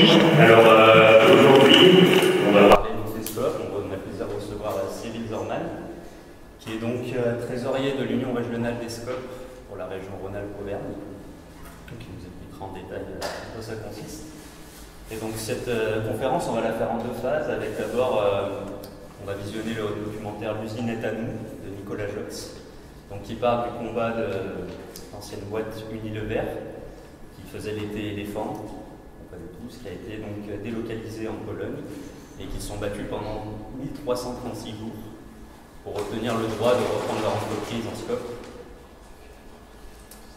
Alors euh, aujourd'hui, on va parler du TESCOP. On a plaisir de recevoir Cyril Zorman, qui est donc euh, trésorier de l'Union régionale des SCOP pour la région Rhône-Alpes-Auvergne, qui nous expliquera en détail euh, en quoi ça consiste. Et donc cette euh, conférence, on va la faire en deux phases. Avec d'abord, euh, on va visionner le documentaire L'usine est à nous de Nicolas Jox, donc qui parle du combat de l'ancienne boîte Unilever qui faisait l'été éléphant, qui a été donc délocalisé en Pologne et qui sont battus pendant 1336 jours pour obtenir le droit de reprendre leur entreprise en scope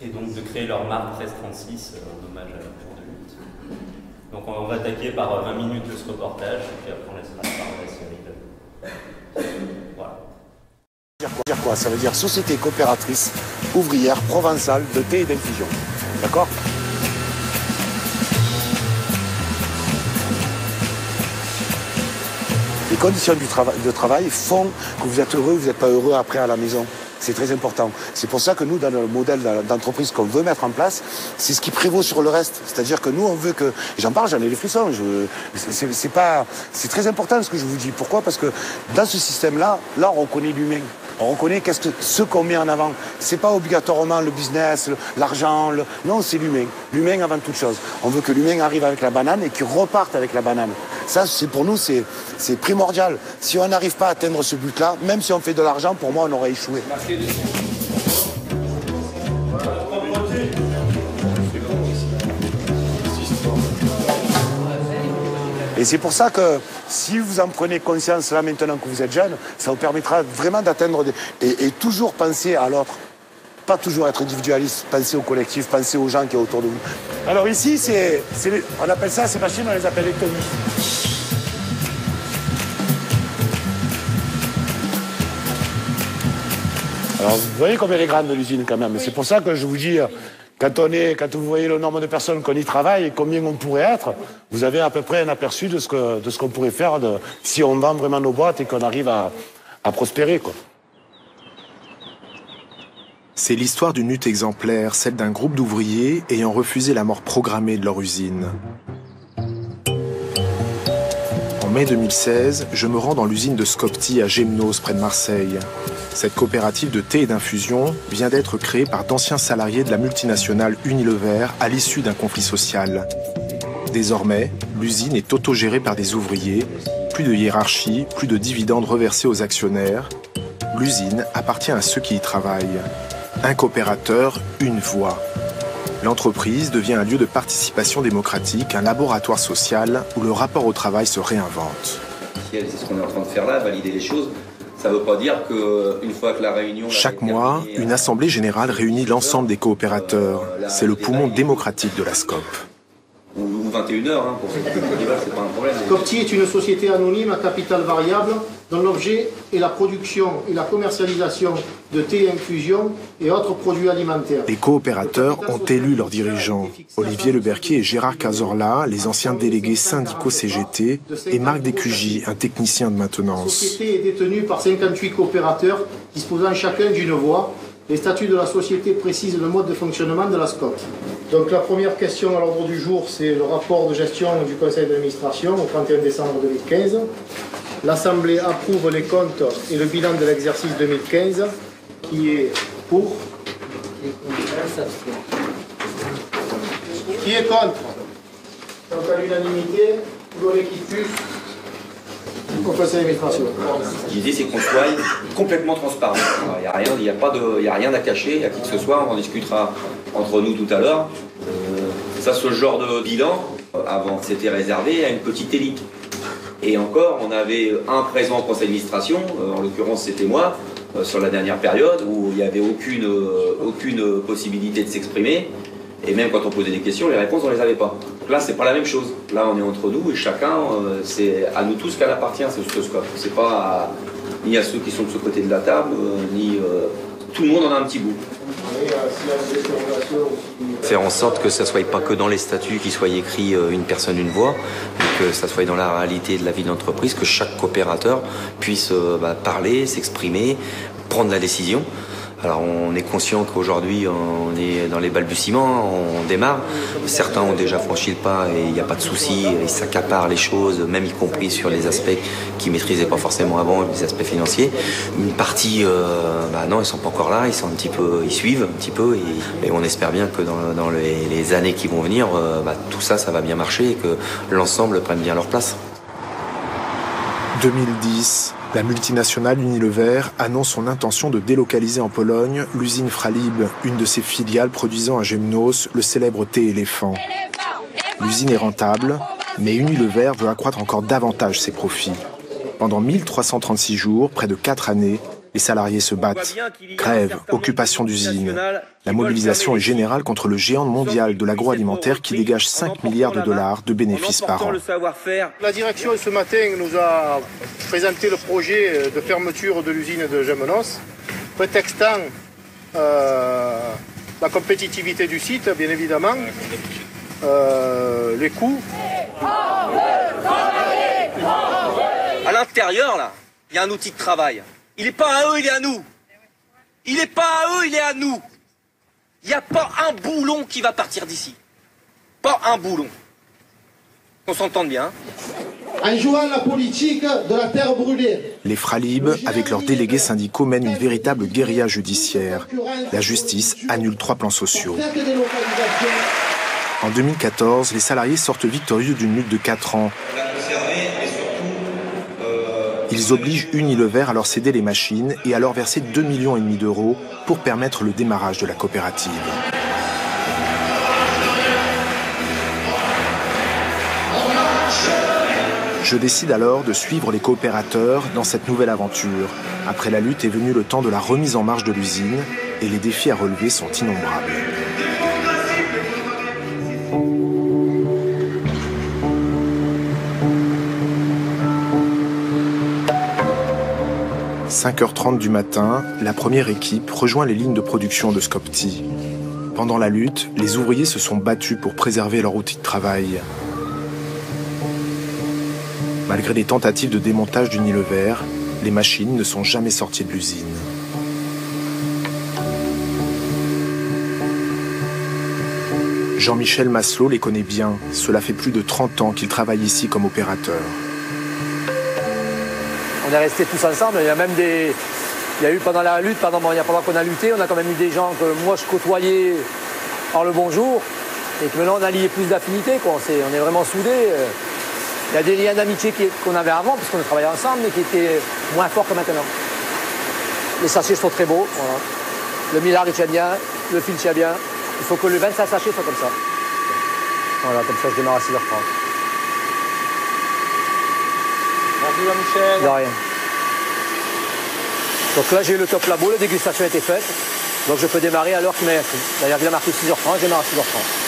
et donc de créer leur marque 1336 euh, en hommage à leur jour de lutte. Donc on va attaquer par euh, 20 minutes de ce reportage et puis après on laissera la parole à Cyril. Voilà. Ça veut dire quoi? Ça veut dire société coopératrice ouvrière provençale de thé et d'infusion. D'accord? Les conditions du de travail font que vous êtes heureux, vous n'êtes pas heureux après à la maison. C'est très important. C'est pour ça que nous, dans le modèle d'entreprise qu'on veut mettre en place, c'est ce qui prévaut sur le reste. C'est-à-dire que nous, on veut que, j'en parle, j'en ai les frissons. C'est pas, c'est très important ce que je vous dis. Pourquoi? Parce que dans ce système-là, là, on reconnaît l'humain. On reconnaît qu'est-ce que, ce qu'on met en avant. C'est pas obligatoirement le business, l'argent. non, c'est l'humain. L'humain avant toute chose. On veut que l'humain arrive avec la banane et qu'il reparte avec la banane. Ça, c'est pour nous, c'est, c'est primordial. Si on n'arrive pas à atteindre ce but-là, même si on fait de l'argent, pour moi, on aurait échoué. Et c'est pour ça que si vous en prenez conscience là maintenant que vous êtes jeune, ça vous permettra vraiment d'atteindre des... et, et toujours penser à l'autre. Pas toujours être individualiste, penser au collectif, penser aux gens qui sont autour de vous. Alors ici, c'est, on appelle ça, ces machines, on les appelle les tomies. Alors vous voyez comme elle est grande l'usine quand même. C'est pour ça que je vous dis, euh, quand vous voyez le nombre de personnes qu'on y travaille et combien on pourrait être, vous avez à peu près un aperçu de ce qu'on pourrait faire si on vend vraiment nos boîtes et qu'on arrive à, prospérer. C'est l'histoire d'une lutte exemplaire, celle d'un groupe d'ouvriers ayant refusé la mort programmée de leur usine. En mai 2016, je me rends dans l'usine de Scopti à Gemnos, près de Marseille. Cette coopérative de thé et d'infusion vient d'être créée par d'anciens salariés de la multinationale Unilever à l'issue d'un conflit social. Désormais, l'usine est autogérée par des ouvriers, plus de hiérarchie, plus de dividendes reversés aux actionnaires. L'usine appartient à ceux qui y travaillent. Un coopérateur, une voix. L'entreprise devient un lieu de participation démocratique, un laboratoire social où le rapport au travail se réinvente. C'est ce qu'on est en train de faire là, valider les choses. Ça ne veut pas dire qu'une fois que la réunion... Chaque mois, une assemblée générale réunit l'ensemble des coopérateurs. C'est le poumon démocratique de la SCOP. Ou, ou 21h, hein, pour ceux qui veulent, c'est pas un problème. Copti est une société anonyme à capital variable dont l'objet est la production et la commercialisation de thé infusion et autres produits alimentaires. Les coopérateurs ont élu leurs dirigeants. Olivier Leberquier et Gérard Cazorla, les anciens délégués syndicaux CGT, et Marc Descugy, un technicien de La maintenance. société est détenue par 58 coopérateurs disposant chacun d'une voix. Les statuts de la société précisent le mode de fonctionnement de la SCOP. Donc la première question à l'ordre du jour, c'est le rapport de gestion du conseil d'administration au 31 décembre 2015. L'Assemblée approuve les comptes et le bilan de l'exercice 2015 qui est pour. Qui est contre? Donc à l'unanimité, Gaulle qui au conseil d'administration. L'idée, c'est qu'on soit complètement transparent. Il n'y a rien, il il y a à cacher, à qui que ce soit. On en discutera entre nous tout à l'heure. Euh, ça, ce genre de bilan, euh, avant, c'était réservé à une petite élite. Et encore, on avait un présent au conseil d'administration, euh, en l'occurrence c'était moi, sur la dernière période, où il n'y avait aucune possibilité de s'exprimer. Et même quand on posait des questions, les réponses, on ne les avait pas. Donc là, c'est pas la même chose. Là, on est entre nous et chacun, euh, c'est à nous tous qu'elle appartient, ce, scope. C'est pas ni à ceux qui sont de ce côté de la table, euh, ni. euh, tout le monde en a un petit bout. Faire en sorte que ça soit pas que dans les statuts qu'il soit écrit une personne, une voix, mais que ça soit dans la réalité de la vie d'entreprise, que chaque coopérateur puisse bah, parler, s'exprimer, prendre la décision. Alors on est conscient qu'aujourd'hui on est dans les balbutiements, on démarre. Certains ont déjà franchi le pas et il n'y a pas de souci, ils s'accaparent les choses, même y compris sur les aspects qu'ils maîtrisaient pas forcément avant, les aspects financiers. Une partie, euh, bah non, ils sont pas encore là, ils sont un petit peu, ils suivent un petit peu et, on espère bien que dans, les, années qui vont venir, euh, bah, tout ça, ça va bien marcher et que l'ensemble prenne bien leur place. 2010, la multinationale Unilever annonce son intention de délocaliser en Pologne l'usine Fralib, une de ses filiales produisant à Gemnos le célèbre thé éléphant. L'usine est rentable, mais Unilever veut accroître encore davantage ses profits. Pendant 1336 jours, près de 4 années, les salariés se battent. Grève, occupation d'usines. La mobilisation est générale contre le géant mondial de l'agroalimentaire qui dégage 5 milliards de dollars de bénéfices par an. La direction ce matin nous a présenté le projet de fermeture de l'usine de Gemenos, prétextant euh, la compétitivité du site, bien évidemment, euh, les coûts. À l'intérieur, là, il y a un outil de travail. Il n'est pas à eux, il est à nous. Il n'est pas à eux, il est à nous. Il n'y a pas un boulon qui va partir d'ici. Pas un boulon. On s'entende bien. En jouant la politique de la terre brûlée. Les Fralib, avec leurs délégués syndicaux, mènent une véritable guérilla judiciaire. La justice annule trois plans sociaux. En 2014, les salariés sortent victorieux d'une lutte de 4 ans. Ils obligent Unilever à leur céder les machines et à leur verser 2,5 millions d'euros pour permettre le démarrage de la coopérative. Je décide alors de suivre les coopérateurs dans cette nouvelle aventure. Après la lutte est venu le temps de la remise en marche de l'usine et les défis à relever sont innombrables. 5h30 du matin, la première équipe rejoint les lignes de production de Scopti. Pendant la lutte, les ouvriers se sont battus pour préserver leur outil de travail. Malgré les tentatives de démontage du Nilever, les machines ne sont jamais sorties de l'usine. Jean-Michel Maslow les connaît bien. Cela fait plus de 30 ans qu'il travaille ici comme opérateur on est restés tous ensemble. Il y a même des. Il y a eu pendant la lutte, pendant, pendant qu'on a lutté, on a quand même eu des gens que moi je côtoyais par le bonjour. Et que maintenant on a lié plus d'affinités. On, on est vraiment soudés. Il y a des liens d'amitié qu'on avait avant, parce qu'on travaillait ensemble, mais qui étaient moins forts que maintenant. Les sachets sont très beaux. Le millard il tient bien, le fil tient bien. Il faut que le 25 sachets soit comme ça. Voilà, comme ça je démarre à 6h30. Michel. De rien. Donc là, j'ai eu le top labo, la dégustation a été faite. Donc je peux démarrer à l'heure qui m'a. D'ailleurs, il a marqué 6h30, je démarre à 6h30.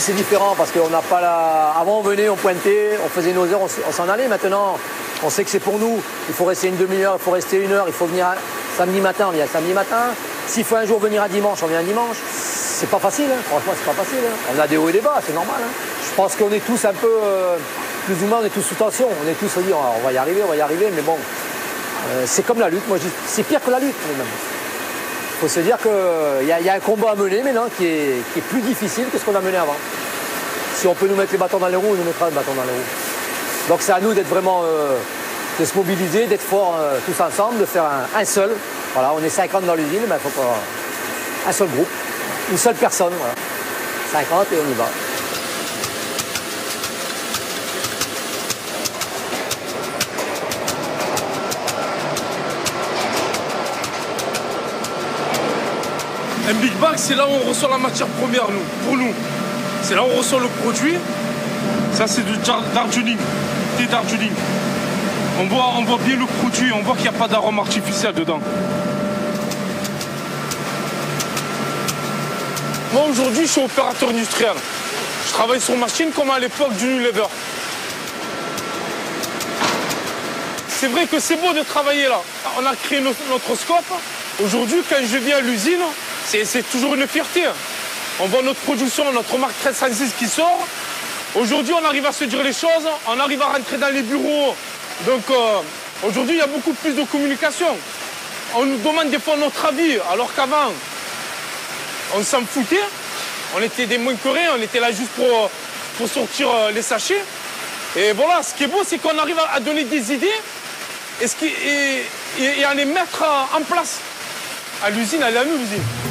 C'est différent parce qu'on n'a pas la. Avant, on venait, on pointait, on faisait nos heures, on s'en allait. Maintenant, on sait que c'est pour nous. Il faut rester une demi-heure, il faut rester une heure, il faut venir samedi matin, on vient samedi matin. S'il faut un jour venir à dimanche, on vient dimanche. C'est pas facile, hein. franchement, c'est pas facile. Hein. On a des hauts et des bas, c'est normal. Hein. Je pense qu'on est tous un peu, euh, plus ou moins, on est tous sous tension. On est tous, on, on va y arriver, on va y arriver, mais bon, euh, c'est comme la lutte. Moi, c'est pire que la lutte, même. Faut se dire qu'il y, a un combat à mener maintenant qui est, plus difficile que ce qu'on a mené avant. Si on peut nous mettre les bâtons dans les roues, on nous mettra les bâtons dans les roues. Donc c'est à nous d'être vraiment, euh, de se mobiliser, d'être forts euh, tous ensemble, de faire un, seul. Voilà, on est 50 dans l'usine, mais il faut pas un seul groupe, une seule personne. Voilà. 50 et on y va. Un big bag, c'est là où on reçoit la matière première, nous, pour nous. C'est là où on reçoit le produit. Ça, c'est du Darjeeling. On voit, on voit bien le produit, on voit qu'il n'y a pas d'arôme artificiel dedans. Moi, aujourd'hui, je suis opérateur industriel. Je travaille sur machine comme à l'époque du Unilever. c'est vrai que c'est beau de travailler là. On a créé notre scope. Aujourd'hui, quand je viens à l'usine, c'est toujours une fierté. On voit notre production, notre marque 1336 qui sort. Aujourd'hui, on arrive à se dire les choses, on arrive à rentrer dans les bureaux. Donc, euh, aujourd'hui, il y a beaucoup plus de communication. On nous demande des fois notre avis, alors qu'avant, on s'en foutait. On était des moins on était là juste pour, pour sortir euh, les sachets. Et voilà, ce qui est beau, c'est qu'on arrive à donner des idées et, ce qui, et, à les mettre en place. À l'usine, à la l'usine.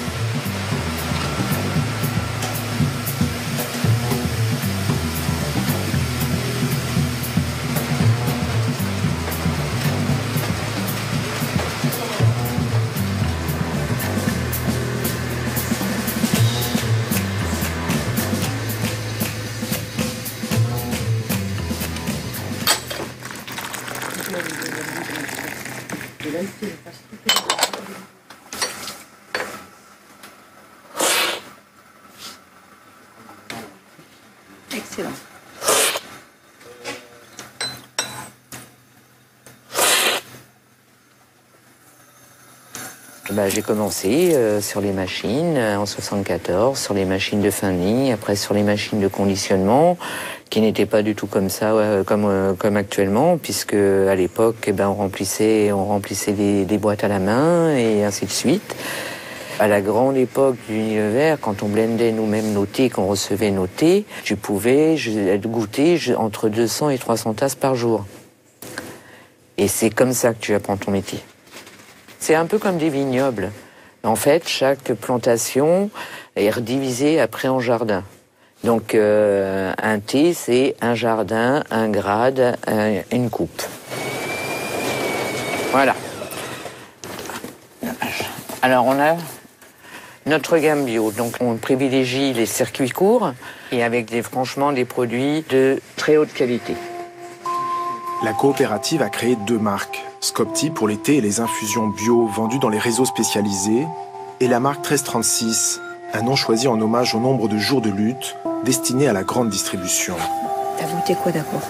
Excellent. Bah, j'ai commencé euh, sur les machines euh, en 74, sur les machines de fin de ligne, après sur les machines de conditionnement, qui n'étaient pas du tout comme ça, comme, euh, comme actuellement, puisque à l'époque, eh ben, on remplissait, on remplissait les, boîtes à la main et ainsi de suite. À la grande époque du Unilever, quand on blendait nous-mêmes nos thés, qu'on recevait nos thés, tu pouvais goûter entre 200 et 300 tasses par jour. Et c'est comme ça que tu apprends ton métier. C'est un peu comme des vignobles. En fait, chaque plantation est redivisée après en jardin. Donc euh, un thé, c'est un jardin, un grade, une coupe. Voilà. Alors on a notre gamme bio. Donc on privilégie les circuits courts et avec des, franchement des produits de très haute qualité. La coopérative a créé deux marques. Scopti pour les thés et les infusions bio vendues dans les réseaux spécialisés, et la marque 1336, un nom choisi en hommage au nombre de jours de lutte destiné à la grande distribution. T'as voté quoi d'abord?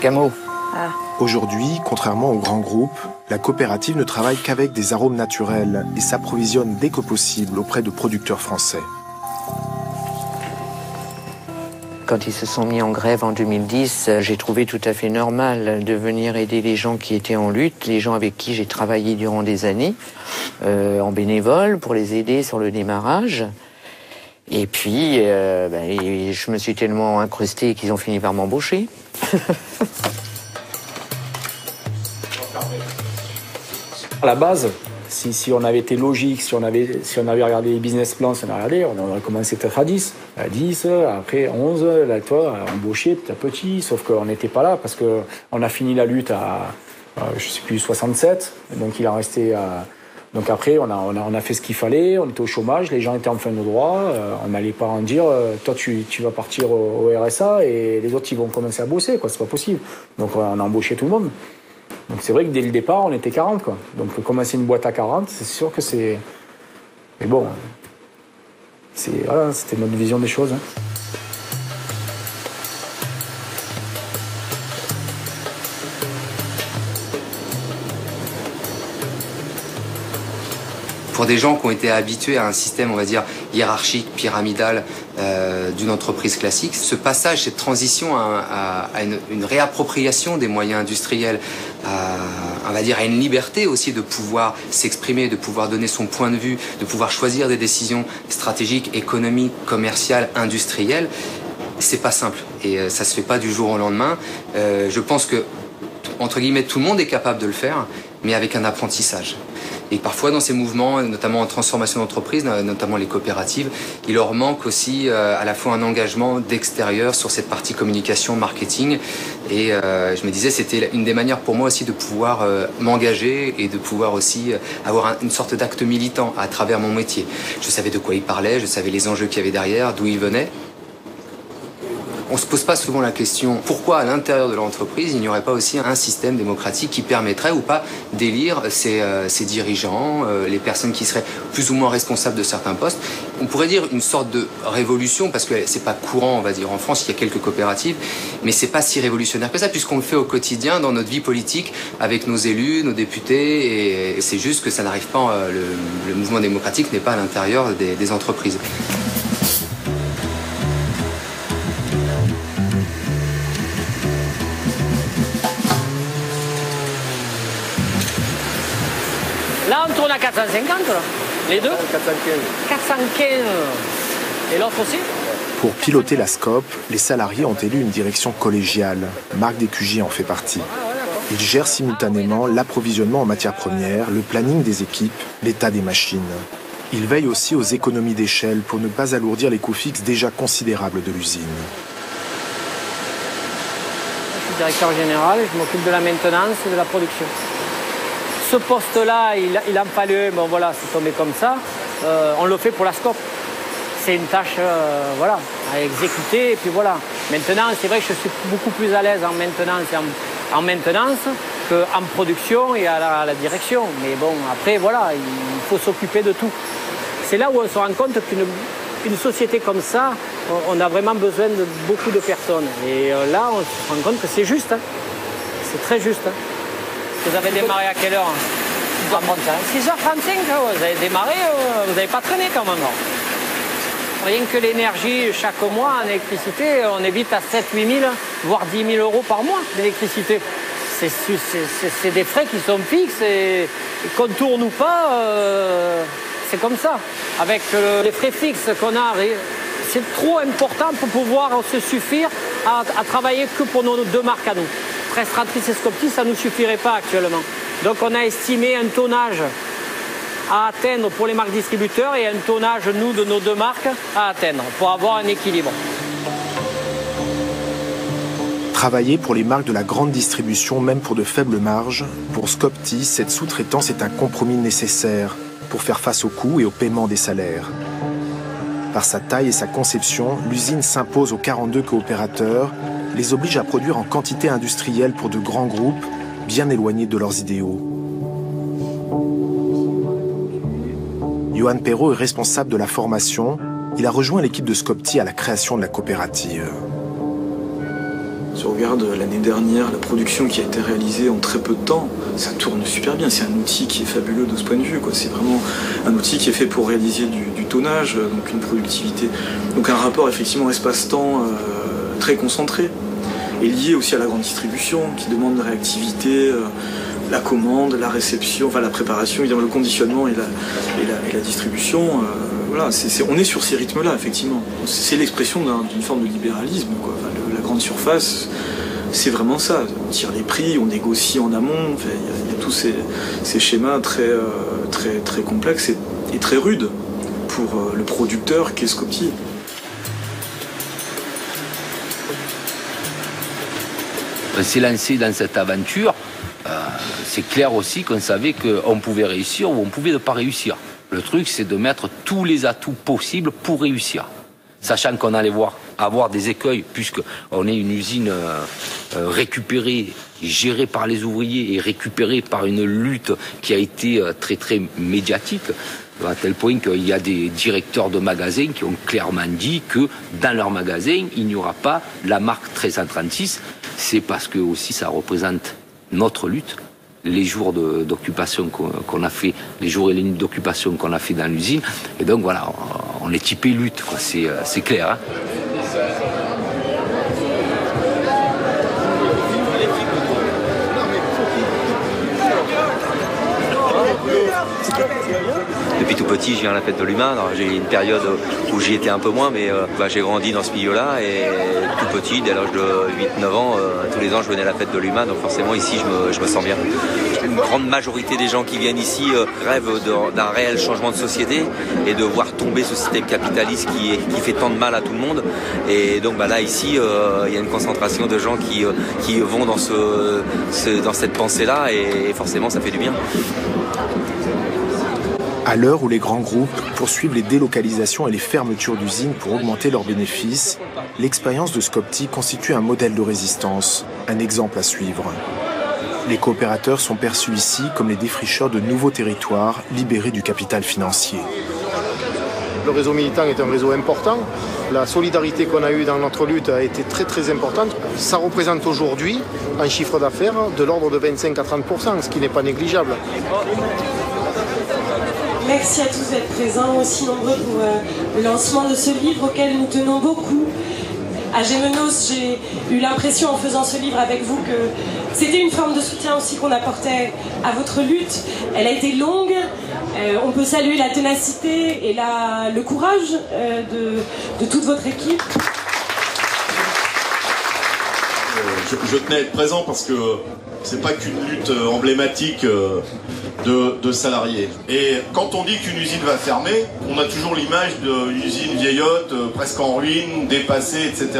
Camo. Ah. Aujourd'hui, contrairement aux grands groupes, la coopérative ne travaille qu'avec des arômes naturels et s'approvisionne dès que possible auprès de producteurs français. Quand ils se sont mis en grève en 2010, euh, j'ai trouvé tout à fait normal de venir aider les gens qui étaient en lutte, les gens avec qui j'ai travaillé durant des années, euh, en bénévole, pour les aider sur le démarrage. Et puis, euh, ben, je me suis tellement incrusté qu'ils ont fini par m'embaucher. à la base, si, on avait été logique, si on avait, si on avait regardé les business plans, si on a regardé, on aurait commencé peut-être à 10, à 10, après 11, là, toi, embauché petit à petit, sauf qu'on n'était pas là parce qu'on a fini la lutte à, je sais plus, 67, donc il a resté à. Donc après, on a, on a, fait ce qu'il fallait, on était au chômage, les gens étaient en fin de droit, euh, on n'allait pas en dire, euh, toi tu, tu, vas partir au, au, RSA et les autres ils vont commencer à bosser, quoi, c'est pas possible. Donc on a embauché tout le monde. Donc c'est vrai que dès le départ, on était 40. Quoi. Donc commencer une boîte à 40, c'est sûr que c'est. Mais bon, c'est, voilà, c'était notre vision des choses. Hein. pour des gens qui ont été habitués à un système, on va dire, hiérarchique, pyramidal euh, d'une entreprise classique, ce passage, cette transition à, une, réappropriation des moyens industriels, à, on va dire à une liberté aussi de pouvoir s'exprimer, de pouvoir donner son point de vue, de pouvoir choisir des décisions stratégiques, économiques, commerciales, industrielles, c'est pas simple. Et euh, ça se fait pas du jour au lendemain. Euh, je pense que entre guillemets tout le monde est capable de le faire, mais avec un apprentissage. Et parfois, dans ces mouvements, notamment en transformation d'entreprise, notamment les coopératives, il leur manque aussi euh, à la fois un engagement d'extérieur sur cette partie communication, marketing. Et euh, je me disais, c'était une des manières pour moi aussi de pouvoir euh, m'engager et de pouvoir aussi avoir une sorte d'acte militant à travers mon métier. Je savais de quoi il parlait, je savais les enjeux qu'il y avait derrière, d'où il venait. On se pose pas souvent la question pourquoi à l'intérieur de l'entreprise il n'y aurait pas aussi un système démocratique qui permettrait ou pas d'élire ces, euh, dirigeants, euh, les personnes qui seraient plus ou moins responsables de certains postes? On pourrait dire une sorte de révolution parce que c'est pas courant, on va dire en France, il y a quelques coopératives, mais c'est pas si révolutionnaire que ça puisqu'on le fait au quotidien dans notre vie politique avec nos élus, nos députés et c'est juste que ça n'arrive pas, euh, le, mouvement démocratique n'est pas à l'intérieur des entreprises. Là, on tourne à 450, les deux 415. 415. Et l'autre aussi Pour piloter la SCOP, les salariés ont élu une direction collégiale. Marc Descugier en fait partie. Il gère simultanément l'approvisionnement en matières premières, le planning des équipes, l'état des machines. Il veille aussi aux économies d'échelle pour ne pas alourdir les coûts fixes déjà considérables de l'usine. Je suis directeur général et je m'occupe de la maintenance et de la production ce poste-là, il, il en fallait bon voilà, c'est tombé comme ça. Euh, on le fait pour la SCOP. C'est une tâche euh, voilà, à exécuter. Puis voilà. Maintenant, c'est vrai que je suis beaucoup plus à l'aise en maintenance en, maintenance qu'en production et à la, direction. Mais bon, après, voilà, il faut s'occuper de tout. C'est là où on se rend compte qu'une société comme ça, on, a vraiment besoin de beaucoup de personnes. Et euh, là, on se rend compte que c'est juste. Hein. C'est très juste. Hein. Vous avez démarré à quelle heure 6h35. 6h35, vous avez démarré, euh, vous n'avez pas traîné quand même. Rien que l'énergie, chaque mois en électricité, on est vite à 7 8 000, voire 10 000 euros par mois d'électricité. C'est des frais qui sont fixes et, qu'on tourne ou pas, euh, c'est comme ça. Avec les frais fixes qu'on a, c'est trop important pour pouvoir se suffire à, à travailler que pour nos deux marques à nous restauratrice et Scopti, ça ne nous suffirait pas actuellement. Donc on a estimé un tonnage à atteindre pour les marques distributeurs et un tonnage, nous, de nos deux marques, à atteindre pour avoir un équilibre. Travailler pour les marques de la grande distribution, même pour de faibles marges, pour Scopti, cette sous-traitance est un compromis nécessaire pour faire face aux coûts et au paiement des salaires. Par sa taille et sa conception, l'usine s'impose aux 42 coopérateurs les oblige à produire en quantité industrielle pour de grands groupes bien éloignés de leurs idéaux. Johan Perrault est responsable de la formation. Il a rejoint l'équipe de Scopti à la création de la coopérative. Si on regarde l'année dernière, la production qui a été réalisée en très peu de temps, ça tourne super bien. C'est un outil qui est fabuleux de ce point de vue. C'est vraiment un outil qui est fait pour réaliser du, tonnage, donc une productivité. Donc un rapport effectivement espace-temps euh, très concentré est lié aussi à la grande distribution qui demande de réactivité, euh, la commande, la réception, enfin la préparation, le conditionnement et la, distribution. Euh, voilà, on est sur ces rythmes-là, effectivement. C'est l'expression d'une forme de libéralisme. la grande surface, c'est vraiment ça. On tire les prix, on négocie en amont. Il y, a tous ces, schémas très, euh, très, très complexes et, et, très rudes pour le producteur qu'est Scopti. On s'est lancé dans cette aventure, euh, c'est clair aussi qu'on savait qu'on pouvait réussir ou on pouvait ne pas réussir. Le truc, c'est de mettre tous les atouts possibles pour réussir. Sachant qu'on allait voir, avoir des écueils, puisqu'on est une usine euh, euh, récupérée, gérée par les ouvriers et récupérée par une lutte qui a été très très médiatique à tel point qu'il y a des directeurs de magasins qui ont clairement dit que dans leur magasin, il n'y aura pas la marque 1336 c'est parce que aussi ça représente notre lutte, les jours d'occupation qu'on a fait, les jours et les nuits d'occupation qu'on a fait dans l'usine. Et donc voilà, on est typé lutte, euh, c'est clair. Hein. Depuis tout petit, je viens à la fête de l'humain. J'ai eu une période où j'y étais un peu moins, mais euh, bah, j'ai grandi dans ce milieu-là. Et tout petit, dès l'âge de 8-9 ans, euh, tous les ans, je venais à la fête de l'humain. Donc forcément, ici, je me, sens bien. Une grande majorité des gens qui viennent ici euh, rêvent d'un réel changement de société et de voir tomber ce système capitaliste qui, fait tant de mal à tout le monde. Et donc bah, là, ici, il y a une concentration de gens qui, vont dans, cette pensée-là et forcément, ça fait du bien. À l'heure où les grands groupes poursuivent les délocalisations et les fermetures d'usines pour augmenter leurs bénéfices, l'expérience de Scopti constitue un modèle de résistance, un exemple à suivre. Les coopérateurs sont perçus ici comme les défricheurs de nouveaux territoires libérés du capital financier. Le réseau militant est un réseau important. La solidarité qu'on a eue dans notre lutte a été très très importante. Ça représente aujourd'hui un chiffre d'affaires de l'ordre de 25 à 30% ce qui n'est pas négligeable. Merci à tous d'être présents, aussi nombreux pour euh, le lancement de ce livre auquel nous tenons beaucoup. À Gémenos, j'ai eu l'impression en faisant ce livre avec vous que c'était une forme de soutien aussi qu'on apportait à votre lutte. Elle a été longue. Euh, on peut saluer la ténacité et le courage euh, de, toute votre équipe. je, tenais à être présent parce que c'est pas qu'une lutte emblématique de, salariés. Et quand on dit qu'une usine va fermer, on a toujours l'image d'une usine vieillotte, euh, presque en ruine, dépassée, etc.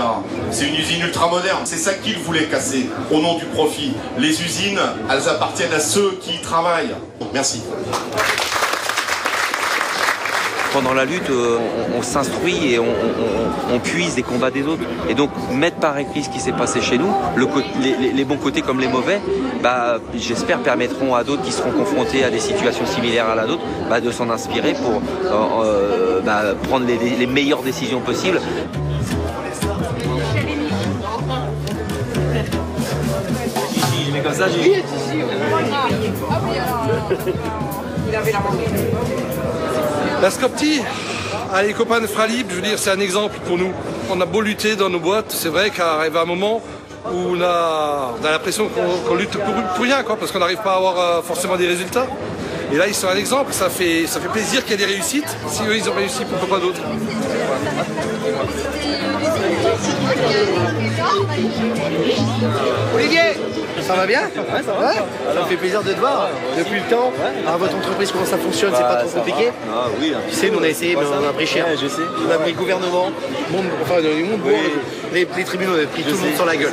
C'est une usine ultra moderne. C'est ça qu'ils voulaient casser, au nom du profit. Les usines, elles appartiennent à ceux qui y travaillent. Merci pendant la lutte, euh, on, on s'instruit et on, on, on, puise des combats des autres. Et donc mettre par écrit ce qui s'est passé chez nous, le, les, les, bons côtés comme les mauvais, bah, j'espère permettront à d'autres qui seront confrontés à des situations similaires à la nôtre bah, de s'en inspirer pour euh, euh, bah, prendre les, les meilleures décisions possibles. comme ça, j'ai... Il avait la main. La Scopti, les copains de Fralib, je veux dire, c'est un exemple pour nous. On a beau lutter dans nos boîtes, c'est vrai qu'arrive un moment où on a, on a l'impression qu'on qu lutte pour, rien, parce qu'on n'arrive pas à avoir euh, forcément des résultats. Et là, ils sont un exemple, ça fait, ça fait plaisir qu'il y ait des réussites. Si eux, ils ont réussi, pourquoi pas d'autres? Olivier ça va bien ouais, ça, va. ça me fait plaisir de te voir depuis le temps. Alors, votre entreprise, comment ça fonctionne C'est pas trop compliqué ah, oui, Tu sais, nous on a essayé, mais on a pris cher. je sais. On a pris le gouvernement, monde, enfin du monde, oui. les, les, tribunaux, on a pris je tout sais. le monde sur la gueule.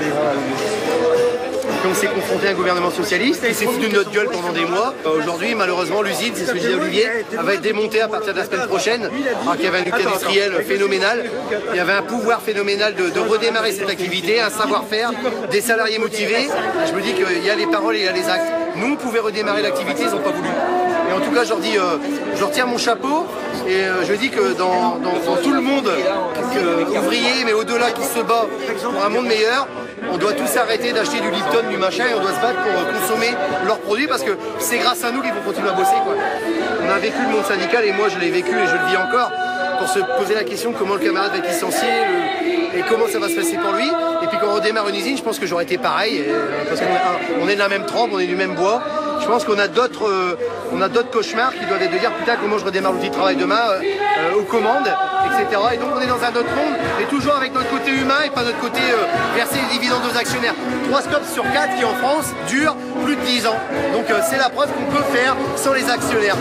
On s'est confronté à un gouvernement socialiste et s'est foutu de notre gueule pendant des mois. Aujourd'hui, malheureusement, l'usine, c'est ce que disait Olivier, elle va être démontée à partir de la semaine prochaine. Alors qu'il y avait un lutte industriel phénoménal, il y avait un pouvoir phénoménal de, de redémarrer cette activité, un savoir-faire, des salariés motivés. Je me dis qu'il y a les paroles et il y a les actes. Nous, on redémarrer l'activité, ils n'ont pas voulu. Et en tout cas, je leur dis, euh, je leur tire mon chapeau et euh, je dis que dans, tout le monde, que, ouvrier, mais au-delà, qui se bat pour un monde meilleur, on doit tous arrêter d'acheter du Lipton, du machin, et on doit se battre pour consommer leurs produits parce que c'est grâce à nous qu'ils vont continuer à bosser. On a vécu le monde syndical et moi je l'ai vécu et je le vis encore pour se poser la question comment le camarade va être licencié et comment ça va se passer pour lui. Et puis quand on redémarre une usine, je pense que j'aurais été pareil et, parce qu'on est de la même trempe, on est du même bois. Je pense qu'on a d'autres euh, a d'autres cauchemars qui doivent être de dire putain comment je redémarre l'outil de travail demain euh, euh, aux commandes, etc. Et donc on est dans un autre monde, et toujours avec notre côté humain et pas notre côté euh, verser les dividendes aux actionnaires. 3 scopes sur 4 qui en France durent plus de 10 ans. Donc c'est la preuve qu'on peut faire sans les actionnaires.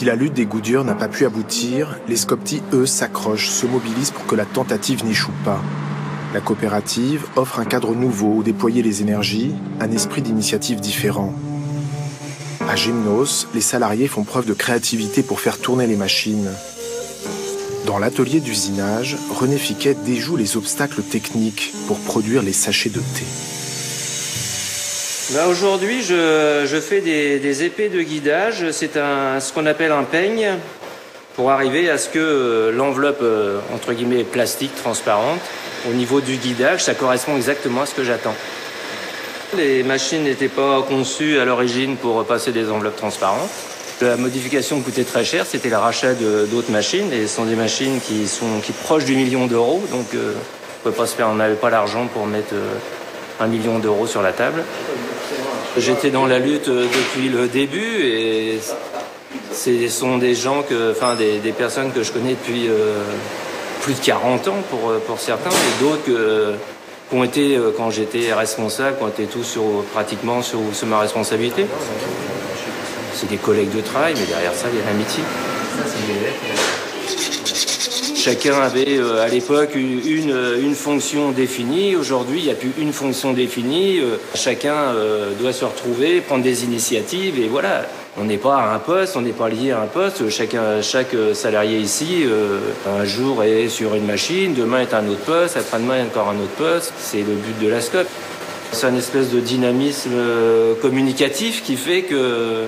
Si la lutte des Goodyear n'a pas pu aboutir, les Scopti, eux, s'accrochent, se mobilisent pour que la tentative n'échoue pas. La coopérative offre un cadre nouveau où déployer les énergies, un esprit d'initiative différent. À Gymnos, les salariés font preuve de créativité pour faire tourner les machines. Dans l'atelier d'usinage, René Fiquet déjoue les obstacles techniques pour produire les sachets de thé. Bah Aujourd'hui, je, fais des, épées de guidage. C'est ce qu'on appelle un peigne pour arriver à ce que euh, l'enveloppe, euh, entre guillemets, plastique, transparente, au niveau du guidage, ça correspond exactement à ce que j'attends. Les machines n'étaient pas conçues à l'origine pour passer des enveloppes transparentes. La modification coûtait très cher, c'était le rachat d'autres machines, et ce sont des machines qui sont proches du million d'euros, donc euh, on n'avait pas l'argent pour mettre un million d'euros sur la table. J'étais dans la lutte euh, depuis le début et ce sont des gens que, enfin des, des, personnes que je connais depuis euh, plus de 40 ans pour, pour certains, et d'autres qui ont été, quand j'étais responsable, qui ont été tous sur, pratiquement sur, sur ma responsabilité. c'est des collègues de travail, mais derrière ça, il y a l'amitié. Chacun avait euh, à l'époque une, une, une fonction définie. Aujourd'hui, il n'y a plus une fonction définie. Euh, chacun euh, doit se retrouver, prendre des initiatives et voilà. On n'est pas à un poste, on n'est pas lié à un poste. Chaque salarié ici, euh, un jour est sur une machine, demain est un autre poste, après-demain encore un autre poste. C'est le but de la SCOP. C'est un espèce de dynamisme euh, communicatif qui fait que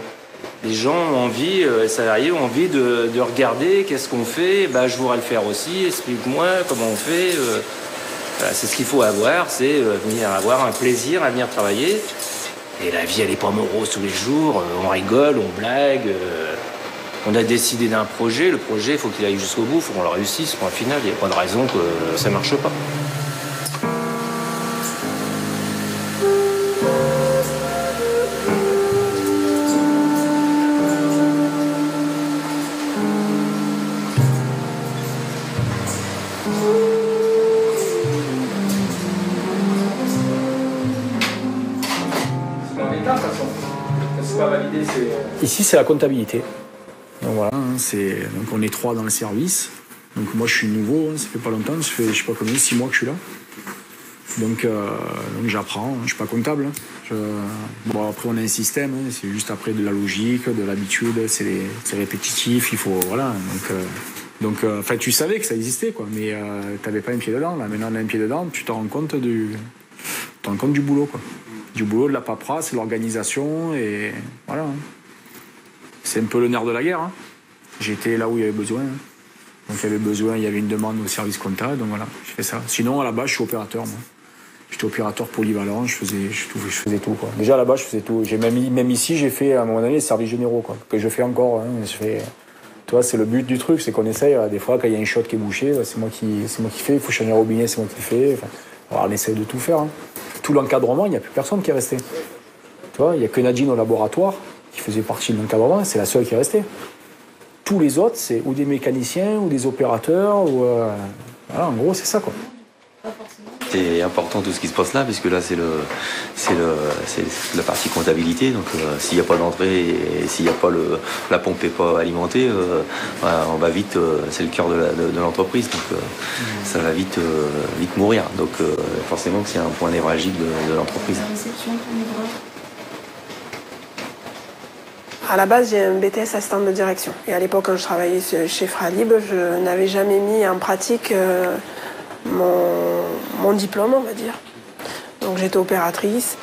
les gens ont envie, euh, les salariés ont envie de, de regarder qu'est-ce qu'on fait. Bah, je voudrais le faire aussi. Explique-moi comment on fait. Euh, c'est ce qu'il faut avoir, c'est euh, venir avoir un plaisir à venir travailler. Et la vie, elle n'est pas morose tous les jours. On rigole, on blague. On a décidé d'un projet. Le projet, il faut qu'il aille jusqu'au bout, il faut qu'on le réussisse. Point final, il n'y a pas de raison que ça ne marche pas. Ici, c'est la comptabilité. Donc voilà, hein, donc on est trois dans le service. Donc moi, je suis nouveau, hein, ça fait pas longtemps, ça fait je sais pas combien, six mois que je suis là. Donc, euh, donc j'apprends, je suis pas comptable. hein. Bon après on a un système, hein, c'est juste après de la logique, de l'habitude, c'est répétitif, il faut voilà. Donc euh, euh, tu savais que ça existait quoi, mais euh, t'avais pas un pied dedans. Là maintenant on a un pied dedans, tu te rends compte du, tu te rends compte du boulot quoi, du boulot, de la paperasse, de l'organisation et voilà. Hein. C'est un peu le nerf de la guerre. hein. J'étais là où il y avait besoin. hein. Donc il y avait besoin, il y avait une demande au service comptable, donc voilà, je fais ça. Sinon à la base je suis opérateur moi. J'étais opérateur polyvalent, je faisais, je, tout- je faisais tout quoi. Déjà à la base je faisais tout. J'ai même, même ici j'ai fait à un moment donné les services généraux quoi, que je fais encore. hein. Tu vois, c'est le but du truc, c'est qu'on essaye. euh, Des fois quand il y a une shot qui est bouchée, bah, c'est moi qui, c'est moi qui fais. Il faut changer un robinet, c'est moi qui fais. On essaye de tout faire. hein. Tout l'encadrement, il n'y a plus personne qui est resté. Tu vois, il n'y a que Nadine au laboratoire qui faisait partie de l'encadrement, c'est la seule qui est restée. Tous les autres, c'est ou des mécaniciens, ou des opérateurs, ou. euh, Voilà, en gros, c'est ça, quoi. C'est important tout ce qui se passe là, puisque là c'est le, c'est le, c'est la partie comptabilité. Donc euh, s'il n'y a pas d'entrée et s'il n'y a pas le, la pompe n'est pas alimentée, euh, voilà, on va vite, euh, c'est le cœur de, la- de- de l'entreprise, donc euh, ça va vite, euh, vite mourir. Donc euh, forcément que c'est un point névralgique de, de l'entreprise. À la base, j'ai un BTS assistant de direction. Et à l'époque, quand je travaillais chez Fralib, je n'avais jamais mis en pratique euh, mon, mon diplôme, on va dire. Donc j'étais opératrice.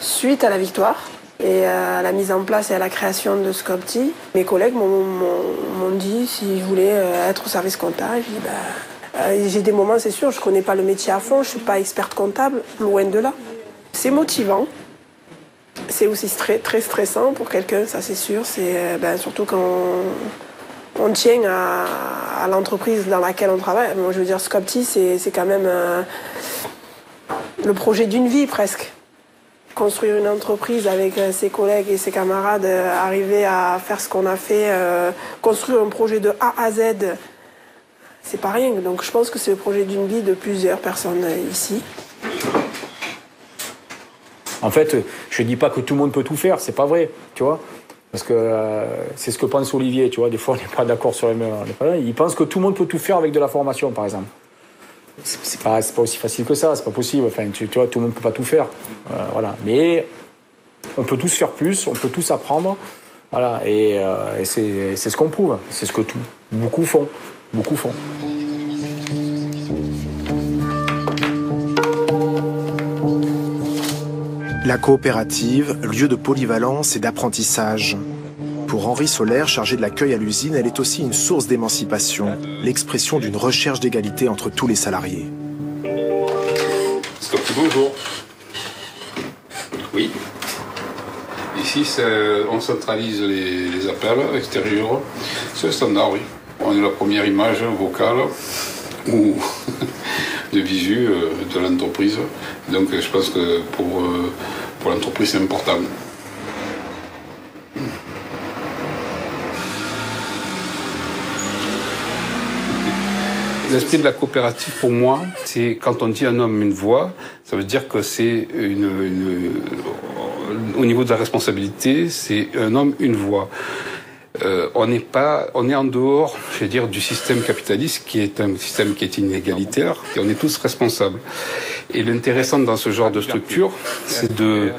Suite à la victoire et à la mise en place et à la création de Scopti, mes collègues m'ont- dit si je voulais euh, être au service comptable. J'ai bah, euh, j'ai des moments, c'est sûr, je connais pas le métier à fond, je suis pas experte comptable, loin de là. C'est motivant. C'est aussi très stressant pour quelqu'un, ça c'est sûr. C'est euh, ben, surtout quand on, tient à, l'entreprise dans laquelle on travaille. Moi, je veux dire, Scopti, c'est quand même euh, le projet d'une vie presque. Construire une entreprise avec euh, ses collègues et ses camarades, arriver à faire ce qu'on a fait, construire un projet de A à Z, c'est pas rien. Donc je pense que c'est le projet d'une vie de plusieurs personnes ici. En fait, je dis pas que tout le monde peut tout faire, c'est pas vrai, tu vois. Parce que euh, c'est ce que pense Olivier, tu vois. Des fois, on n'est pas d'accord sur les mêmes. Il pense que tout le monde peut tout faire avec de la formation, par exemple. C'est pas, pas aussi facile que ça, c'est pas possible. Enfin, tu, vois, tout le monde peut pas tout faire. Euh, voilà. Mais on peut tous faire plus, on peut tous apprendre. Voilà. Et, euh, et c'est ce qu'on prouve. C'est ce que tout, beaucoup font. Beaucoup font. La coopérative, lieu de polyvalence et d'apprentissage. Pour Henri Solaire, chargé de l'accueil à l'usine, elle est aussi une source d'émancipation, l'expression d'une recherche d'égalité entre tous les salariés. Stop, bonjour. Oui. Ici, on centralise les, appels extérieurs. C'est standard, oui. On est la première image vocale de visu euh, de l'entreprise. Donc, je pense que pour, euh, pour l'entreprise, c'est important. L'esprit de la coopérative, pour moi, c'est quand on dit un homme, une voix, ça veut dire que c'est une, une- au niveau de la responsabilité, c'est un homme, une voix. Euh, on n'est pas, on est en dehors, je vais dire, du système capitaliste qui est un système qui est inégalitaire et on est tous responsables. Et l'intéressant dans ce genre de structure, c'est de,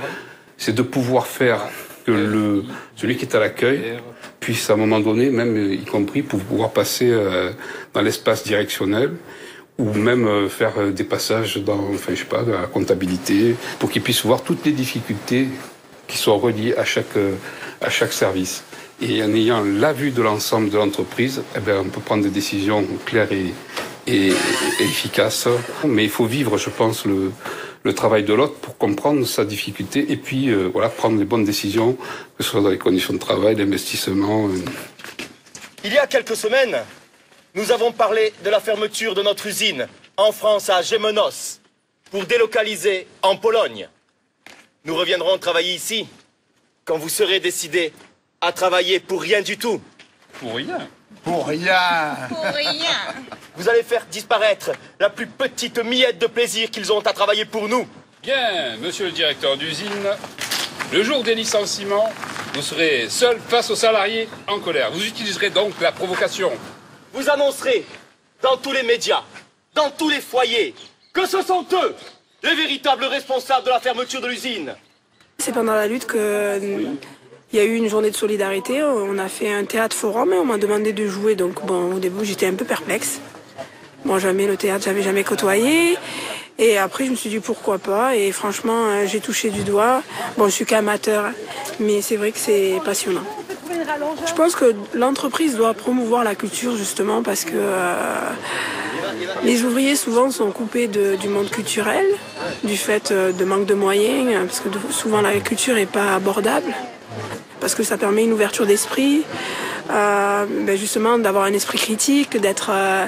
c'est de pouvoir faire que le, celui qui est à l'accueil puisse à un moment donné, même y compris, pouvoir passer euh, dans l'espace directionnel ou même euh, faire euh, des passages dans, enfin, je sais pas, la comptabilité, pour qu'ils puissent voir toutes les difficultés qui sont reliées à chaque, à chaque service. Et en ayant la vue de l'ensemble de l'entreprise, eh bien, on peut prendre des décisions claires et, efficaces. Mais il faut vivre, je pense, le, travail de l'autre pour comprendre sa difficulté et puis euh, voilà prendre les bonnes décisions, que ce soit dans les conditions de travail, d'investissement. Euh. Il y a quelques semaines, nous avons parlé de la fermeture de notre usine en France à Gémenos pour délocaliser en Pologne. Nous reviendrons travailler ici quand vous serez décidé à travailler pour rien du tout. Pour rien Pour rien Pour rien Vous allez faire disparaître la plus petite miette de plaisir qu'ils ont à travailler pour nous. Bien, monsieur le directeur d'usine, le jour des licenciements, vous serez seul face aux salariés en colère. Vous utiliserez donc la provocation. Vous annoncerez dans tous les médias, dans tous les foyers, que ce sont eux les véritables responsables de la fermeture de l'usine. C'est pendant la lutte que il y a eu une journée de solidarité, on a fait un théâtre forum et on m'a demandé de jouer. Donc bon, au début j'étais un peu perplexe. Moi jamais le théâtre, j'avais jamais côtoyé. Et après je me suis dit pourquoi pas? Et franchement euh, j'ai touché du doigt. Bon je suis qu'amateur, mais c'est vrai que c'est passionnant. Je pense que l'entreprise doit promouvoir la culture justement parce que euh, les ouvriers souvent sont coupés du monde culturel, du fait euh, de manque de moyens, parce que souvent la culture n'est pas abordable parce que ça permet une ouverture d'esprit, euh, ben justement d'avoir un esprit critique, d'être euh,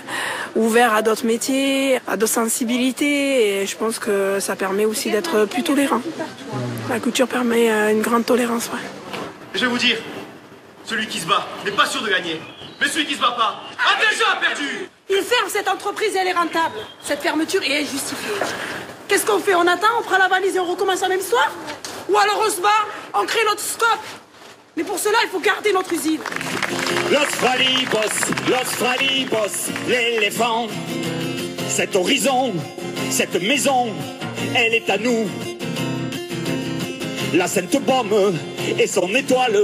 ouvert à d'autres métiers, à d'autres sensibilités, et je pense que ça permet aussi d'être plus tolérant. La culture permet euh, une grande tolérance. Ouais. Je vais vous dire, celui qui se bat n'est pas sûr de gagner, mais celui qui se bat pas a déjà perdu. Il ferme cette entreprise et elle est rentable. Cette fermeture est justifiée. Qu'est-ce qu'on fait? On attend, on prend la valise et on recommence la même histoire? Ou alors on se bat, on crée notre scope mais pour cela, il faut garder notre usine. L'Australie bosse, l'éléphant. Cet horizon, cette maison, elle est à nous. La Sainte Bombe et son étoile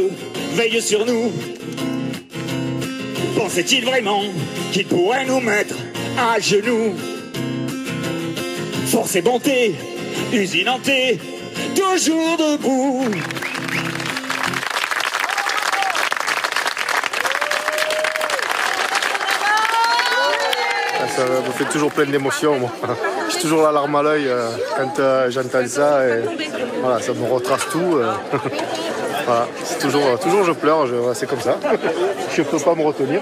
veillent sur nous. Pensait-il vraiment qu'il pourrait nous mettre à genoux? Force et bonté, usine hantée, toujours debout. Me fait toujours plein d'émotions. J'ai toujours la larme à l'œil euh, quand euh, j'entends ça. Et, voilà, ça me retrace tout. Euh. c'est toujours, toujours je pleure, c'est comme ça. je ne peux pas me retenir.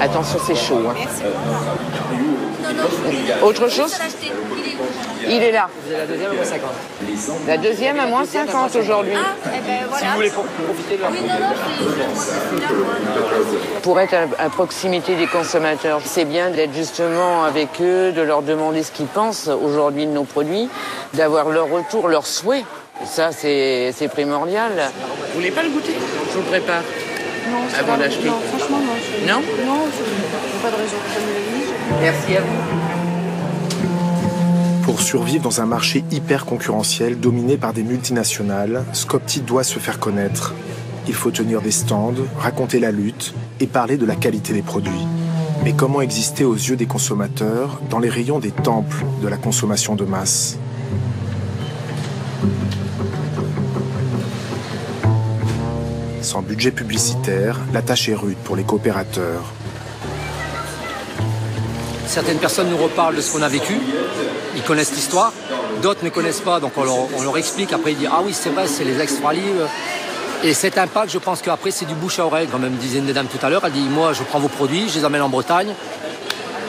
Attention, c'est chaud. Hein. Autre chose Il est là. La deuxième à moins 50. La deuxième à moins 50 aujourd'hui. Si vous voulez profiter de la Pour être à, proximité des consommateurs, c'est bien d'être justement avec eux, de leur demander ce qu'ils pensent aujourd'hui de nos produits, d'avoir leur retour, leur souhait. Ça, c'est primordial. Vous voulez pas le goûter? Je vous le prépare. Non, avant d'acheter. Non, non. Non Non, pas de raison. Merci à vous. Pour survivre dans un marché hyper concurrentiel dominé par des multinationales, Scopti doit se faire connaître. Il faut tenir des stands, raconter la lutte et parler de la qualité des produits. Mais comment exister aux yeux des consommateurs dans les rayons des temples de la consommation de masse? Sans budget publicitaire, la tâche est rude pour les coopérateurs. Certaines personnes nous reparlent de ce qu'on a vécu, ils connaissent l'histoire, d'autres ne connaissent pas, donc on leur, explique, après ils disent Ah oui, c'est vrai, c'est les extra livres. Et cet impact, je pense qu'après, c'est du bouche à oreille, comme me disait une des dames tout à l'heure. Elle dit Moi, je prends vos produits, je les emmène en Bretagne,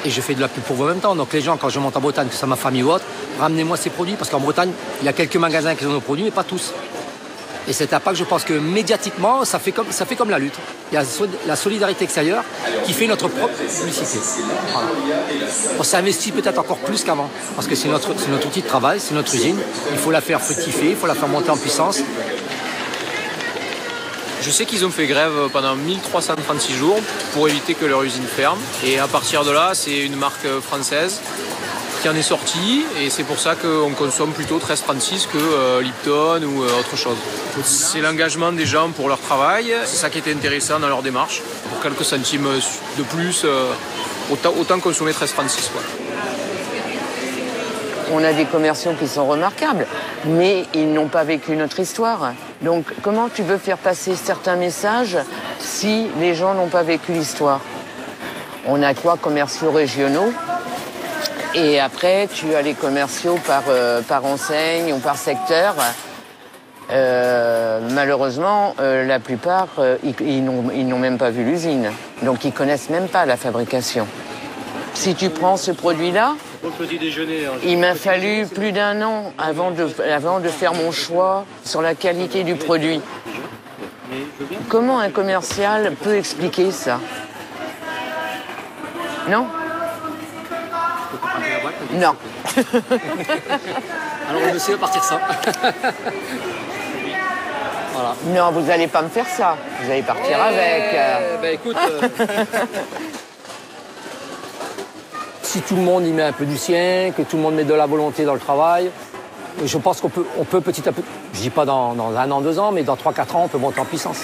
et je fais de la pub pour vous en même temps. Donc les gens, quand je monte en Bretagne, que ce soit ma famille ou autre, ramenez-moi ces produits, parce qu'en Bretagne, il y a quelques magasins qui ont nos produits, mais pas tous. Et cet impact, je pense que médiatiquement, ça fait comme, ça fait comme la lutte. Il y a la solidarité extérieure qui fait notre propre publicité. On s'investit peut-être encore plus qu'avant, parce que c'est notre, notre outil de travail, c'est notre usine. Il faut la faire fructifier, il faut la faire monter en puissance. Je sais qu'ils ont fait grève pendant 1336 jours pour éviter que leur usine ferme. Et à partir de là, c'est une marque française en est sortie. Et c'est pour ça qu'on consomme plutôt 1336 que euh, Lipton ou euh, autre chose. C'est l'engagement des gens pour leur travail. C'est ça qui était intéressant dans leur démarche. Pour quelques centimes de plus, euh, autant, consommer 1336. Quoi. On a des commerciaux qui sont remarquables, mais ils n'ont pas vécu notre histoire. Donc comment tu veux faire passer certains messages si les gens n'ont pas vécu l'histoire? On a quoi commerciaux régionaux et après tu as les commerciaux par, euh, par enseigne ou par secteur. Euh, malheureusement, euh, la plupart, ils, ils n'ont même pas vu l'usine. Donc ils connaissent même pas la fabrication. Si tu prends ce produit-là, il m'a fallu plus d'un an avant de, avant de faire mon choix sur la qualité du produit. Comment un commercial peut expliquer ça? Non? Non. Alors on essaie de partir ça. Non, vous n'allez pas me faire ça. Vous allez partir avec. Ben écoute. si tout le monde y met un peu du sien, que tout le monde met de la volonté dans le travail, je pense qu'on peut, on peut petit à petit, je dis pas dans, un an, deux ans, mais dans trois, quatre ans, on peut monter en puissance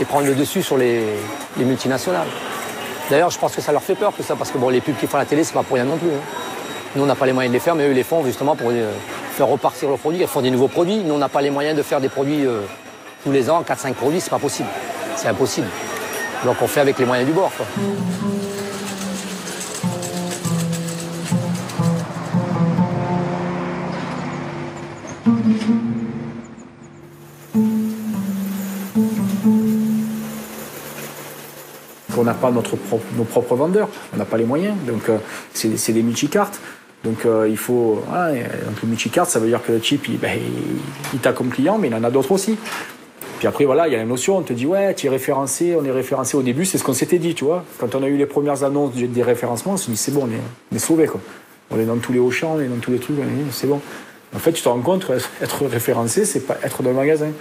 et prendre le dessus sur les, multinationales. D'ailleurs, je pense que ça leur fait peur tout ça, parce que bon, les pubs qui font à la télé, c'est pas pour rien non plus. Hein. Nous, on n'a pas les moyens de les faire, mais eux, ils les font justement pour euh, faire repartir leurs produits. Ils font des nouveaux produits. Nous, on n'a pas les moyens de faire des produits euh, tous les ans, 4-5 produits, c'est pas possible. C'est impossible. Donc on fait avec les moyens du bord. On n'a pas notre nos propres vendeurs, on n'a pas les moyens, donc euh, c'est des multicartes. Donc euh, il faut. Voilà, donc le multicarte, ça veut dire que le chip, il, ben, il, t'a comme client, mais il en a d'autres aussi. Puis après, voilà, il y a la notion, on te dit, ouais, tu es référencé, on est référencé au début, c'est ce qu'on s'était dit, tu vois. Quand on a eu les premières annonces des référencements, on s'est dit, c'est bon, on est, sauvé, quoi. On est dans tous les hauts champs, on est dans tous les trucs, c'est bon. En fait, tu te rends compte, être référencé, c'est pas être dans le magasin.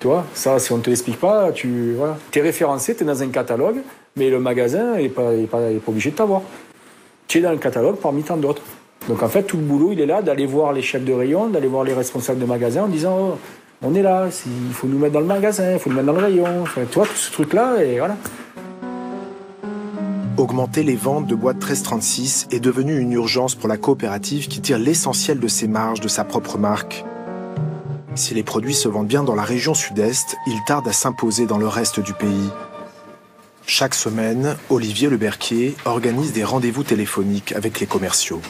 Tu vois, ça, si on ne te l'explique pas, tu voilà. es référencé, tu es dans un catalogue, mais le magasin n'est pas, obligé de t'avoir. Tu es dans le catalogue parmi tant d'autres. Donc en fait, tout le boulot, il est là d'aller voir les chefs de rayon, d'aller voir les responsables de magasin en disant oh, on est là, il faut nous mettre dans le magasin, il faut nous mettre dans le rayon. Enfin, tu tout ce truc-là, et voilà. Augmenter les ventes de boîtes 1336 est devenu une urgence pour la coopérative qui tire l'essentiel de ses marges de sa propre marque. Si les produits se vendent bien dans la région sud-est, ils tardent à s'imposer dans le reste du pays. Chaque semaine, Olivier Leberquier organise des rendez-vous téléphoniques avec les commerciaux.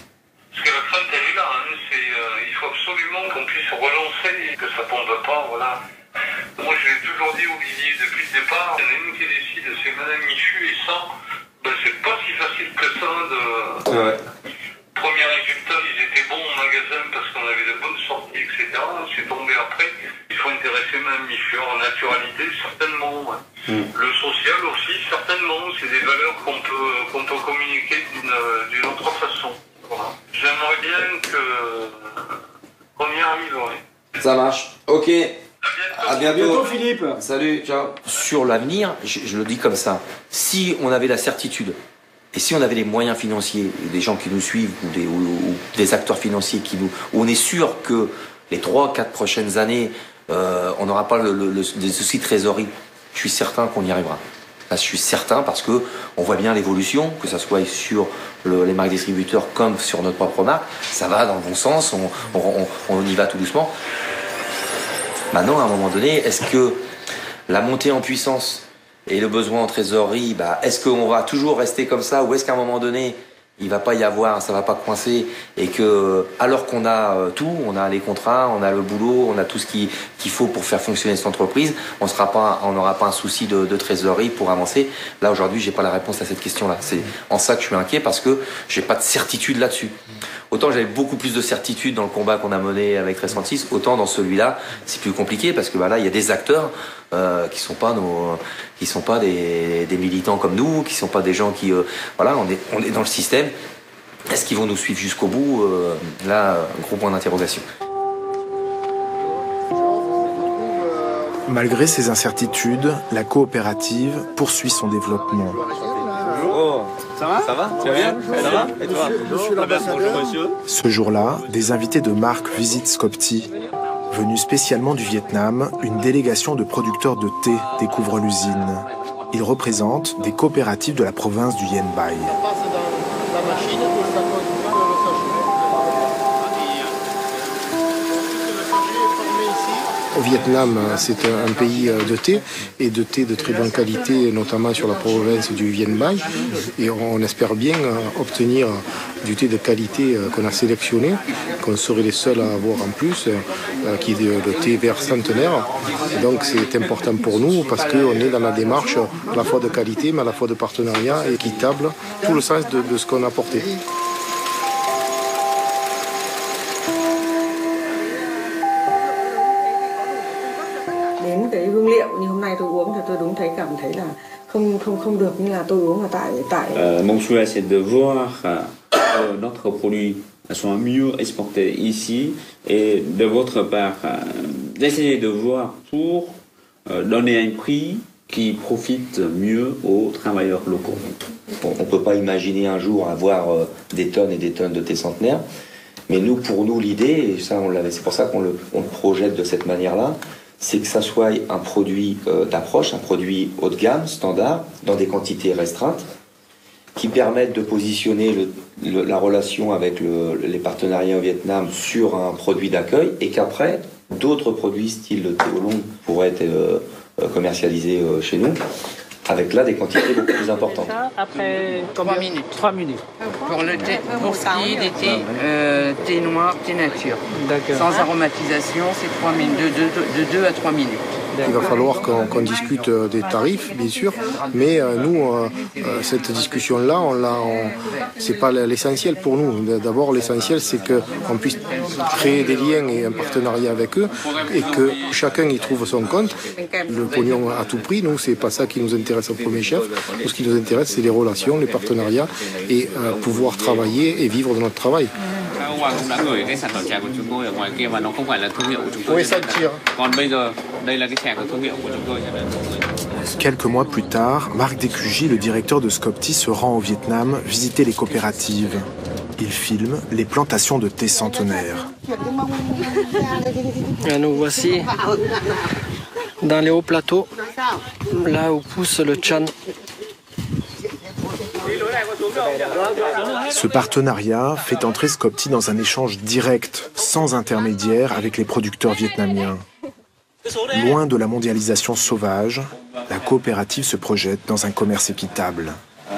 Parce que la crainte, elle est là. Hein. Euh, il faut absolument qu'on puisse relancer et que ça ne tombe pas. Voilà. Moi, je l'ai toujours dit, Olivier, depuis le départ, il y en a une qui décide, c'est Madame Michu, et ça, ben, c'est pas si facile que ça de. Ouais. Premier résultat, ils étaient bons au magasin parce qu'on avait de bonnes sorties, etc. C'est tombé après. Il faut intéresser Mme Michu en naturalité, certainement. Hmm. Le social aussi, certainement. C'est des valeurs qu'on peut, qu'on peut communiquer d'une autre façon. J'aimerais bien que qu'on y arrive, ouais. Ça marche. Ok. À bientôt. Philippe. Salut, ciao. Sur l'avenir, je, le dis comme ça. Si on avait la certitude et si on avait les moyens financiers, des gens qui nous suivent ou des, des acteurs financiers qui nous, où on est sûr que les 3-4 prochaines années, euh, on n'aura pas le, des soucis de trésorerie, je suis certain qu'on y arrivera. Je suis certain parce que on voit bien l'évolution, que ce soit sur les marques distributeurs comme sur notre propre marque. Ça va dans le bon sens, on, on y va tout doucement. Maintenant, à un moment donné, est-ce que la montée en puissance et le besoin en trésorerie, bah, est-ce qu'on va toujours rester comme ça ou est-ce qu'à un moment donné, il va pas y avoir, ça va pas coincer et que alors qu'on a euh, tout, on a les contrats, on a le boulot, on a tout ce qu'il faut pour faire fonctionner cette entreprise, on sera pas, on n'aura pas un souci de, trésorerie pour avancer. Là aujourd'hui, j'ai pas la réponse à cette question-là. C'est en ça que je suis inquiet parce que j'ai pas de certitude là-dessus. Autant j'avais beaucoup plus de certitude dans le combat qu'on a mené avec 1336, autant dans celui-là, c'est plus compliqué parce que bah, là, il y a des acteurs euh, qui sont pas nos, qui sont pas des, des, militants comme nous, qui sont pas des gens qui, euh, voilà, on est, on est dans le système. Est-ce qu'ils vont nous suivre jusqu'au bout euh, Là, gros point d'interrogation. Malgré ces incertitudes, la coopérative poursuit son développement. Oh, ça va Ça va Tu vas bien Ça va Et toi Bonjour monsieur. Ce jour-là, des invités de marque visitent Skopti. Venus spécialement du Vietnam, une délégation de producteurs de thé découvre l'usine. Ils représentent des coopératives de la province du Yen Bai. Au Vietnam, c'est un pays de thé et de thé de très bonne qualité, notamment sur la province du Vien Bai. Et on espère bien obtenir du thé de qualité qu'on a sélectionné, qu'on serait les seuls à avoir en plus, qui est le thé vert centenaire. donc c'est important pour nous parce qu'on est dans la démarche à la fois de qualité, mais à la fois de partenariat équitable, tout le sens de, de ce qu'on a porté. Liệu như hôm nay tôi uống thì tôi đúng thấy cảm thấy là không không không được như là tôi uống ở tại tại Euh, mon souhait, c'est de voir euh, notre produit soit mieux exporté ici et de votre part, euh, d'essayer de voir pour euh, donner un prix qui profite mieux aux travailleurs locaux. Bon, on ne peut pas imaginer un jour avoir euh, des tonnes et des tonnes de thé centenaire. Mais nous, pour nous, l'idée, et ça, on l'avait, c'est pour ça qu'on le, on le projette de cette manière-là, c'est que ça soit un produit euh, d'approche, un produit haut de gamme, standard, dans des quantités restreintes, qui permettent de positionner la relation avec le- les partenariats au Vietnam sur un produit d'accueil, et qu'après, d'autres produits style le thé au long pourraient être euh, commercialisés euh, chez nous, avec là des quantités beaucoup plus importantes. Après 3 minutes. 3 minutes. Pour, le thé, pour ce qui est des thés, euh, thé noir, thé nature. Sans aromatisation, c'est 3 minutes, de 2 à 3 minutes. Il va falloir qu'on discute euh, des tarifs, bien sûr, mais euh, nous, euh, cette discussion-là, on l'a, c'est pas l'essentiel pour nous. D'abord, l'essentiel, c'est qu'on puisse créer des liens et un partenariat avec eux, et que chacun y trouve son compte. Le pognon à tout prix, nous, c'est pas ça qui nous intéresse au premier chef. Nous, ce qui nous intéresse, c'est les relations, les partenariats, et euh, pouvoir travailler et vivre de notre travail. Hôm qua cũng đã gửi cái sản phẩm chè của chúng tôi ở ngoài kia mà nó không phải là thương hiệu của chúng tôi. Oui, ça tire. Còn bây giờ đây là cái Quelques mois plus tard, Marc Décugy, le directeur de Scopti, se rend au Vietnam visiter les coopératives. Il filme les plantations de thé centenaire. Et nous voici dans les hauts plateaux, là où pousse le chan. Ce partenariat fait entrer Scopti dans un échange direct, sans intermédiaire, avec les producteurs vietnamiens. Loin de la mondialisation sauvage, la coopérative se projette dans un commerce équitable. À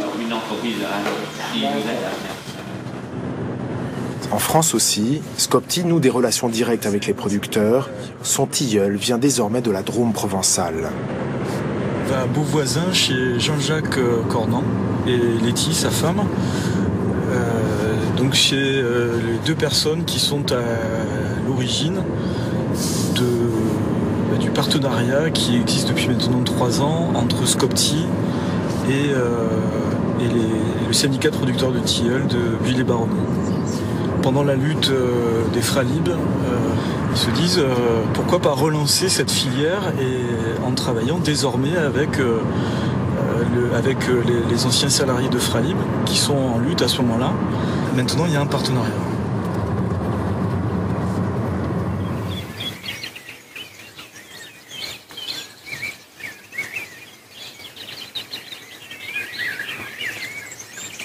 En France aussi, Scopti noue des relations directes avec les producteurs. Son tilleul vient désormais de la Drôme provençale. va à Beauvoisin chez Jean-Jacques euh, Cornan et Letty, sa femme. Euh, donc chez euh, les deux personnes qui sont à l'origine de, bah, du partenariat qui existe depuis maintenant trois ans entre Scopti et, euh, les- le syndicat de producteurs de tilleul de Buis-les-Baronnies. Pendant la lutte euh, des Fralib, euh, ils se disent pourquoi pas relancer cette filière et en travaillant désormais avec, le- avec les, les anciens salariés de Fralib qui sont en lutte à ce moment-là. Maintenant, il y a un partenariat.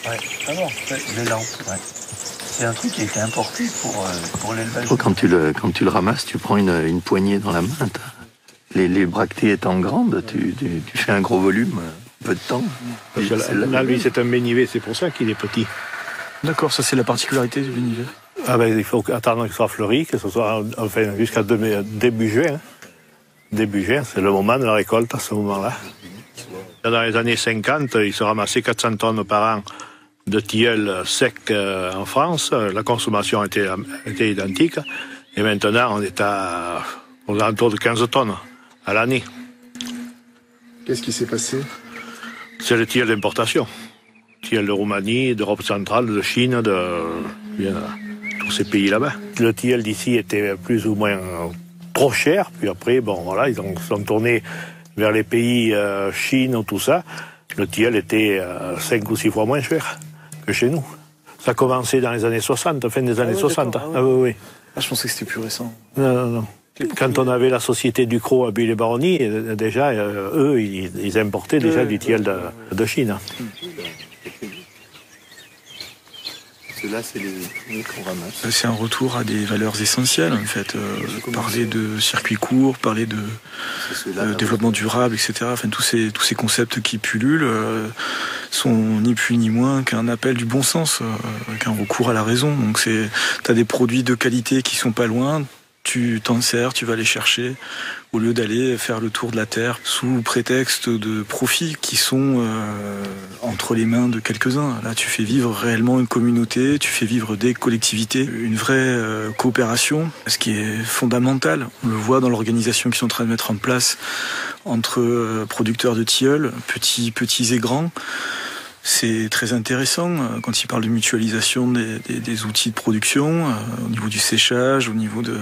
Ouais. Ouais. C'est un truc qui a été importé pour, euh, pour l'élevage. Quand tu, le, quand tu le ramasses, tu prends une, une poignée dans la main. Les, les bractées étant grandes, tu, tu- tu fais un gros volume, peu de temps. Là, lui, c'est un bénivet, c'est pour ça qu'il est petit. D'accord, ça c'est la particularité du bénivet. Ah ben, il faut attendre qu'il soit fleuri, que ce soit enfin, jusqu'à début juin. hein. Début juin, c'est le moment de la récolte à ce moment-là. Dans les années 50, il se ramassait 400 tonnes par an de tilleul sec euh, en France. La consommation était, était identique. Et maintenant, on est à aux alentours de 15 tonnes à l'année. Qu'est-ce qui s'est passé? C'est le tilleul d'importation. Tilleul de Roumanie, d'Europe centrale, de Chine, de tous ces pays là-bas. Le tilleul d'ici était plus ou moins trop cher. Puis après, bon, voilà, ils ont, sont tournés vers les pays euh, Chine ou tout ça. Le tilleul était euh, 5 ou 6 fois moins cher que chez nous. Ça a commencé dans les années 60, fin des années oui, 60. ah oui. Ah oui, oui. Ah, je pensais que c'était plus récent. Non, non, non. Quand on avait la société du Croc à Bulle-et-Baronnie, euh, déjà, euh, eux, ils, ils importaient déjà Ouais. du tilleul de, de Chine. C'est les, les qu'on ramasse. C'est un retour à des valeurs essentielles, en fait. Euh, parler de circuits courts, parler de euh, développement durable, etc. Enfin, tous ces, tous ces concepts qui pullulent euh, sont ni plus ni moins qu'un appel du bon sens, qu'un recours à la raison. Donc, c'est, t'as des produits de qualité qui sont pas loin, tu t'en sers, tu vas les chercher, au lieu d'aller faire le tour de la Terre sous prétexte de profits qui sont euh, entre les mains de quelques-uns. Là, tu fais vivre réellement une communauté, tu fais vivre des collectivités, une vraie euh, coopération, ce qui est fondamental. On le voit dans l'organisation qu'ils sont en train de mettre en place entre euh, producteurs de tilleuls, petits, petits et grands. C'est très intéressant euh, quand il parle de mutualisation des, des- des outils de production, euh, au niveau du séchage, au niveau de,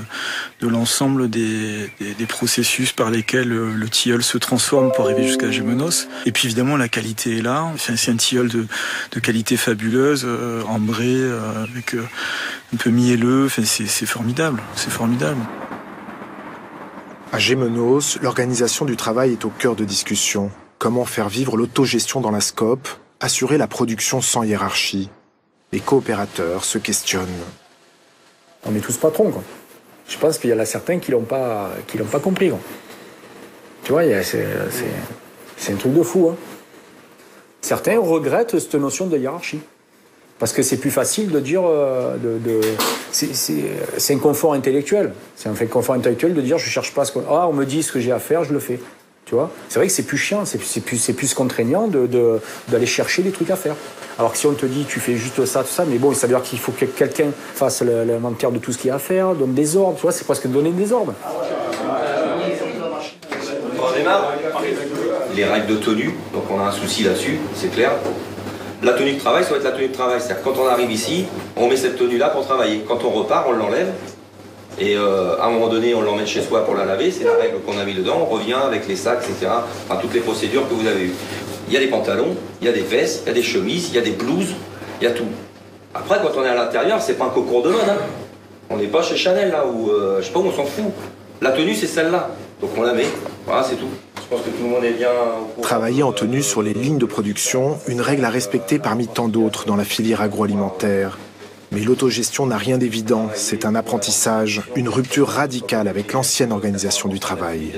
de l'ensemble des, des- processus par lesquels euh, le tilleul se transforme pour arriver jusqu'à gémenos. Et puis évidemment, la qualité est là. C'est un tilleul de, de qualité fabuleuse, euh, ambré, euh, avec euh, un peu mielleux. Enfin, c'est formidable, c'est formidable. À Gémenos, l'organisation du travail est au cœur de discussions. Comment faire vivre l'autogestion dans la SCOP, assurer la production sans hiérarchie Les coopérateurs se questionnent. On est tous patrons, quoi. Je pense qu'il y en a certains qui l'ont pas, qui l'ont pas compris, quoi. Tu vois, c'est, un truc de fou, hein. Certains regrettent cette notion de hiérarchie. Parce que c'est plus facile de dire. euh, de, c'est, un confort intellectuel. C'est un confort intellectuel de dire je cherche pas ce qu'on. Ah, on me dit ce que j'ai à faire, je le fais. Tu vois C'est vrai que c'est plus chiant, c'est, plus, plus contraignant de, de- d'aller chercher des trucs à faire. Alors que si on te dit tu fais juste ça, tout ça, mais bon, ça veut dire qu'il faut que quelqu'un fasse l'inventaire de tout ce qu'il y a à faire, donne des ordres, tu vois, c'est presque donner des ordres. On démarre Les règles de tenue, donc on a un souci là-dessus, c'est clair. La tenue de travail, ça va être la tenue de travail. C'est-à-dire quand on arrive ici, on met cette tenue-là pour travailler. Quand on repart, on l'enlève. Et euh, à un moment donné, on l'emmène chez soi pour la laver. C'est la règle qu'on a mis dedans. On revient avec les sacs, etc. Enfin, toutes les procédures que vous avez eues. Il y a des pantalons, il y a des vestes, il y a des chemises, il y a des blouses, il y a tout. Après, quand on est à l'intérieur, c'est pas un concours de mode. hein. On n'est pas chez Chanel, là, où, euh, je sais pas où, on s'en fout. La tenue, c'est celle-là. Donc on la met. Voilà, c'est tout. Je pense que tout le monde est bien au courant. Travailler en tenue sur les lignes de production, une règle à respecter parmi tant d'autres dans la filière agroalimentaire. Mais l'autogestion n'a rien d'évident, c'est un apprentissage, une rupture radicale avec l'ancienne organisation du travail.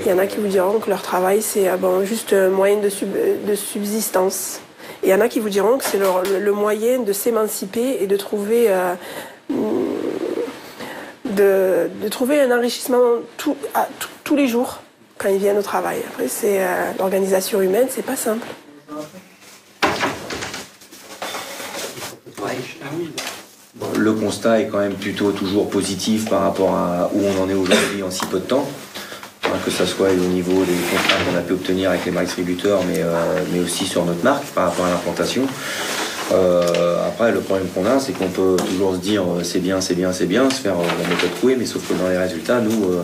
Il y en a qui vous diront que leur travail, c'est euh, bon, juste un moyen de, sub- de subsistance. Il y en a qui vous diront que c'est le, moyen de s'émanciper et de trouver, euh, de, trouver un enrichissement tout- tous les jours quand ils viennent au travail. Après, c'est euh, l'organisation humaine, c'est pas simple. Le constat est quand même plutôt toujours positif par rapport à où on en est aujourd'hui en si peu de temps. Hein, que ce soit au niveau des contrats qu'on a pu obtenir avec les marques distributeurs, mais, euh, mais aussi sur notre marque par rapport à l'implantation. Euh, après, le problème qu'on a, c'est qu'on peut toujours se dire euh, c'est bien, c'est bien, c'est bien, se faire euh, la méthode couée, mais sauf que dans les résultats, nous, euh,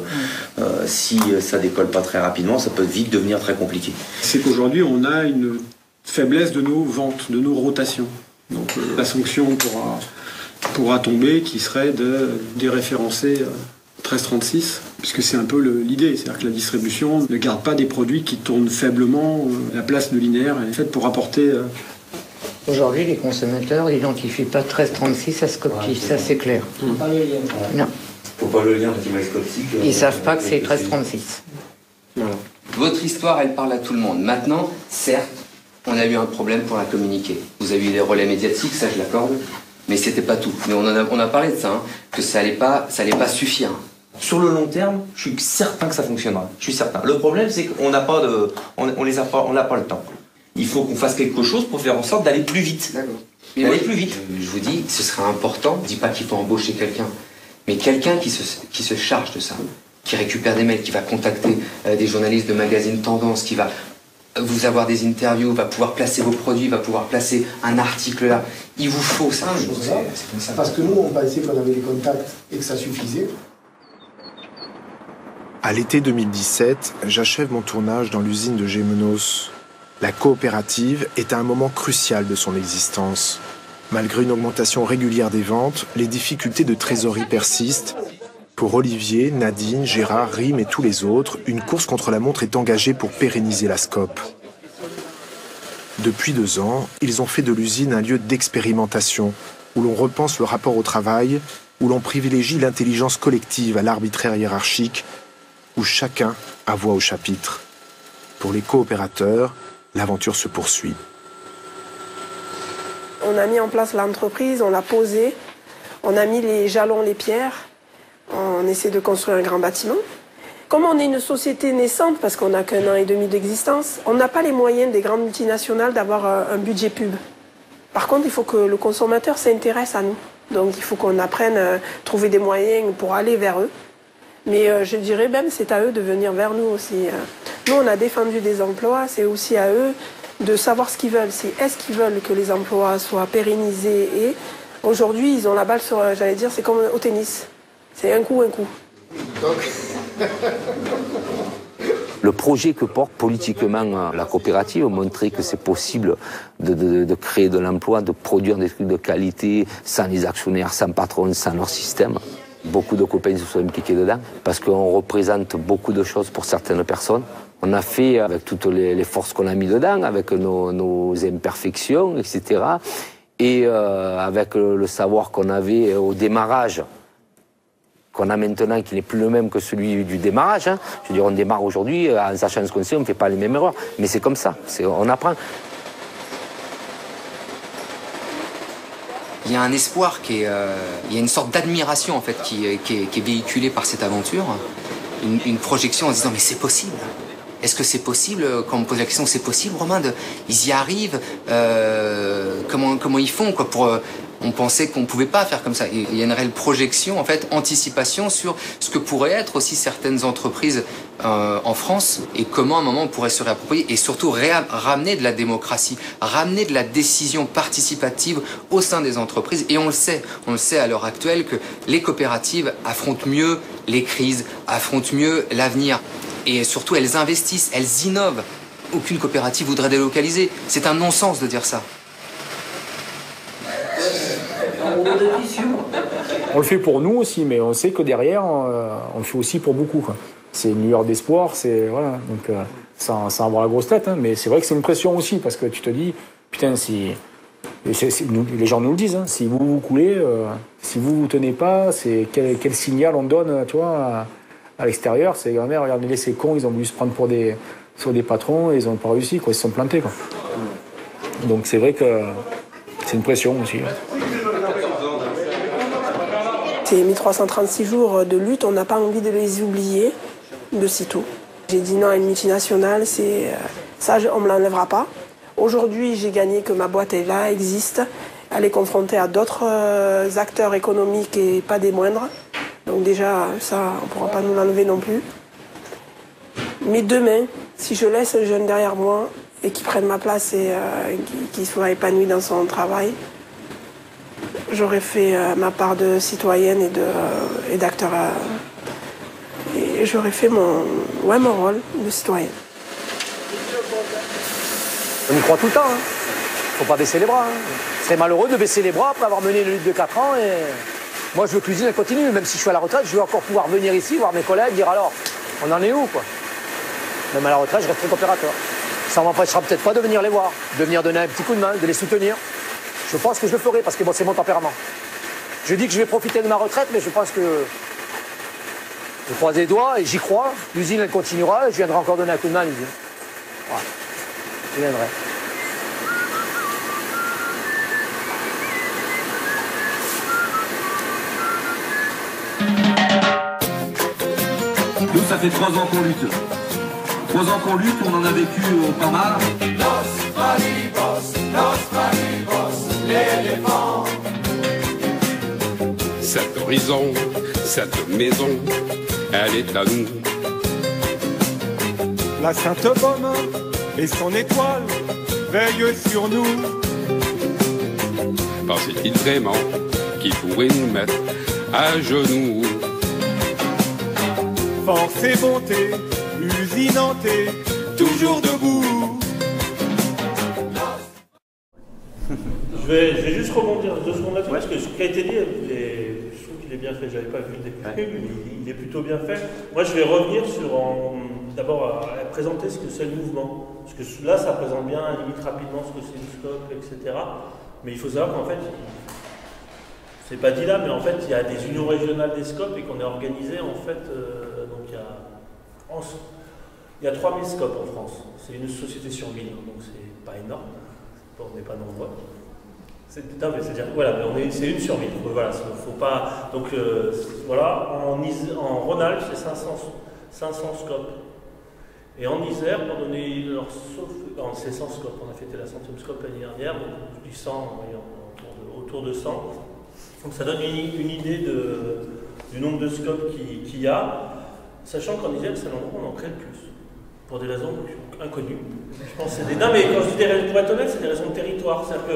euh, si ça décolle pas très rapidement, ça peut vite devenir très compliqué. c'est qu'aujourd'hui, on a une faiblesse de nos ventes, de nos rotations. Donc euh, la sanction pourra, pourra tomber qui serait de déréférencer euh, 1336, puisque c'est un peu l'idée. C'est-à-dire que la distribution ne garde pas des produits qui tournent faiblement. euh, la place de linéaire elle est faite pour apporter. euh, Aujourd'hui, les consommateurs n'identifient pas 1336 à Scopti, ça c'est clair. Non, Faut pas le lien avec l'image optique. ils savent pas que c'est 1336. Votre histoire, elle parle à tout le monde. Maintenant, certes, on a eu un problème pour la communiquer. Vous avez eu des relais médiatiques, ça je l'accorde, mais c'était pas tout. Mais on, en a, on a parlé de ça, hein, que ça allait pas, ça allait pas suffire. Sur le long terme, je suis certain que ça fonctionnera. Je suis certain. Le problème, c'est qu'on n'a pas de, on, on les a pas, on n'a pas le temps. Il faut qu'on fasse quelque chose pour faire en sorte d'aller plus vite. D'aller plus vite. Je vous dis, ce serait important. Je dis pas qu'il faut embaucher quelqu'un, mais quelqu'un qui se, qui se charge de ça, qui récupère des mails, qui va contacter euh, des journalistes de magazines tendance, qui va vous avoir des interviews, va pouvoir placer vos produits, va pouvoir placer un article là. Il vous faut ça. Ah, je ça. Parce que nous, on pensait qu'on avait des contacts et que ça suffisait. À l'été 2017, j'achève mon tournage dans l'usine de Gémenos. La coopérative est à un moment crucial de son existence. Malgré une augmentation régulière des ventes, les difficultés de trésorerie persistent. Pour Olivier, Nadine, Gérard, Rim et tous les autres, une course contre la montre est engagée pour pérenniser la SCOP. Depuis deux ans, ils ont fait de l'usine un lieu d'expérimentation, où l'on repense le rapport au travail, où l'on privilégie l'intelligence collective à l'arbitraire hiérarchique, où chacun a voix au chapitre. Pour les coopérateurs, l'aventure se poursuit. On a mis en place l'entreprise, on l'a posée, on a mis les jalons, les pierres, on essaie de construire un grand bâtiment. Comme on est une société naissante, parce qu'on n'a qu'un an et demi d'existence, on n'a pas les moyens des grandes multinationales d'avoir un un budget pub. Par contre, il faut que le consommateur s'intéresse à nous. Donc il faut qu'on apprenne à trouver des moyens pour aller vers eux. Mais euh, je dirais même c'est à eux de venir vers nous aussi. euh. Nous, on a défendu des emplois, c'est aussi à eux de savoir ce qu'ils veulent. C'est est-ce qu'ils veulent que les emplois soient pérennisés et aujourd'hui, ils ont la balle sur, euh, j'allais dire, c'est comme au tennis. C'est un coup, un coup. Le projet que porte politiquement euh, la coopérative, montrer que c'est possible de, créer de l'emploi, de produire des trucs de qualité sans les actionnaires, sans patron, sans leur système. Beaucoup de copains se sont impliqués dedans parce qu'on représente beaucoup de choses pour certaines personnes. On a fait avec toutes les, forces qu'on a mis dedans, avec nos, imperfections, etc. Et euh, avec le savoir qu'on avait au démarrage, qu'on a maintenant, qui n'est plus le même que celui du démarrage. hein. Je veux dire, on démarre aujourd'hui, euh, en sachant ce qu'on sait, on ne fait pas les mêmes erreurs. Mais c'est comme ça, on apprend. Il y a un espoir qui est, euh, il y a une sorte d'admiration en fait qui, est- qui est, véhiculée par cette aventure, une, projection en disant mais c'est possible. Est-ce que c'est possible Quand on me pose la question, c'est possible, Romain Ils y arrivent. euh, comment ils font pour euh, On pensait qu'on pouvait pas faire comme ça. Il y a une réelle projection, en fait, anticipation sur ce que pourraient être aussi certaines entreprises euh, en France et comment à un moment on pourrait se réapproprier et surtout ramener de la démocratie, ramener de la décision participative au sein des entreprises. Et on le sait, on le sait à l'heure actuelle que les coopératives affrontent mieux les crises, affrontent mieux l'avenir et surtout elles investissent, elles innovent. Aucune coopérative voudrait délocaliser. C'est un non-sens de dire ça. On le fait pour nous aussi, mais on sait que derrière, euh, on le fait aussi pour beaucoup. C'est une lueur d'espoir, c'est voilà. Donc euh, sans, avoir la grosse tête, hein, mais c'est vrai que c'est une pression aussi parce que tu te dis, putain, si les gens nous le disent, hein, si vous vous coulez, euh, si vous vous tenez pas, c'est quel, signal on donne, tu vois, à, l'extérieur? C'est grand-mère, regardez ces cons, ils ont voulu se prendre pour des des patrons, et ils ont pas réussi, ils se sont plantés. Donc c'est vrai que c'est une pression aussi. Ces 1336 jours de lutte, on n'a pas envie de les oublier de sitôt. J'ai dit non à une multinationale, c'est euh, ça, on ne me l'enlèvera pas. Aujourd'hui, j'ai gagné que ma boîte est là, existe. Elle est confrontée à d'autres euh, acteurs économiques et pas des moindres. Donc déjà, ça, on ne pourra pas nous l'enlever non plus. Mais demain, si je laisse un jeune derrière moi et qui prenne ma place et euh, qui- qui soit épanoui dans son travail, j'aurais fait euh, ma part de citoyenne et et d'acteur. euh, et j'aurais fait mon, ouais, mon rôle de citoyenne. On y croit tout le temps. Hein. Faut pas baisser les bras. hein. C'est malheureux de baisser les bras après avoir mené une lutte de 4 ans. Et moi, je veux que l'usine continue. Même si je suis à la retraite, je veux encore pouvoir venir ici, voir mes collègues, dire alors, on en est où quoi? Même à la retraite, je resterai coopérateur. Ça m'empêchera peut-être pas de venir les voir, de venir donner un petit coup de main, de les soutenir. Je pense que je le ferai parce que bon, c'est mon tempérament. Je dis que je vais profiter de ma retraite, mais je pense que je croise les doigts et j'y crois. L'usine, elle continuera et je viendrai encore donner un coup de main à l'usine. Voilà. Je viendrai. Nous, ça fait trois ans qu'on lutte. Trois ans qu'on lutte, on en a vécu euh, pas mal. Los Maribos, Los Maribos, l'éléphant. Cette horizon, cette maison, elle est à nous. La Sainte Baume et son étoile veillent sur nous. Pensait-il vraiment qu'il pourrait nous mettre à genoux Force et bonté, usinanté, toujours debout. Je vais, je vais juste rebondir deux secondes là-dessus, parce que ce qui a été dit, est- je trouve qu'il est bien fait. J'avais pas vu le début, mais il, est plutôt bien fait. Moi, je vais revenir sur, d'abord, à, à présenter ce que c'est le mouvement. Parce que là, ça présente bien, limite rapidement, ce que c'est une scope, etc. Mais il faut savoir qu'en fait, c'est pas dit là, mais en fait, il y a des unions régionales des scopes et qu'on est organisé, en fait, euh, donc il y a, en- il y a 3000 scopes en France. C'est une société sur 1000, donc c'est pas énorme. On n'est pas nombreux. C'est-à-dire, c'est une sur mille. Voilà. Donc euh, voilà, en, Rhône-Alpes, c'est 500, 500 scopes. Et en Isère, pour donner leur sauf, c'est 100 scopes. On a fêté la centième scope l'année dernière, donc dis 100, oui, en- en- autour de 100. Donc ça donne une, idée du nombre de scopes qu'il qu'il y a, sachant qu'en Isère, c'est l'endroit où on en crée le plus pour des raisons inconnues. Je pense des... Non, mais quand je dis des raisons, pour être honnête, c'est des raisons de territoire. C'est-à-dire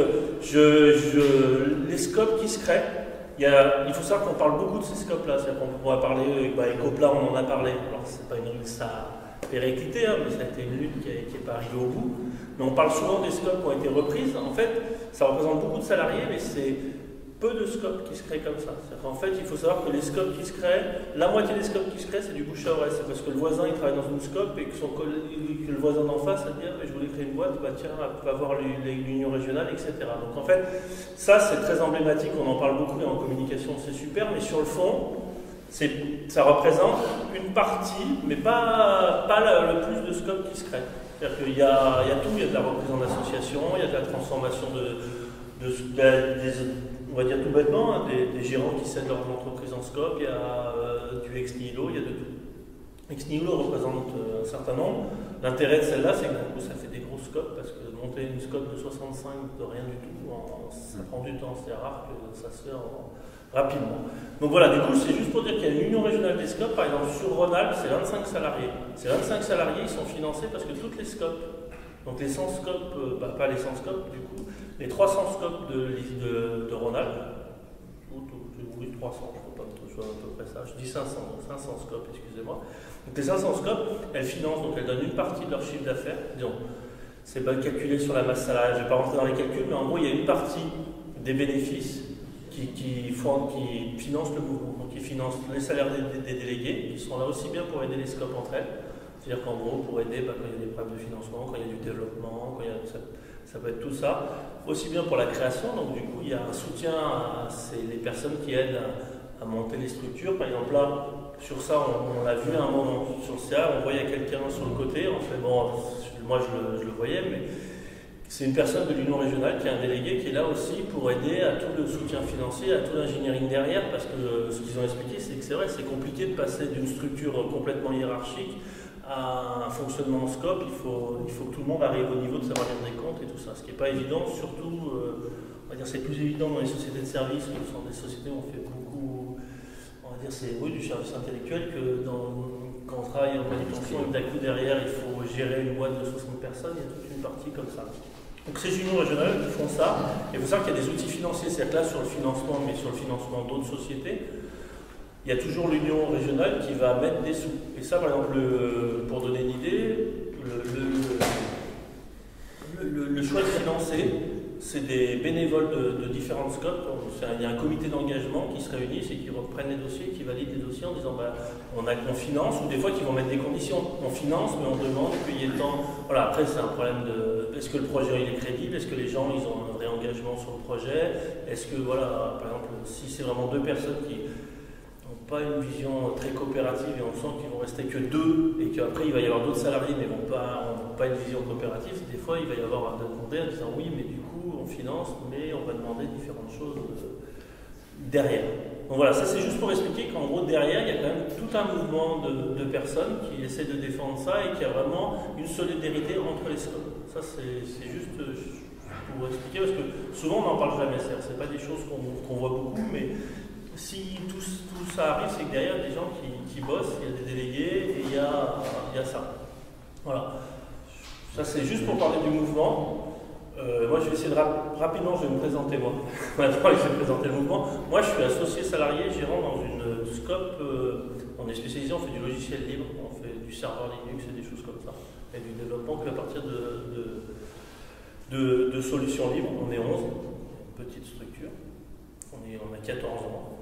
que les scopes qui se créent, il, faut savoir qu'on parle beaucoup de ces scopes-là. C'est-à-dire qu'on pourra parler, bah, Ecopla, on en a parlé. Alors, c'est pas une ça a périclité, hein, mais ça a été une lutte qui n'est pas arrivée au bout. Mais on parle souvent des scopes qui ont été reprises. En fait, ça représente beaucoup de salariés, mais c'est peu de scopes qui se créent comme ça. Qu'en fait, il faut savoir que les scopes qui se créent, la moitié des scopes qui se créent, c'est du bouche à oreille. C'est parce que le voisin, il travaille dans une scope et que, son le voisin d'en face, Ah, mais je voulais créer une boîte, bah tiens, va voir l'u- l'union régionale, etc. Donc en fait, ça, c'est très emblématique. On en parle beaucoup et en communication, c'est super, mais sur le fond, ça représente une partie, mais pas, pas le plus de scopes qui se créent. C'est-à-dire qu'il y il y a tout, il y a de la reprise en association, il y a de la transformation de- des- on va dire tout bêtement, hein, des, des gérants qui cèdent leur entreprise en scope, il y a euh, du ex nihilo, il y a de tout. Ex nihilo représente euh, un certain nombre. L'intérêt de celle-là, c'est que coup, ça fait des gros scopes, parce que monter une scope de 65 de rien du tout, ça prend du temps, c'est rare que ça se fait en- rapidement. Donc voilà, du coup, c'est juste pour dire qu'il y a une union régionale des scopes, par exemple sur Rhône-Alpes, c'est 25 salariés. Ces 25 salariés, ils sont financés parce que toutes les scopes, donc les 100 scopes, euh, bah, pas les 100 scopes du coup, les 300 scopes de, de, de ou- ou- oui 300, je crois pas, je vois à peu près ça, je dis 500, donc 500 scopes, excusez-moi. Donc les 500 scopes, elles financent, donc elles donnent une partie de leur chiffre d'affaires, disons, c'est pas calculé sur la masse salariale, je ne vais pas rentrer dans les calculs, mais en gros, il y a une partie des bénéfices qui, financent le mouvement, qui financent les salaires des, délégués, qui sont là aussi bien pour aider les scopes entre elles. C'est-à-dire qu'en gros, pour aider bah, quand il y a des problèmes de financement, quand il y a du développement, quand il y a, ça, peut être tout ça. Aussi bien pour la création, donc du coup, il y a un soutien c'est les personnes qui aident à, monter les structures. Par exemple, là, sur ça, on, on l'a vu à un moment sur ça, on voyait quelqu'un sur le côté, on fait bon, moi je le, je le voyais, mais c'est une personne de l'Union régionale qui est un délégué qui est là aussi pour aider à tout le soutien financier, à tout l'ingénierie derrière, parce que euh, ce qu'ils ont expliqué, c'est que c'est vrai, c'est compliqué de passer d'une structure complètement hiérarchique à un fonctionnement en scope. Il faut, il faut que tout le monde arrive au niveau de savoir lire des comptes et tout ça, ce qui n'est pas évident, surtout, euh, on va dire, c'est plus évident dans les sociétés de services, qui sont des sociétés où on fait beaucoup, on va dire, c'est du service intellectuel, que quand on travaille en manutention que d'un coup derrière, il faut gérer une boîte de 60 personnes, il y a toute une partie comme ça. Donc ces unions régionales qui font ça, et faut savoir qu'il y a des outils financiers, c'est-à-dire que là sur le financement, mais sur le financement d'autres sociétés, il y a toujours l'union régionale qui va mettre des sous. Et ça, par exemple, le- pour donner une idée, le, choix de financer, c'est des bénévoles de, de différentes scopes. Il y a un comité d'engagement qui se réunissent et qui reprennent les dossiers, qui valident les dossiers en disant bah, on, a, finance, ou des fois qui vont mettre des conditions. On finance, mais on demande qu'il y ait tant. Voilà, après, c'est un problème de est-ce que le projet est crédible? Est-ce que les gens ils ont un vrai engagement sur le projet? Est-ce que, voilà, par exemple, si c'est vraiment deux personnes qui pas une vision très coopérative et on sent qu'ils vont rester que deux et qu'après il va y avoir d'autres salariés mais n'ont pas, ont pas une vision coopérative, des fois il va y avoir à demander en disant oui mais du coup on finance mais on va demander différentes choses euh, derrière. Donc voilà, ça c'est juste pour expliquer qu'en gros derrière il y a quand même tout un mouvement de, personnes qui essaient de défendre ça et qui a vraiment une solidarité entre les scopes. Ça c'est juste euh, pour expliquer parce que souvent on n'en parle jamais, c'est pas des choses qu'on qu'on voit beaucoup, mais si tout, ça arrive, c'est que derrière il y a des gens qui, bossent, il y a des délégués et il y a, ça. Voilà. Ça c'est juste pour parler du mouvement. Euh, moi, je vais essayer de rap- rapidement, je vais me présenter moi. Maintenant, je vais présenter le mouvement. Moi, je suis associé salarié gérant dans une scope. euh, on est spécialisé, on fait du logiciel libre, on fait du serveur Linux et des choses comme ça, et du développement que à partir de solutions libres. On est 11, une petite structure. On, est, on a 14 ans.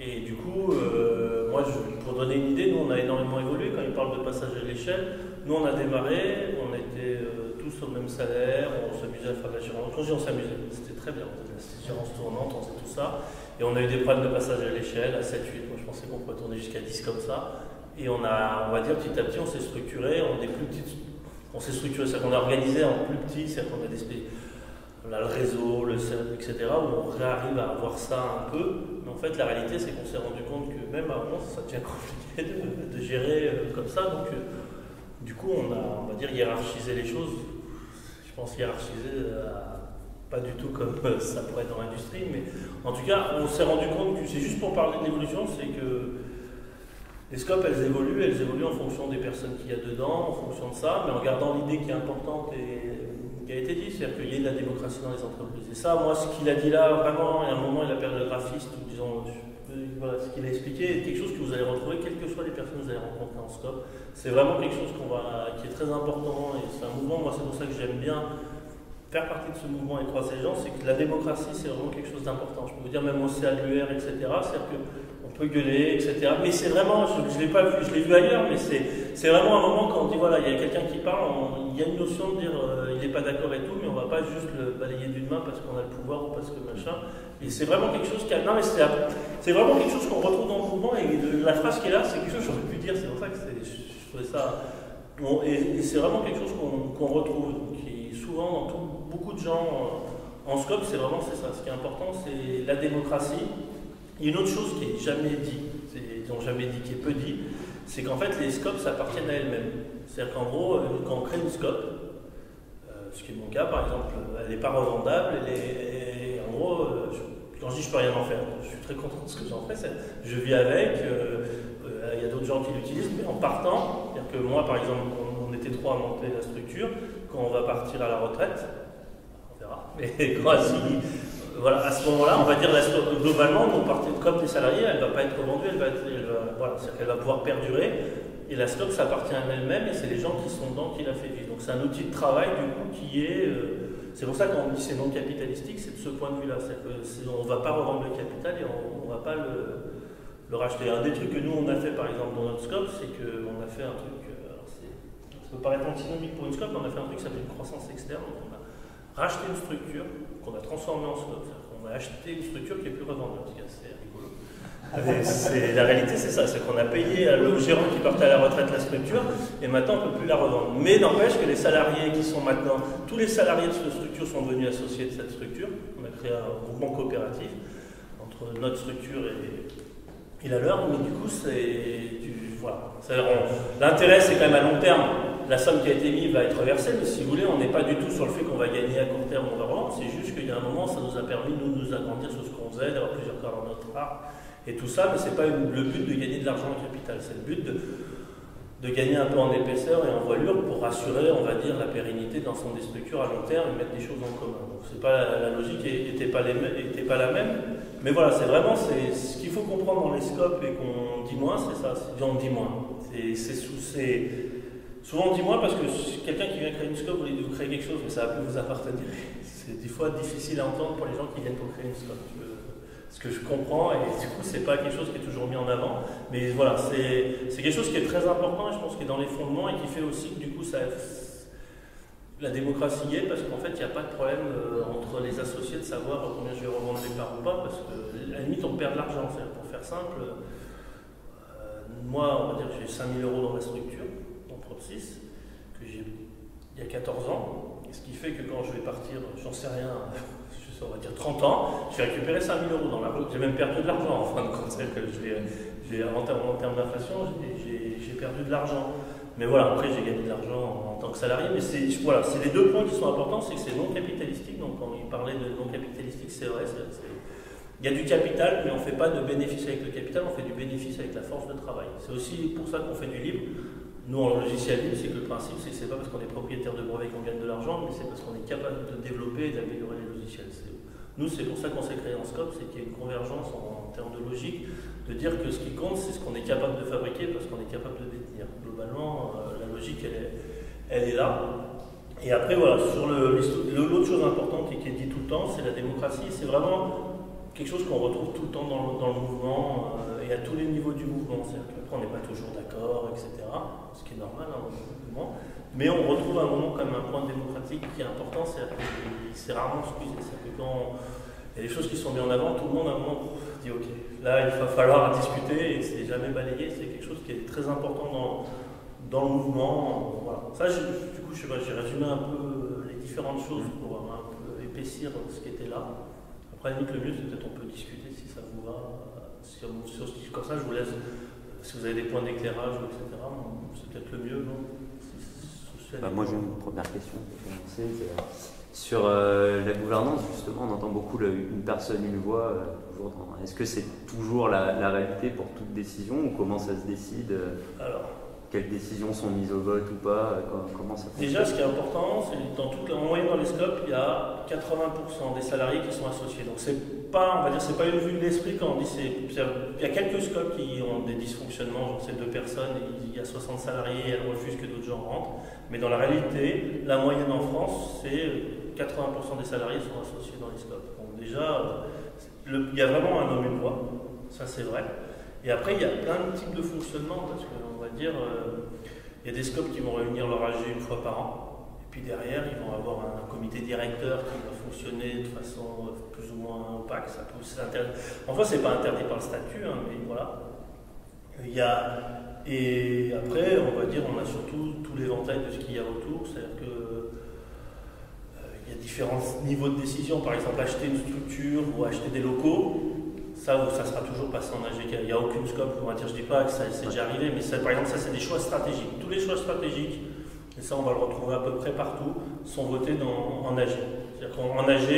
Et du coup, euh, moi, pour donner une idée, nous, on a énormément évolué. Quand il parle de passage à l'échelle, nous, on a démarré, on était euh, tous au même salaire, on s'amusait à faire de la gérance. On s'amusait, c'était très bien. On faisait la gérance tournante, on faisait tout ça. Et on a eu des problèmes de passage à l'échelle, à 7, 8. Moi, je pensais qu'on pourrait tourner jusqu'à 10 comme ça. Et on a, on va dire, petit à petit, on s'est structuré. On est plus petites. On s'est structuré, c'est-à-dire qu'on a organisé en plus petit, c'est-à-dire qu'on a des on le réseau, le etc., où on arrive à avoir ça un peu. En fait, la réalité, c'est qu'on s'est rendu compte que même avant, ça devient compliqué de, gérer euh, comme ça. Donc, euh, du coup, on a, on va dire, hiérarchisé les choses. Je pense hiérarchiser, euh, pas du tout comme ça pourrait être dans l'industrie, mais en tout cas, on s'est rendu compte que c'est juste pour parler de l'évolution, c'est que les scopes, elles évoluent, elles évoluent en fonction des personnes qu'il y a dedans, en fonction de ça, mais en gardant l'idée qui est importante et qui a été dit, c'est-à-dire qu'il y ait de la démocratie dans les entreprises. Et ça, moi, ce qu'il a dit là, vraiment, et à un moment, il appelle le graphiste, ou disons, voilà, ce qu'il a expliqué est quelque chose que vous allez retrouver, quelles que soient les personnes que vous allez rencontrer en scope. C'est vraiment quelque chose qui est très important, et c'est un mouvement, moi, c'est pour ça que j'aime bien faire partie de ce mouvement et croiser les gens, c'est que la démocratie, c'est vraiment quelque chose d'important. Je peux vous dire, même au CALUR, etc., c'est-à-dire qu'on peut gueuler, etc. Mais c'est vraiment, je ne l'ai pas vu, je l'ai vu ailleurs, mais c'est vraiment un moment quand on dit, voilà, il y a quelqu'un qui parle, il y a une notion de dire, euh, il n'est pas d'accord et tout, mais on va pas juste le balayer d'une main parce qu'on a le pouvoir ou parce que machin. Et c'est vraiment quelque chose qui a... Non, c'est vraiment quelque chose qu'on retrouve dans le mouvement, et la phrase qui est là, c'est quelque chose que j'aurais pu dire, c'est pour ça que je, je trouvais ça... Et c'est vraiment quelque chose qu'on retrouve, qui souvent dans beaucoup de gens euh, en scope, c'est vraiment c'est ça. Ce qui est important, c'est la démocratie. Il y a une autre chose qui est jamais dit, ils n'ont jamais dit, qui est peu dit, c'est qu'en fait les scopes s'appartiennent à elles-mêmes. C'est-à-dire qu'en gros, euh, quand on crée une scope, euh, ce qui est mon cas par exemple, elle n'est pas revendable, est, en gros, euh, quand je dis je peux rien en faire, je suis très content de ce que j'en fais, je vis avec, il y a d'autres gens qui l'utilisent, mais en partant, c'est-à-dire que moi par exemple, on, était trois à monter la structure, quand on va partir à la retraite, on verra, mais quand si, voilà, à ce moment-là, on va dire globalement, on partait comme des salariés, elle ne va pas être revendue, elle va, elle va- pouvoir perdurer. Et la stock, ça appartient à elle-même et c'est les gens qui sont dedans qui la fait vivre. Donc c'est un outil de travail du coup qui est. euh, c'est pour ça qu'on dit c'est non capitalistique, c'est de ce point de vue-là. C'est que c'est- on ne va pas revendre le capital et on ne va pas le, racheter. Un des trucs que nous on a fait par exemple dans notre scope, c'est qu'on a fait un truc. euh, ça peut paraître antinomique pour une scope, mais on a fait un truc qui s'appelle une croissance externe. Donc on a racheté une structure qu'on a transformée en. C'est-à-dire qu'on a acheté une structure qui est plus revendable. C'est rigolo. Mais c'est- la réalité, c'est ça, c'est qu'on a payé à le gérant qui partait à la retraite la structure, et maintenant on ne peut plus la revendre. Mais n'empêche que les salariés qui sont maintenant, tous les salariés de cette structure sont devenus associés de cette structure. On a créé un groupement coopératif entre notre structure et, et la leur, mais du coup, c'est du- L'intérêt, c'est quand même à long terme. La somme qui a été mise va être reversée, mais si vous voulez, on n'est pas du tout sur le fait qu'on va gagner à court terme, va revendre. C'est juste qu'il y a un moment, ça nous a permis, de nous agrandir sur ce qu'on faisait, d'avoir plusieurs corps dans notre art et tout ça, mais c'est pas une- le but de gagner de l'argent en capital, c'est le but de, de gagner un peu en épaisseur et en voilure pour assurer, on va dire, la pérennité dans son des structures à long terme et mettre des choses en commun. Donc pas la, logique n'était pas, la même, mais voilà, c'est vraiment ce qu'il faut comprendre dans les scopes et qu'on dit moins, c'est ça, on dit moins. C'est souvent on dit moins parce que quelqu'un qui vient créer une scope, vous vous créer quelque chose, mais ça va plus vous appartenir. C'est des fois difficile à entendre pour les gens qui viennent pour créer une scope. Ce que je comprends, et du coup, c'est pas quelque chose qui est toujours mis en avant. Mais voilà, c'est quelque chose qui est très important, et je pense qui est dans les fondements, et qui fait aussi que du coup, ça, la démocratie y est, parce qu'en fait, il n'y a pas de problème euh, entre les associés de savoir combien je vais revendre les parts ou pas, parce que la limite, on perd de l'argent. Pour faire simple, euh, moi, on va dire que j'ai 5000 euros dans la structure, dans Prop6, que j'ai il y a 14 ans, et ce qui fait que quand je vais partir, j'en sais rien, on va dire 30 ans, j'ai récupéré 5000 euros dans la route. J'ai même perdu de l'argent en fin de compte. C'est-à-dire que j'ai- en termes, d'inflation, j'ai- perdu de l'argent. Mais voilà, après j'ai gagné de l'argent en tant que salarié. Mais c'est voilà, c'est les deux points qui sont importants, c'est que c'est non capitalistique. Donc quand il parlait de non capitalistique, c'est vrai. il y a du capital, mais on ne fait pas de bénéfice avec le capital, on fait du bénéfice avec la force de travail. C'est aussi pour ça qu'on fait du libre. Nous, en logiciel libre, c'est que le principe, c'est que c'est pas parce qu'on est propriétaire de brevets qu'on gagne de l'argent, mais c'est parce qu'on est capable de développer et d'améliorer les Nous, c'est pour ça qu'on s'est créé en scope, c'est qu'il y a une convergence en, termes de logique, de dire que ce qui compte, c'est ce qu'on est capable de fabriquer parce qu'on est capable de détenir. Globalement, euh, la logique, elle est, là. Et après, voilà, sur l'autre chose importante et qui est dit tout le temps, c'est la démocratie. C'est vraiment quelque chose qu'on retrouve tout le temps dans le, mouvement euh, et à tous les niveaux du mouvement. C'est-à-dire on n'est pas toujours d'accord, etc. Ce qui est normal hein, dans le mouvement. Mais on retrouve un moment comme un point démocratique qui est important, c'est c'est rarement excusé. C'est-à-dire que quand il y a des choses qui sont mises en avant, tout le monde à un moment dit ok, là il va falloir discuter et c'est jamais balayé. C'est quelque chose qui est très important dans, dans le mouvement. Voilà. Ça, je- du coup, je sais pas, j'ai résumé un peu les différentes choses pour un peu épaissir ce qui était là. Après, limite, le mieux, c'est peut-être on peut discuter si ça vous va. Sur, sur ce- comme ça, je vous laisse, si vous avez des points d'éclairage, etc., c'est peut-être le mieux, non? Si- si- si- Bah, moi j'ai une première question pour commencer. euh, Sur euh, la gouvernance, justement, on entend beaucoup le- une personne, une voix. euh, toujours dans- Est-ce que c'est toujours la, la réalité pour toute décision ou comment ça se décide Alors. Quelles décisions sont mises au vote ou pas euh, co- Comment ça Déjà, ce qui est important, c'est que dans toute la, en moyenne dans les scopes, il y a 80% des salariés qui sont associés. Donc c'est pas, on va dire, c'est pas une vue de l'esprit quand on dit c'est, il y a quelques scopes qui ont des dysfonctionnements, genre c'est deux personnes, il y a 60 salariés, et elles refusent que d'autres gens rentrent. Mais dans la réalité, la moyenne en France, c'est 80% des salariés sont associés dans les scopes. Donc déjà, le- il y a vraiment un homme et une voix, ça c'est vrai. Et après, il y a plein de types de fonctionnement, parce qu'on va dire, euh, il y a des scopes qui vont réunir leur AG une fois par an, et puis derrière, ils vont avoir un comité directeur qui va fonctionner de façon euh, plus ou moins opaque. Ça peut. Enfin, pas interdit par le statut, hein, mais voilà. Il y a, et après, on va dire, on a surtout tout l'éventail de ce qu'il y a autour, c'est-à-dire que euh, il y a différents niveaux de décision. Par exemple, acheter une structure ou acheter des locaux, ça, ça sera toujours passé en AGK. Il n'y a aucune scope, va dire, je ne dis pas que ça c'est déjà arrivé, mais ça, par exemple, ça, c'est des choix stratégiques. Tous les choix stratégiques, et ça, on va le retrouver à peu près partout, sont votés en AG. C'est-à-dire qu'en AG,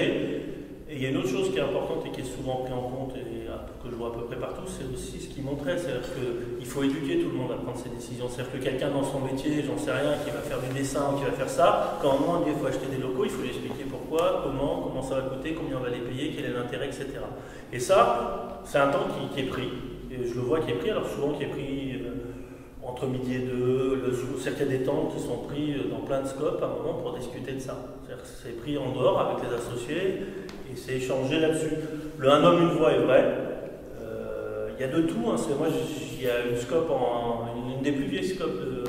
et il y a une autre chose qui est importante et qui est souvent prise en compte et que je vois à peu près partout, c'est aussi ce qui montrait, c'est-à-dire qu'il faut éduquer tout le monde à prendre ses décisions. C'est-à-dire que quelqu'un dans son métier, j'en sais rien, qui va faire du dessin ou qui va faire ça, quand on dit il faut acheter des locaux, il faut lui expliquer pourquoi, comment, comment ça va coûter, combien on va les payer, quel est l'intérêt, etc. Et ça, c'est un temps qui, est pris. Et je le vois qui est pris, alors souvent qui est pris euh, entre midi et deux, le jour, c'est qu'il y a des temps qui sont pris euh, dans plein de scopes à un moment pour discuter de ça. C'est pris en dehors avec les associés et c'est échangé là-dessus. Le un homme, une voix est vrai. Euh, Il y a de tout. hein. Moi, il y a une scope, en, une, des plus vieilles scopes de,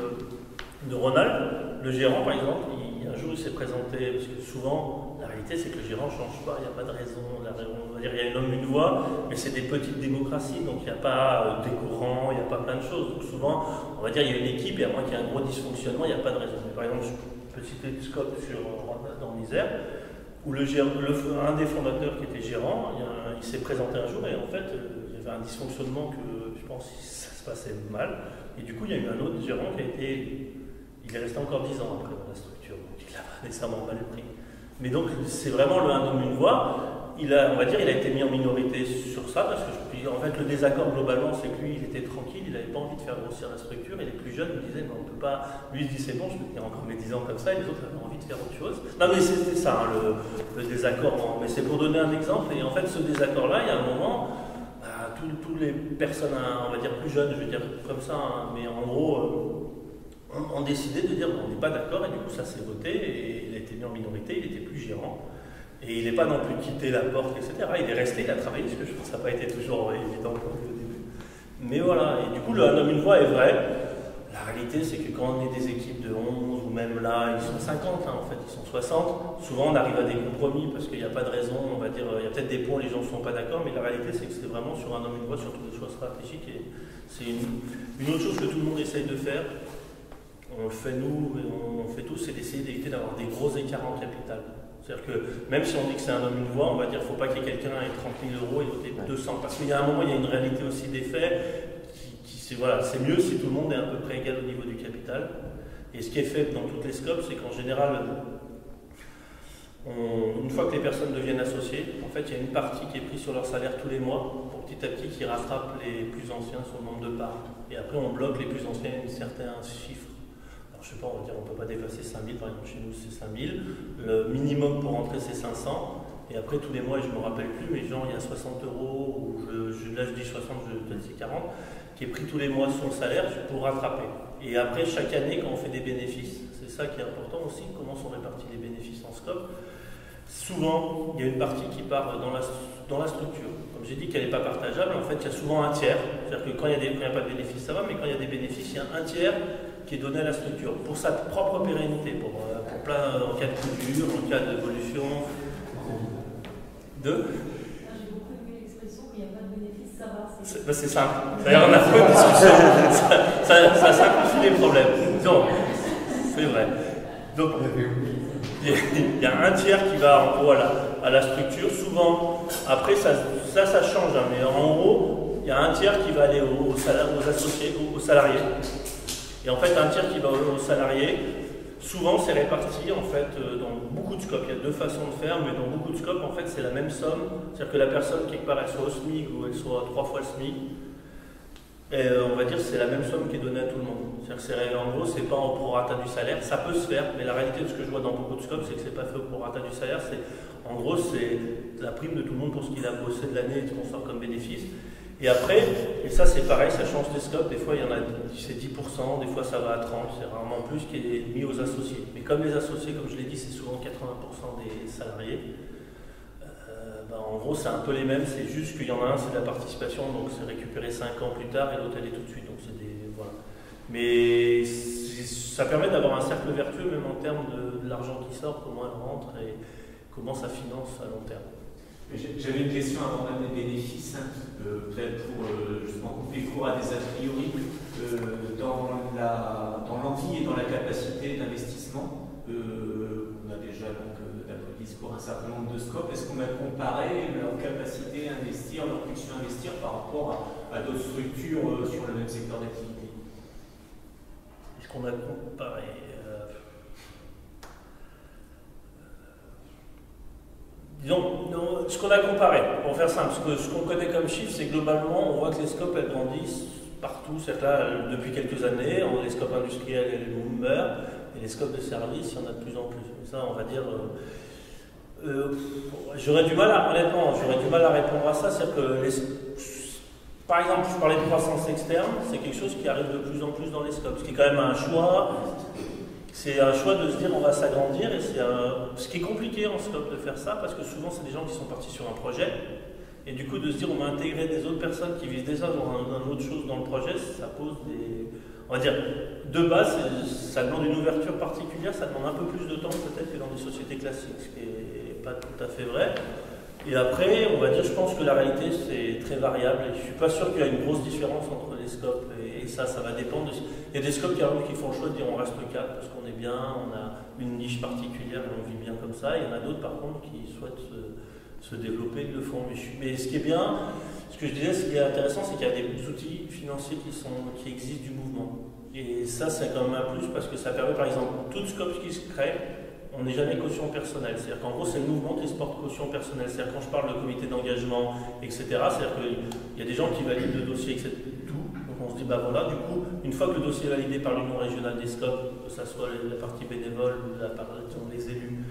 de Ronald, le gérant par exemple, il, un jour il s'est présenté, parce que souvent, c'est que le gérant ne change pas, il n'y a pas de raison. La- on va dire il y a un homme, une voix, mais c'est des petites démocraties, donc il n'y a pas euh, des courants, il n'y a pas plein de choses. Donc souvent, on va dire il y a une équipe et à moins qu'il y ait un gros dysfonctionnement, il n'y a pas de raison. Par exemple, je peux citer le scope sur Ronald en Isère, où le, un des fondateurs qui était gérant, il, s'est présenté un jour et en fait, euh, il y avait un dysfonctionnement que je pense ça se passait mal. Et du coup, il y a eu un autre gérant qui a été. Il est resté encore 10 ans après dans la structure, donc il n'a pas nécessairement mal pris. Mais donc, c'est vraiment le un homme, une voix. Il a, on va dire, il a été mis en minorité sur ça, parce que puis, en fait, le désaccord globalement, c'est que lui, il était tranquille, il n'avait pas envie de faire grossir la structure, et les plus jeunes me disaient, mais on peut pas. Lui, il se dit, c'est bon, je peux tenir encore mes 10 ans comme ça, et les autres avaient envie de faire autre chose. Non, mais c'était ça, hein, le, désaccord. Mais c'est pour donner un exemple, et en fait, ce désaccord-là, il y a un moment, bah, tous les personnes, hein, on va dire plus jeunes, je veux dire comme ça, hein, mais en gros, euh, ont, ont décidé de dire, on n'est pas d'accord, et du coup, ça s'est voté, et il a été mis en minorité, il était plus gérant. Et il n'est pas non plus quitté la porte, etc. Il est resté, il a travaillé, parce que je pense que ça n'a pas été toujours évident au début. Mais voilà, et du coup, le un homme, une voix est vrai. La réalité, c'est que quand on est des équipes de 11, ou même là, ils sont 50, hein, en fait, ils sont 60, souvent on arrive à des compromis parce qu'il n'y a pas de raison, on va dire, il y a peut-être des points où les gens ne sont pas d'accord, mais la réalité, c'est que c'est vraiment sur un homme, une voix, surtout des choix stratégiques. Et c'est une, une autre chose que tout le monde essaye de faire, on le fait nous, et on le fait tous, c'est d'essayer d'éviter d'avoir des gros écarts en capital. C'est-à-dire que même si on dit que c'est un homme, une voix, on va dire qu'il ne faut pas qu'il y ait quelqu'un avec 30 000 euros et voter 200. Parce qu'il y a un moment, il y a une réalité aussi des faits. Qui, qui- c'est voilà, c'est mieux si tout le monde est à peu près égal au niveau du capital. Et ce qui est fait dans toutes les scopes, c'est qu'en général, on- une fois que les personnes deviennent associées, en fait, il y a une partie qui est prise sur leur salaire tous les mois pour petit à petit qui rattrape les plus anciens sur le nombre de parts. Et après, on bloque les plus anciens à un certain chiffre. Je sais pas, on va dire, on ne peut pas dépasser 5000, par exemple, chez nous, c'est 5000. Le minimum pour rentrer, c'est 500. Et après, tous les mois, je ne me rappelle plus, mais genre, il y a 60 euros, ou je, là, je dis 60, je c'est 40, qui est pris tous les mois sur le salaire pour rattraper. Et après, chaque année, quand on fait des bénéfices, c'est ça qui est important aussi, comment sont répartis les bénéfices en scope. Souvent, il y a une partie qui part dans la, structure. Comme j'ai dit qu'elle n'est pas partageable, en fait, il y a souvent un tiers. C'est-à-dire que quand il n'y a, a pas de bénéfices, ça va, mais quand il y a des bénéfices, il y a un tiers qui est donné à la structure pour sa propre pérennité, pour, euh, plein, en cas de coup dur, en cas d'évolution. De c'est ben, c'est simple. D'ailleurs, on a fait une discussion. ça, ça, ça simplifie les problèmes. Donc, c'est vrai. Donc, il y a- un tiers qui va en gros à la, structure. Souvent, après, ça, ça, ça change. hein, mais en gros, il y a un tiers qui va aller aux, associés, aux salariés. Et en fait, un tiers qui va aux, salariés. Souvent, c'est réparti en fait euh, dans beaucoup de scopes. Il y a deux façons de faire, mais dans beaucoup de scopes, en fait, c'est la même somme. C'est-à-dire que la personne, quelque part, elle soit au SMIC ou elle soit trois fois le SMIC. Euh, on va dire que c'est la même somme qui est donnée à tout le monde. C'est-à-dire que c'est- en gros, c'est pas au prorata du salaire. Ça peut se faire, mais la réalité de ce que je vois dans beaucoup de scopes, c'est que c'est pas fait au prorata du salaire. En gros, c'est la prime de tout le monde pour ce qu'il a bossé de l'année et ce qu'on sort comme bénéfice. Et après, et ça c'est pareil, ça change des scopes. Des fois, il y en a, c'est 10%, des fois ça va à 30%, c'est rarement plus qui est mis aux associés. Mais comme les associés, comme je l'ai dit, c'est souvent 80% des salariés. Euh, ben, en gros, c'est un peu les mêmes, c'est juste qu'il y en a un, c'est de la participation, donc c'est récupéré 5 ans plus tard, et l'autre, elle est tout de suite. Donc c'est des, voilà. Mais ça permet d'avoir un cercle vertueux, même en termes de, de l'argent qui sort, comment elle rentre et comment ça finance à long terme. J'avais une question avant même les bénéfices, hein, euh, peut-être pour euh, justement couper court à des a priori. Euh, dans l'envie et dans la capacité d'investissement, on a déjà donc discours un certain nombre de scopes. Est-ce qu'on a comparé leur capacité à investir, leur pulsion à investir par rapport à, à d'autres structures sur le même secteur d'activité? Est-ce qu'on a comparé euh, Disons, non, ce qu'on a comparé, pour faire simple, ce qu'on connaît comme chiffre, c'est globalement, on voit que les scopes, elles grandissent partout. Là, depuis quelques années, les scopes industriels, elles meurent, et les scopes de service, il y en a de plus en plus. Mais ça, on va dire... euh, euh, j'aurais du mal à, honnêtement, j'aurais du mal à répondre à ça. C'est-à-dire que les, par exemple, je parlais de croissance externe, c'est quelque chose qui arrive de plus en plus dans les scopes, ce qui est quand même un choix. C'est un choix de se dire on va s'agrandir et c'est un- ce qui est compliqué en scope de faire ça parce que souvent c'est des gens qui sont partis sur un projet et du coup de se dire on va intégrer des autres personnes qui vivent déjà dans un, autre chose dans le projet, ça pose des. On va dire, de base, ça demande une ouverture particulière, ça demande un peu plus de temps peut-être que dans des sociétés classiques, ce qui n'est pas tout à fait vrai. Et après, on va dire, je pense que la réalité, c'est très variable. Je ne suis pas sûr qu'il y a une grosse différence entre les scopes. Et, ça, ça va dépendre. de- Il y a des scopes qui, font le choix de dire on reste quatre parce qu'on est bien, on a une niche particulière et on vit bien comme ça. Il y en a d'autres, par contre, qui souhaitent se, développer, ils le font. Mais, ce qui est bien, ce que je disais, ce qui est intéressant, c'est qu'il y a des outils financiers qui, sont, qui existent du mouvement. Et ça, c'est quand même un plus parce que ça permet, par exemple, toute scope qui se crée, on n'est jamais caution personnelle. C'est-à-dire qu'en gros, c'est le mouvement qui se porte caution personnelle. C'est-à-dire quand je parle de comité d'engagement, etc., c'est-à-dire qu'il y a des gens qui valident le dossier, etc. Tout. Donc on se dit, bah voilà, du coup, une fois que le dossier est validé par l'Union régionale des scopes, que ce soit la partie bénévole la partie des élus,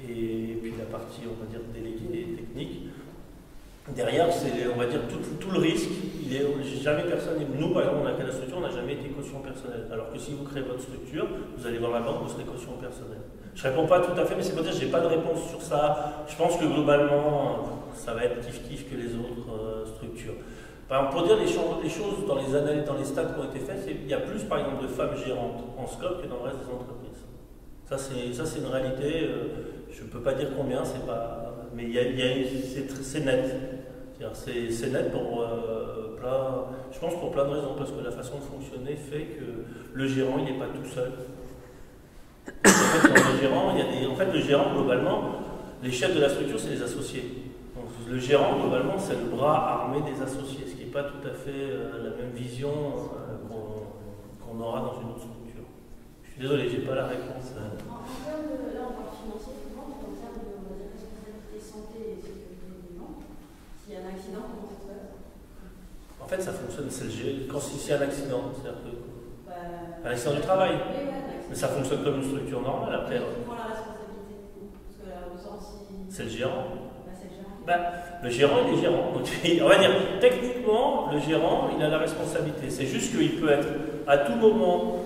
et puis la partie, on va dire, technique, Derrière, c'est, on va dire, tout, le risque, il est jamais personne. Nous, par exemple, on a créé la structure, on n'a jamais été caution personnelle. Alors que si vous créez votre structure, vous allez voir la banque, vous serez caution personnelle. Je ne réponds pas tout à fait, mais c'est pour dire que je n'ai pas de réponse sur ça. Je pense que globalement, ça va être kiff-kiff que les autres euh, structures. Par exemple, pour dire les, cho- les choses dans les analyses, dans les stats qui ont été faites, il y a plus, par exemple, de femmes gérantes en scope que dans le reste des entreprises. Ça, c'est, ça, c'est une réalité. euh, je ne peux pas dire combien, c'est pas, mais y a, c'est, net. C'est, net pour euh, plein, je pense pour plein de raisons, parce que la façon de fonctionner fait que le gérant, il n'est pas tout seul. En fait, le gérant, globalement, Les chefs de la structure, c'est les associés. Le gérant, globalement, c'est le bras armé des associés, ce qui n'est pas tout à fait euh, la même vision euh, qu'on aura dans une autre structure. Je suis désolé, j'ai pas la réponse. euh. En termes de, là, on parle financier, souvent, en termes de on va dire, responsabilité santé et sécurité des gens, s'il y a un accident, comment ça se passe En fait, ça fonctionne, c'est le gé- quand si c'est un accident, c'est-à-dire que Bah, un accident du travail. Oui, ouais, un accident. Mais ça fonctionne comme une structure normale après. Qui prend la responsabilité au sens, si. C'est le gérant. Bah, le gérant. Bah, le gérant, il est gérant. Donc, on va dire, techniquement, le gérant, il a la responsabilité. C'est juste qu'il peut être à tout moment,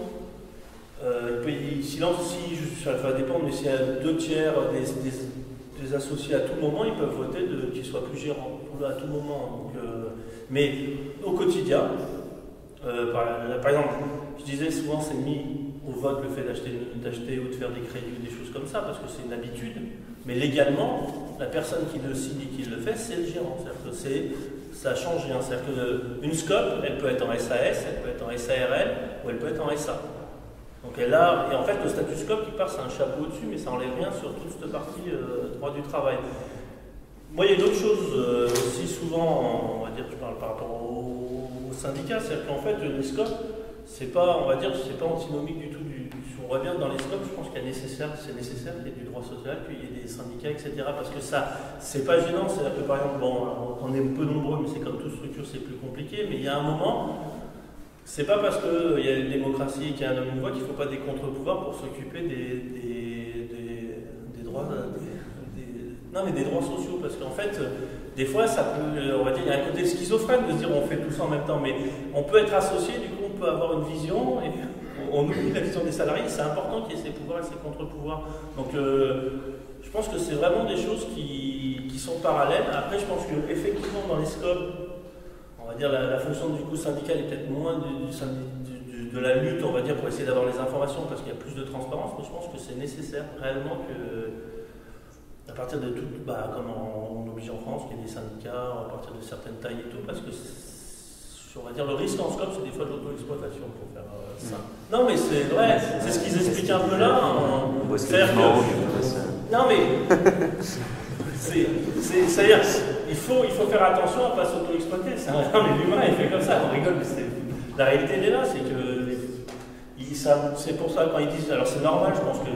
euh, il peut y silence si, ça va dépendre, mais s'il y a deux tiers des, des- des associés à tout moment, ils peuvent voter de- qu'il soit plus à tout moment. Donc, euh, mais au quotidien, euh, par, exemple, je disais souvent c'est mis au vote le fait d'acheter ou de faire des crédits ou des choses comme ça, parce que c'est une habitude. Mais légalement, la personne qui le signe et qui le fait, c'est le gérant. C'est, ça change rien. C'est-à-dire qu'une SCOP, elle peut être en SAS, elle peut être en SARL ou elle peut être en SA. Donc elle a, et en fait le statut SCOP qui part, c'est un chapeau au-dessus, mais ça enlève rien sur toute cette partie euh, droit du travail. Moi, il y a d'autres choses euh, aussi souvent, on va dire, je parle par rapport au, au syndicat, c'est-à-dire qu'en fait, les SCOP, c'est pas, on va dire, c'est pas antinomique du tout. Du, si on bien dans les SCOP, je pense qu'il a nécessaire, c'est nécessaire qu'il y ait du droit social, qu'il y ait des syndicats, etc. Parce que ça, c'est pas gênant. C'est-à-dire que par exemple, bon, on est peu nombreux, mais c'est comme toute structure, c'est plus compliqué. Mais il y a un moment, c'est pas parce qu'il y a une démocratie et qu'il y a un homme une voix qu'il ne faut pas des contre-pouvoirs pour s'occuper des, droits. Non, mais des droits sociaux. Parce qu'en fait, des fois, ça peut. On va dire, il y a un côté schizophrène de se dire on fait tout ça en même temps. Mais on peut être associé, du coup, on peut avoir une vision et on oublie la vision des salariés. C'est important qu'il y ait ces pouvoirs et ces contre-pouvoirs. Donc, euh, je pense que c'est vraiment des choses qui, sont parallèles. Après, je pense qu'effectivement, dans les scopes, on va dire la, fonction du coup syndical est peut-être moins de la lutte, on va dire, pour essayer d'avoir les informations parce qu'il y a plus de transparence, mais je pense que c'est nécessaire réellement que, à partir de tout, bah, comme on, on oblige en France, qu'il y ait des syndicats à partir de certaines tailles et tout, parce que on va dire le risque en scope, c'est des fois de l'auto-exploitation pour faire euh, ça. Non, mais c'est vrai, c'est ce qu'ils expliquent un peu là. hein. C'est-à-dire que- Non, mais c'est, c'est- c'est-à-dire, il faut, il faut faire attention à ne pas s'auto-exploiter. C'est un, non, mais l'humain, il fait comme ça, on rigole, mais c'est, la réalité, elle est là, c'est que c'est pour ça quand ils disent, alors c'est normal, je pense que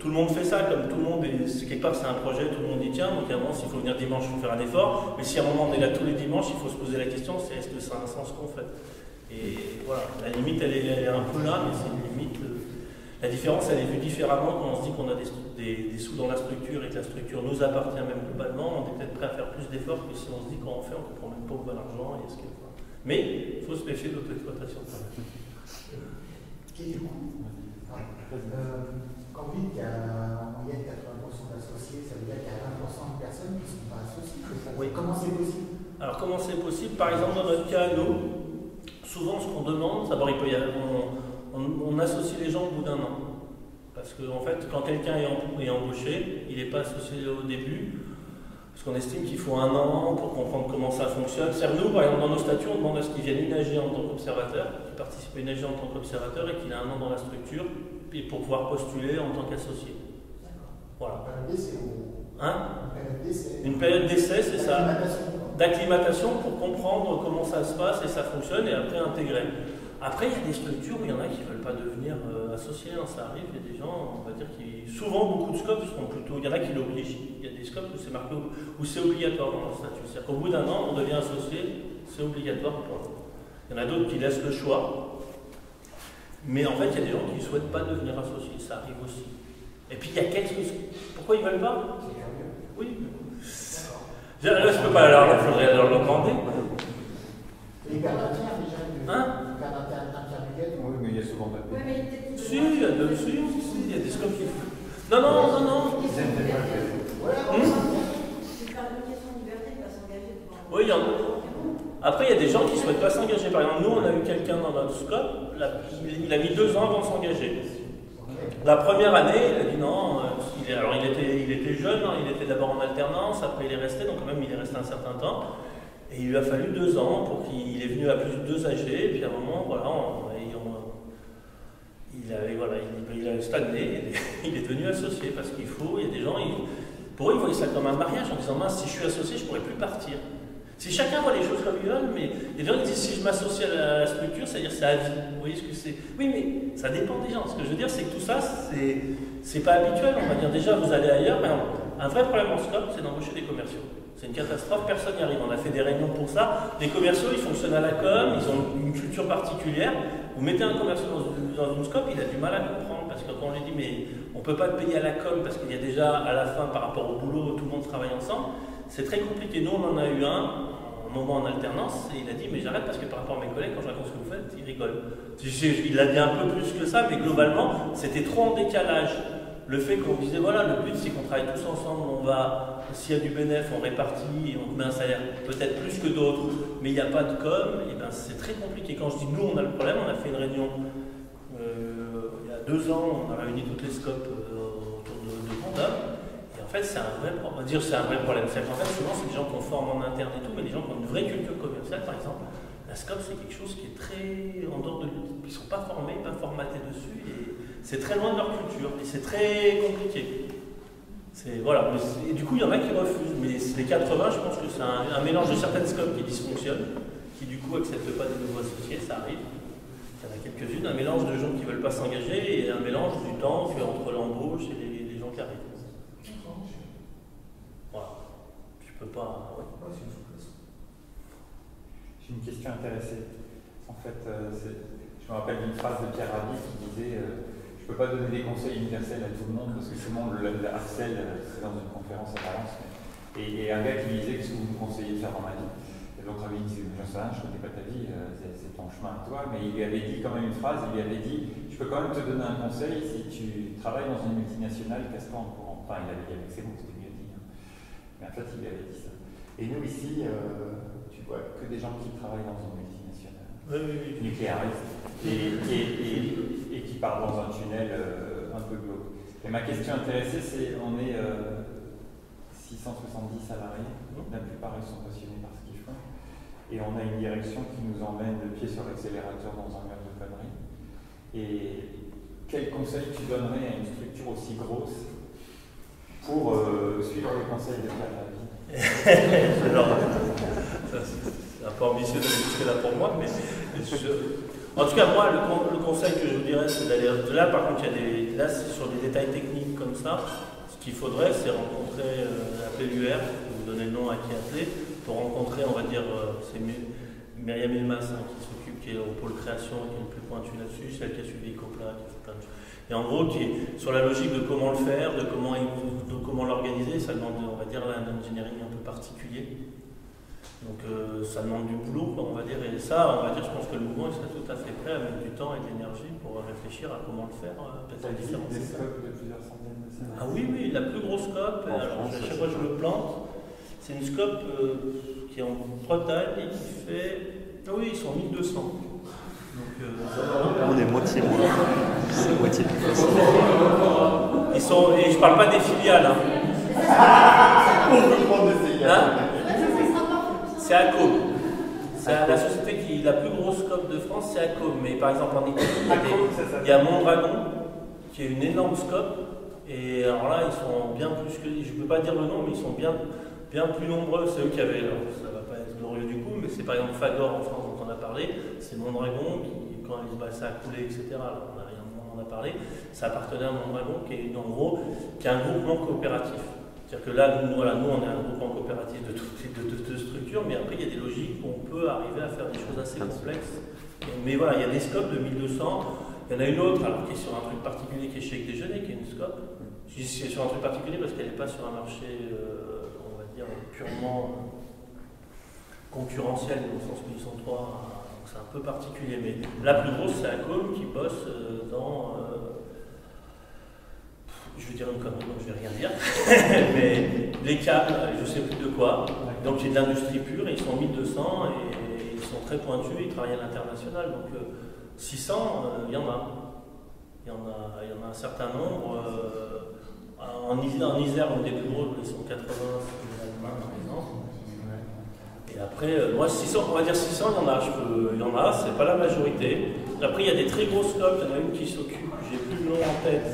tout le monde fait ça, comme tout le monde, est, c'est quelque part c'est un projet, tout le monde dit tiens, donc à un moment s'il faut venir dimanche, il faut faire un effort, mais si à un moment on est là tous les dimanches, il faut se poser la question, c'est est-ce que ça a un sens qu'on fait? Et voilà, la limite elle est, elle est un peu là, mais c'est une limite. euh, la différence, elle est vue différemment quand on se dit qu'on a des, stru- des- des sous dans la structure et que la structure nous appartient même globalement. On est peut-être prêt à faire plus d'efforts que si on se dit quand on fait, on comprend même pas où va l'argent et est-ce que. voilà. Mais il faut se méfier quand même. Euh, Quand vous dites qu'il y a en moyenne 80% d'associés, ça veut dire qu'il y a 20% de personnes qui ne sont pas associées. Comment c'est possible? Alors comment c'est possible? Par exemple, dans notre cas, nous, souvent ce qu'on demande, d'abord il peut y avoir- on, on- on associe les gens au bout d'un an. Parce qu'en en fait, quand quelqu'un est, em- est embauché, il n'est pas associé au début. Parce qu'on estime qu'il faut un an pour comprendre comment ça fonctionne. C'est-à-dire, nous, par exemple, dans nos statuts, on demande à ce qu'il vienne AG en tant qu'observateur, qu'il participe à une en tant qu'observateur et qu'il ait un an dans la structure et pour pouvoir postuler en tant qu'associé. Voilà. Hein Une période d'essai, c'est ça D'acclimatation pour comprendre comment ça se passe et ça fonctionne et après intégrer. Après, il y a des structures où il y en a qui ne veulent pas devenir euh, associés, hein, ça arrive, il y a des gens, on va dire, qui. Souvent, beaucoup de scopes sont plutôt. Il y en a qui l'obligent. Il y a des scopes où c'est marqué, où c'est obligatoire dans le statut. C'est-à-dire qu'au bout d'un an, on devient associé, c'est obligatoire pour Il y en a d'autres qui laissent le choix. Mais en fait, il y a des gens qui ne souhaitent pas devenir associés, ça arrive aussi. Et puis il y a quelques. Pourquoi ils ne veulent pas? Oui. Je ne peux pas leur, il faudrait leur demander. Les gardiens, déjà, Hein? Oui, mais il y a souvent pas de Si, il y a deux, si, il y a des scopes qui. Non, non, non, non. Hmm? C'est pas une question de liberté de pas s'engager devant. Oui, il y en a. Après, il y a des gens qui ne souhaitent pas s'engager. Par exemple, nous, on a eu quelqu'un dans notre scope, il a mis deux ans avant de s'engager. La première année, il a dit non. euh, alors, il était, il était jeune, hein, il était d'abord en alternance, après il est resté, donc quand même, il est resté un certain temps. Et il lui a fallu deux ans pour qu'il il est venu à plus de deux AG, et puis à un moment, voilà, il, avait, voilà, il, il a stagné, il est, devenu associé parce qu'il faut, il y a des gens, Pour eux, ils voyaient ça comme un mariage en disant si je suis associé, je pourrais plus partir. Si chacun voit les choses comme ils veulent, mais il gens disent si je m'associe à la structure, c'est-à-dire c'est à vie. Vous voyez ce que c'est? Oui, mais ça dépend des gens. Ce que je veux dire, c'est que tout ça, c'est, pas habituel. On va dire déjà, vous allez ailleurs. Mais un vrai problème en scope, c'est d'embaucher des commerciaux. C'est une catastrophe, personne n'y arrive. On a fait des réunions pour ça. Les commerciaux, ils fonctionnent à la com, ils ont une culture particulière. Vous mettez un commercial dans dans une scope, il a du mal à comprendre parce que quand on lui dit mais on ne peut pas te payer à la com parce qu'il y a déjà à la fin par rapport au boulot, tout le monde travaille ensemble, c'est très compliqué. Nous, on en a eu un, un moment en alternance, et il a dit mais j'arrête parce que par rapport à mes collègues, quand je raconte ce que vous faites, ils rigolent. Il a dit un peu plus que ça, mais globalement, c'était trop en décalage. Le fait qu'on disait voilà, le but c'est qu'on travaille tous ensemble, on va, s'il y a du bénéfice, on répartit, on met un salaire peut-être plus que d'autres, mais il n'y a pas de com, et ben c'est très compliqué. Quand je dis nous on a le problème, on a fait une réunion euh, il y a deux ans, on a réuni toutes les scopes euh, autour de, de et fait c'est un vrai problème. On va dire c'est un vrai problème. C'est qu'en fait souvent c'est des gens qu'on forme en interne et tout, mais des gens qui ont une vraie culture commerciale par exemple. La scope c'est quelque chose qui est très en dehors de ils ne sont pas formés, pas formatés dessus, et c'est très loin de leur culture, et c'est très compliqué. Voilà. Et du coup, il y en a qui refusent, mais les 80, je pense que c'est un, mélange de certaines scopes qui dysfonctionnent, qui du coup n'acceptent pas des nouveaux associés, ça arrive. Il y en a quelques-unes, un mélange de gens qui ne veulent pas s'engager et un mélange du temps entre l'embauche et les, les gens qui arrivent. Voilà. Je peux pas. ouais. J'ai une question intéressée. En fait, euh, je me rappelle d'une phrase de Pierre Rabhi qui disait euh, Je ne peux pas donner des conseils universels à tout le monde parce que sinon le, le harcèle, euh, c'est dans une conférence à Valence. mais- Et, et un gars qui lui disait Qu'est-ce que vous me conseillez de faire dans ma vie? Et l'autre lui dit J'en sais rien, je ne connais pas ta vie, euh, c'est c'est ton chemin à toi. Mais il lui avait dit quand même une phrase il lui avait dit Je peux quand même te donner un conseil si tu travailles dans une multinationale, casse-toi en courant. Enfin, il avait dit avec ses mots, c'était mieux dit. hein. Mais en fait, il avait dit ça. Et nous, ici, euh, tu vois que des gens qui travaillent dans une multinationale Oui, nucléariste et, et, et- et qui part dans un tunnel euh, un peu glauque. Et ma question intéressée, c'est on est euh, 670 salariés, la plupart ils sont passionnés par ce qu'ils font, et on a une direction qui nous emmène le pied sur l'accélérateur dans un mur de conneries. Et quel conseil tu donnerais à une structure aussi grosse pour euh, suivre les conseils de Alors, c'est un peu ambitieux d'aller jusque-là pour moi, mais en tout cas, moi, le, con- le conseil que je vous dirais, c'est d'aller. Là, par contre, il y a des, là, c'est sur des détails techniques comme ça. Ce qu'il faudrait, c'est rencontrer, euh, appeler l'UR, vous donner le nom à qui appeler, pour rencontrer, on va dire, euh, c'est My- Myriam Elmas hein, qui s'occupe, qui est au pôle création, qui est le plus pointu là-dessus, celle qui a suivi Copla, qui a fait plein de choses. Et en gros, qui est sur la logique de comment le faire, de comment, de comment l'organiser, ça demande, on va dire, là, un engineering un peu particulier. Donc euh, ça demande du boulot, on va dire. Et ça, on va dire, je pense que le mouvement il serait tout à fait prêt à mettre du temps et de l'énergie pour réfléchir à comment le faire, euh, peut-être des scopes de plusieurs centaines de salariés Ah oui, oui, la plus grosse scope, En alors France, à chaque fois je me plante, c'est une scope euh, qui est en Bretagne et qui fait. Ah oui, ils sont 1200. Donc, euh, On est moitié moins. C'est moitié plus facile. Ils sont, et je parle pas des filiales. Hein. Hein c'est ACOM. C'est la société qui la plus grosse scope de France, c'est ACOM. Mais par exemple en Italie, il y a, Mondragon, qui est une énorme scope. Et alors là, ils sont bien plus que. Je ne peux pas dire le nom, mais ils sont bien, bien plus nombreux. C'est eux qui avaient. alors, ça va du coup, mais c'est par exemple Fagor en France dont on a parlé. C'est Mondragon qui, quand ça a coulé, etc. On a rien on en a parlé. Ça appartenait à Mondragon, qui est en gros qui est un groupement coopératif. C'est-à-dire que là, nous, voilà, nous, on est un groupement coopératif de toutes ces de, de- de structures, mais après, il y a des logiques où on peut arriver à faire des choses assez complexes. Mais voilà, il y a des scopes de 1200. Il y en a une autre, alors qui est sur un truc particulier, qui est chez Déjeuner, qui est une scope. Je dis que c'est sur un truc particulier parce qu'elle n'est pas sur un marché, euh, on va dire, purement concurrentiel, au sens où ils sont trois. Donc c'est un peu particulier. Mais la plus grosse, c'est Acom qui bosse euh, dans. euh, je vais dire une connerie, donc je vais rien dire. Mais les câbles, je sais plus de quoi. Donc c'est de l'industrie pure, ils sont 1200 et ils sont très pointus, ils travaillent à l'international. Donc euh, 600, euh, il y en a. Il y en a, y en a un certain nombre. en, Isère, en Isère, une des plus grosses, ils sont 80, c'est l'Allemagne par exemple. Et après, euh, moi 600, on va dire 600, il y en a, je il y en a, c'est pas la majorité. Après, il y a des très grosses scopes, il y en a une qui s'occupe, j'ai plus le nom en tête,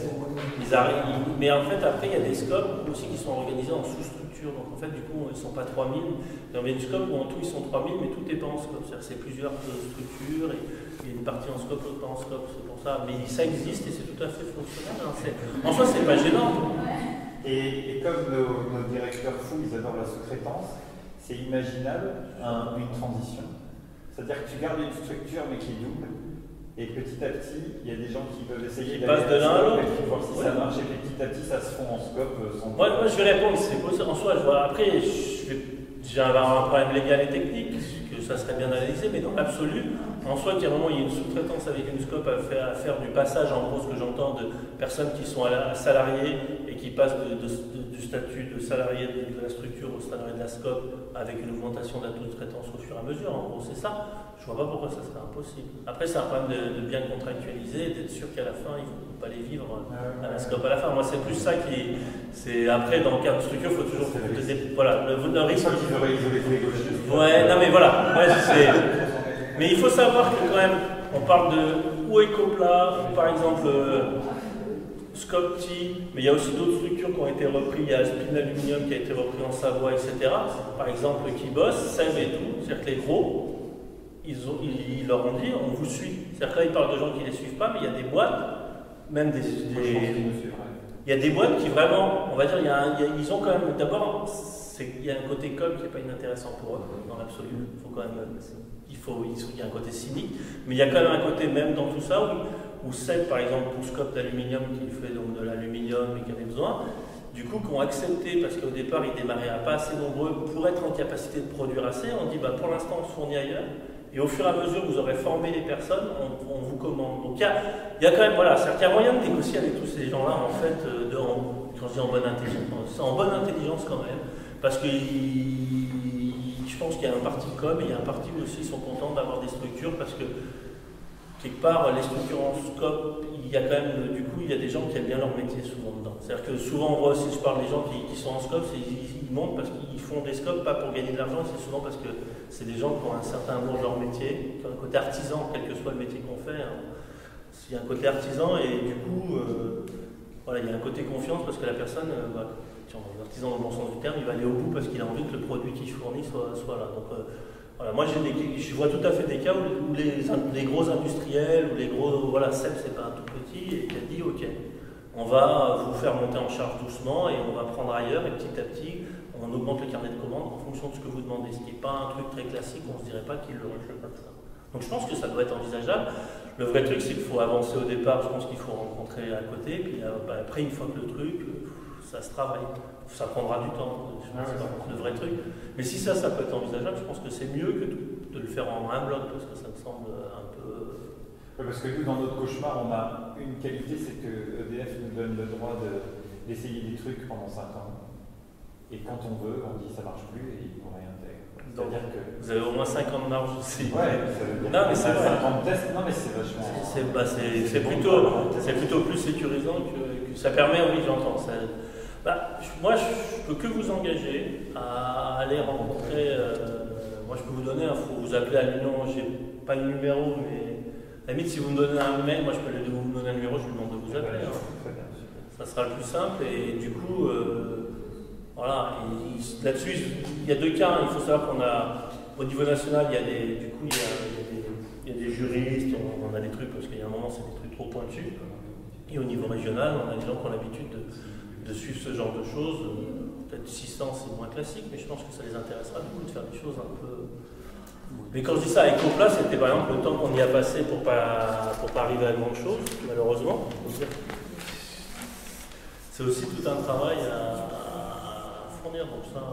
Ils arrivent, mais en fait, après, il y a des scopes aussi qui sont organisés en sous-structure. Donc en fait, du coup, ils ne sont pas 3000. Il y en a une scope où en tout, ils sont 3000, mais tout n'est pas en scope. C'est-à-dire c'est plusieurs euh, structures et il y a une partie en scope, l'autre pas en scope. C'est pour ça. Mais ça existe et c'est tout à fait fonctionnel. hein. En soi, c'est pas gênant. Et, et comme nos, nos directeurs fous, ils adorent la sous-traitance, c'est imaginable un- une transition. C'est-à-dire que tu gardes une structure mais qui est double, et petit à petit, il y a des gens qui peuvent essayer d'aller de l'un à l'autre. voir si Ouais. ça marche, et petit à petit, ça se fond en scope euh, sans Moi, moi, je vais répondre, c'est possible. En soi, je vois. Après, j'ai un, problème légal et technique, que ça serait bien analysé, mais dans l'absolu, en soi, qu'à un moment, il y ait une sous-traitance avec une scope à faire, à faire du passage, en gros, ce que j'entends, de personnes qui sont salariées et qui passent de- de- de- du statut de salarié de, de la structure au salarié de la scope avec une augmentation de la sous-traitance au fur et à mesure. En gros, c'est ça. Je vois pas pourquoi ça serait impossible. Après, c'est un problème de, de bien contractualiser, d'être sûr qu'à la fin, ils ne vont pas les vivre à la scope à la fin. Moi, c'est plus ça qui. C'est après, dans le cadre de structure, il faut toujours. Voilà, le, le risque. Ouais, non, mais voilà. Ouais, c'est- mais il faut savoir que quand même, on parle de ou Ecopla, ou par exemple euh, Scopti, mais il y a aussi d'autres structures qui ont été reprises. Il y a Spin Aluminium qui a été repris en Savoie, etc. Par exemple, qui bossent, Seb et tout. C'est-à-dire que les gros, ils, ont- ils- ils leur ont dit on vous suit. C'est-à-dire que là, ils parlent de gens qui ne les suivent pas, mais il y a des boîtes, même des. des- il y a des boîtes qui vraiment, on va dire, il y a un- il y a- ils ont quand même. D'abord, il y a un côté com qui n'est pas inintéressant pour eux, dans l'absolu. Il faut quand même. Il faut- il y a un côté cynique, mais il y a quand même un côté, même dans tout ça, où, où Seb, par exemple, pour Scope d'aluminium, qui fait donc de l'aluminium et qui avait besoin, du coup, qui ont accepté, parce qu'au départ, ils démarraient à pas assez nombreux pour être en capacité de produire assez, on dit bah, pour l'instant, on se fournit ailleurs. Et au fur et à mesure vous aurez formé les personnes, on, vous commande. Donc il y a, y a quand même, voilà, c'est-à-dire qu'il y a moyen de négocier avec tous ces gens-là, en fait, euh, de, en, quand je dis en bonne intelligence, en bonne intelligence quand même, parce que je pense qu'il y a un parti com et il y a un parti où aussi ils sont contents d'avoir des structures parce que quelque part, les structures en scope, il y a quand même, du coup, il y a des gens qui aiment bien leur métier souvent dedans. C'est-à-dire que souvent, on voit aussi, je parle des gens qui, qui sont en scope, ils, montent parce qu'ils font des scopes pas pour gagner de l'argent, c'est souvent parce que c'est des gens qui ont un certain amour de leur métier, qui ont un côté artisan, quel que soit le métier qu'on fait. hein. Il y a un côté artisan et du coup, euh, voilà, il y a un côté confiance parce que la personne, euh, bah, l'artisan dans le bon sens du terme, il va aller au bout parce qu'il a envie que le produit qu'il fournit soit, soit là. Donc, euh, voilà, moi, je vois tout à fait des cas où, les, gros industriels ou les gros. Voilà, Seb, c'est pas un tout petit, et qui a dit Ok, on va vous faire monter en charge doucement et on va prendre ailleurs, et petit à petit, on augmente le carnet de commandes en fonction de ce que vous demandez. Ce qui n'est pas un truc très classique, on ne se dirait pas qu'il le refait comme ça. Donc je pense que ça doit être envisageable. Le vrai truc, c'est qu'il faut avancer au départ, je pense qu'il faut rencontrer à côté, puis euh, bah, après, une fois que le truc, euh, ça se travaille. Ça prendra du temps, je pense, c'est le vrai truc. Mais si ça, ça peut être envisageable, je pense que c'est mieux que de, de le faire en un bloc, parce que ça me semble un peu... Parce que nous, dans notre cauchemar, on a une qualité, c'est que EDF nous donne le droit de- d'essayer des trucs pendant 5 ans. Et quand on veut, on dit ça marche plus et ils nous réintègrent. C'est-à-dire que. Vous avez au moins 5 ans de marge aussi. Ouais, non, mais c'est a vrai. 5 ans de test. Non, mais c'est vachement. C'est bah, plutôt, plutôt plus sécurisant que, que- ça permet, oui, j'entends. Bah, moi, je peux que vous engager à aller rencontrer. euh, moi, je peux vous donner, il faut vous appeler à l'Union. J'ai pas le numéro, mais à la limite, si vous me donnez un mail, moi, je peux vous donner un numéro, je vous demande de vous appeler. hein. Ça sera le plus simple et du coup, euh, voilà. Là-dessus, il y a deux cas. hein. Il faut savoir qu'on a, au niveau national, il y a des, du coup, il y a, il y a des, il y a des juristes, on, on a des trucs parce qu'il y a un moment, c'est des trucs trop pointus. Et au niveau régional, on a des gens qui ont l'habitude de, de suivre ce genre de choses. Euh, Peut-être 600, c'est moins classique, mais je pense que ça les intéressera du coup de faire des choses un peu. Mais quand je dis ça avec Copla, c'était par exemple le temps qu'on y a passé pour pas, pour pas arriver à grand chose, malheureusement. C'est aussi tout un travail à, à fournir, donc ça.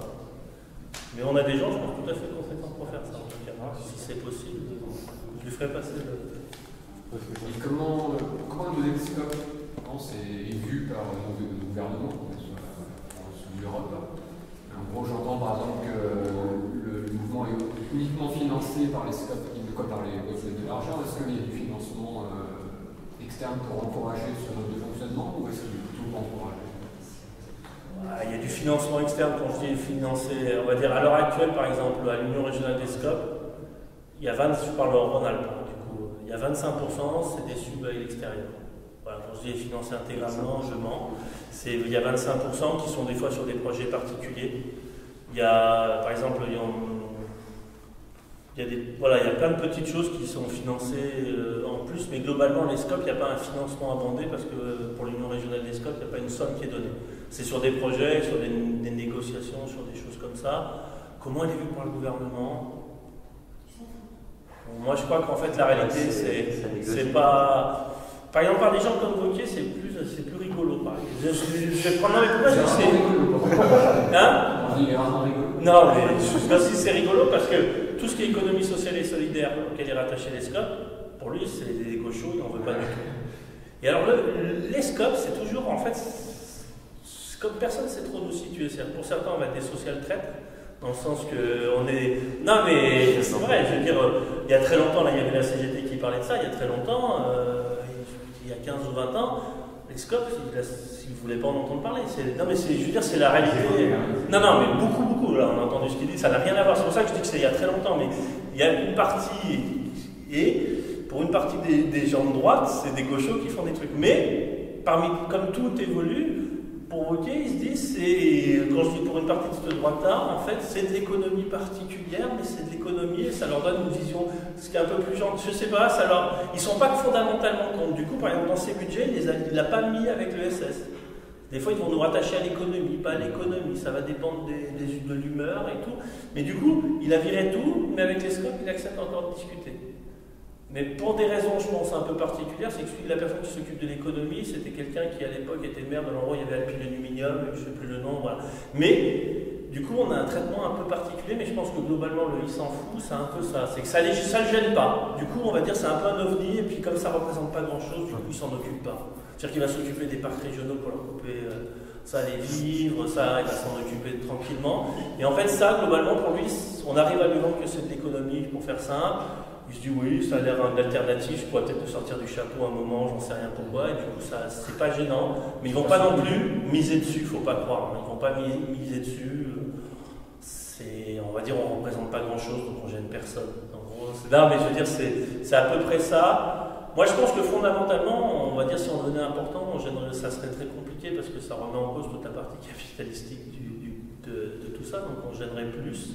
Mais on a des gens, je pense, tout à fait compétents pour faire ça, en tout cas. Si c'est possible, je lui ferai passer le. Et comment, comment le comment c'est est vu par de l'Europe En gros, j'entends par exemple que le, mouvement est uniquement financé par les scopes, comme par les de l'argent. Est-ce qu'il y a du financement euh, externe pour encourager ce mode de fonctionnement ou est-ce qu'il est plutôt pour encourager? Ah, Il y a du financement externe, quand je dis financé, on va dire à l'heure actuelle, par exemple, à l'Union régionale des scopes, il y a 20, je parle en Rhône-Alpes, hein, du coup, il y a 25%, c'est des subs à l'extérieur. Voilà, quand je dis financé intégralement, je mens. Il y a 25% qui sont des fois sur des projets particuliers. Il y a, par exemple, il y a, il y a des, voilà, il y a plein de petites choses qui sont financées euh, en plus, mais globalement, les scopes, il n'y a pas un financement abondé parce que euh, pour l'Union régionale des scopes, il n'y a pas une somme qui est donnée. C'est sur des projets, sur des, des négociations, sur des choses comme ça. Comment elle est vue par le gouvernement? Bon, Moi, je crois qu'en fait, la réalité, c'est- pas. Par exemple, par des gens comme Wauquiez, c'est plus, plus. Je, je- je vais prendre non, mais pourquoi je c'est. Hein. Non, mais je sais si c'est rigolo parce que tout ce qui est économie sociale et solidaire auquel est rattaché l'ESCOP, pour lui, c'est des gauchos, il n'en veut pas du tout. Et alors, le- l'ESCOP, c'est toujours, en fait, comme personne ne sait trop nous situer. C'est-à-dire, Pour certains, on va être des social traîtres, dans le sens que on est. Non, mais c'est vrai, je veux dire, euh, il y a très longtemps, là, il y avait la CGT qui parlait de ça, il y a très longtemps, euh, il y a 15 ou 20 ans, les scopes, s'ils ne voulaient pas en entendre parler. C'est- Non, mais c'est- je veux dire, c'est la réalité. Non, non, mais beaucoup, beaucoup, là, on a entendu ce qu'il dit, ça n'a rien à voir. C'est pour ça que je dis que c'est il y a très longtemps, mais il y a une partie, et pour une partie des, des gens de droite, c'est des gauchos qui font des trucs. Mais, parmi, comme tout évolue, pour Wauquiez, ils se disent, c'est, quand je dis pour une partie de cette droite-là, en fait, c'est de l'économie particulière, mais c'est de l'économie et ça leur donne une vision, ce qui est un peu plus gentil. Je sais pas, ça leur, ils sont pas fondamentalement contre. Du coup, par exemple, dans ses budgets, il il l'a pas mis avec le SS. Des fois, ils vont nous rattacher à l'économie, pas à l'économie. Ça va dépendre des- de l'humeur et tout. Mais du coup, il a viré tout, mais avec les scopes, il accepte encore de discuter. Mais pour des raisons, je pense, un peu particulières, c'est que celui de la personne qui s'occupe de l'économie, c'était quelqu'un qui, à l'époque, était maire de l'endroit où il y avait Alpine Aluminium, je ne sais plus le nom, voilà. Mais, du coup, on a un traitement un peu particulier, mais je pense que globalement, le il s'en fout, c'est un peu ça. C'est que ça ne le gêne pas. Du coup, on va dire c'est un peu un ovni, et puis comme ça ne représente pas grand-chose, du coup, il s'en occupe pas. C'est-à-dire qu'il va s'occuper des parcs régionaux pour leur couper euh, ça, les vivres, ça, il va s'en occuper tranquillement. Et en fait, ça, globalement, pour lui, on arrive à lui vendre que c'est de l'économie, pour faire simple. Se dit oui, ça a l'air une alternative, je pourrais peut-être me sortir du chapeau un moment, j'en sais rien pourquoi, et du coup ça c'est pas gênant. Mais ils vont pas non plus miser dessus, faut pas croire. Ils vont pas mi- miser dessus. C'est, on va dire, on représente pas grand chose, donc on gêne personne. Non, mais je veux dire, c'est, à peu près ça. Moi je pense que fondamentalement, on va dire si on devenait important, on gênerait- ça serait très compliqué parce que ça remet en cause toute la partie capitalistique de tout ça, donc on gênerait plus.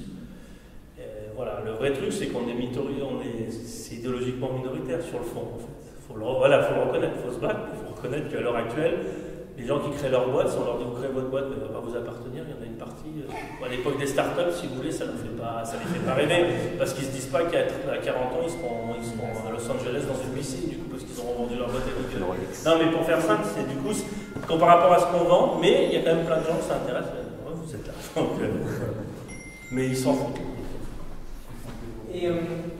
Voilà, le vrai truc, c'est qu'on est, on est, c'est idéologiquement minoritaire sur le fond. En fait. faut le, voilà, faut le reconnaître, il faut se battre, il faut reconnaître qu'à l'heure actuelle, les gens qui créent leur boîte, si on leur dit vous créez votre boîte, mais elle ne va pas vous appartenir, il y en a une partie. euh, à l'époque des startups, si vous voulez, ça ne les fait pas rêver, parce qu'ils se disent pas qu'à à 40 ans, ils seront, ils seront à Los Angeles dans une piscine, du coup, parce qu'ils auront vendu leur boîte et donc, euh, Non, mais pour faire simple, c'est du coup, par rapport à ce qu'on vend, mais il y a quand même plein de gens intéresse. Ouais, vous êtes là. Donc, euh, mais ils s'en foutent. Et euh,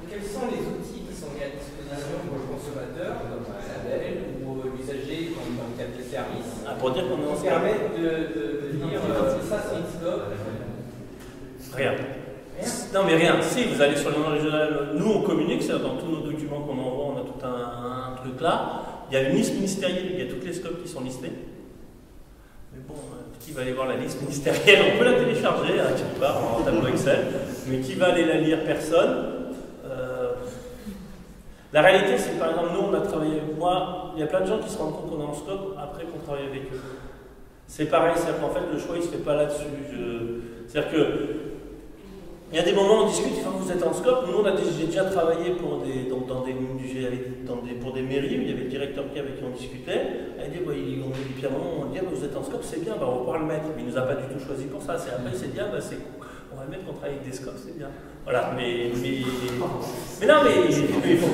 quels sont les outils qui sont mis à disposition pour le consommateur, comme un label, ou euh, l'usager dans le cadre des services, Ah, pour dire qu'on est permettent de, de, de dire euh, ça c'est une Rien. Non, mais rien. Si, vous allez sur le nom régional, nous on communique, c'est dans tous nos documents qu'on envoie, on a tout un, un truc là. Il y a une liste ministérielle, il y a toutes les scopes qui sont listées. Mais bon, euh, qui va aller voir la liste ministérielle On peut la télécharger hein, quelque part en tableau Excel, mais qui va aller la lire Personne. Euh, la réalité, c'est que par exemple, nous on a travaillé, moi, il y a plein de gens qui se rendent compte qu'on est en scope après qu'on travaille avec eux. C'est pareil, c'est-à-dire qu'en fait le choix il se fait pas là-dessus. C'est-à-dire que il y a des moments où on discute, quand vous êtes en scope, nous on a j'ai déjà travaillé pour des, donc dans des, dans des, pour des mairies où il y avait le directeur qui avec qui on discutait, elle dit, bah, il, on, et puis à un moment on dit, bah, vous êtes en scope, c'est bien, bah, on va pouvoir le mettre. Mais il nous a pas du tout choisi pour ça. C'est après il s'est dit, ah, bah, c'est, on va le mettre, on travaille avec des scopes, c'est bien. Voilà, mais, mais, mais non, mais, mais il faut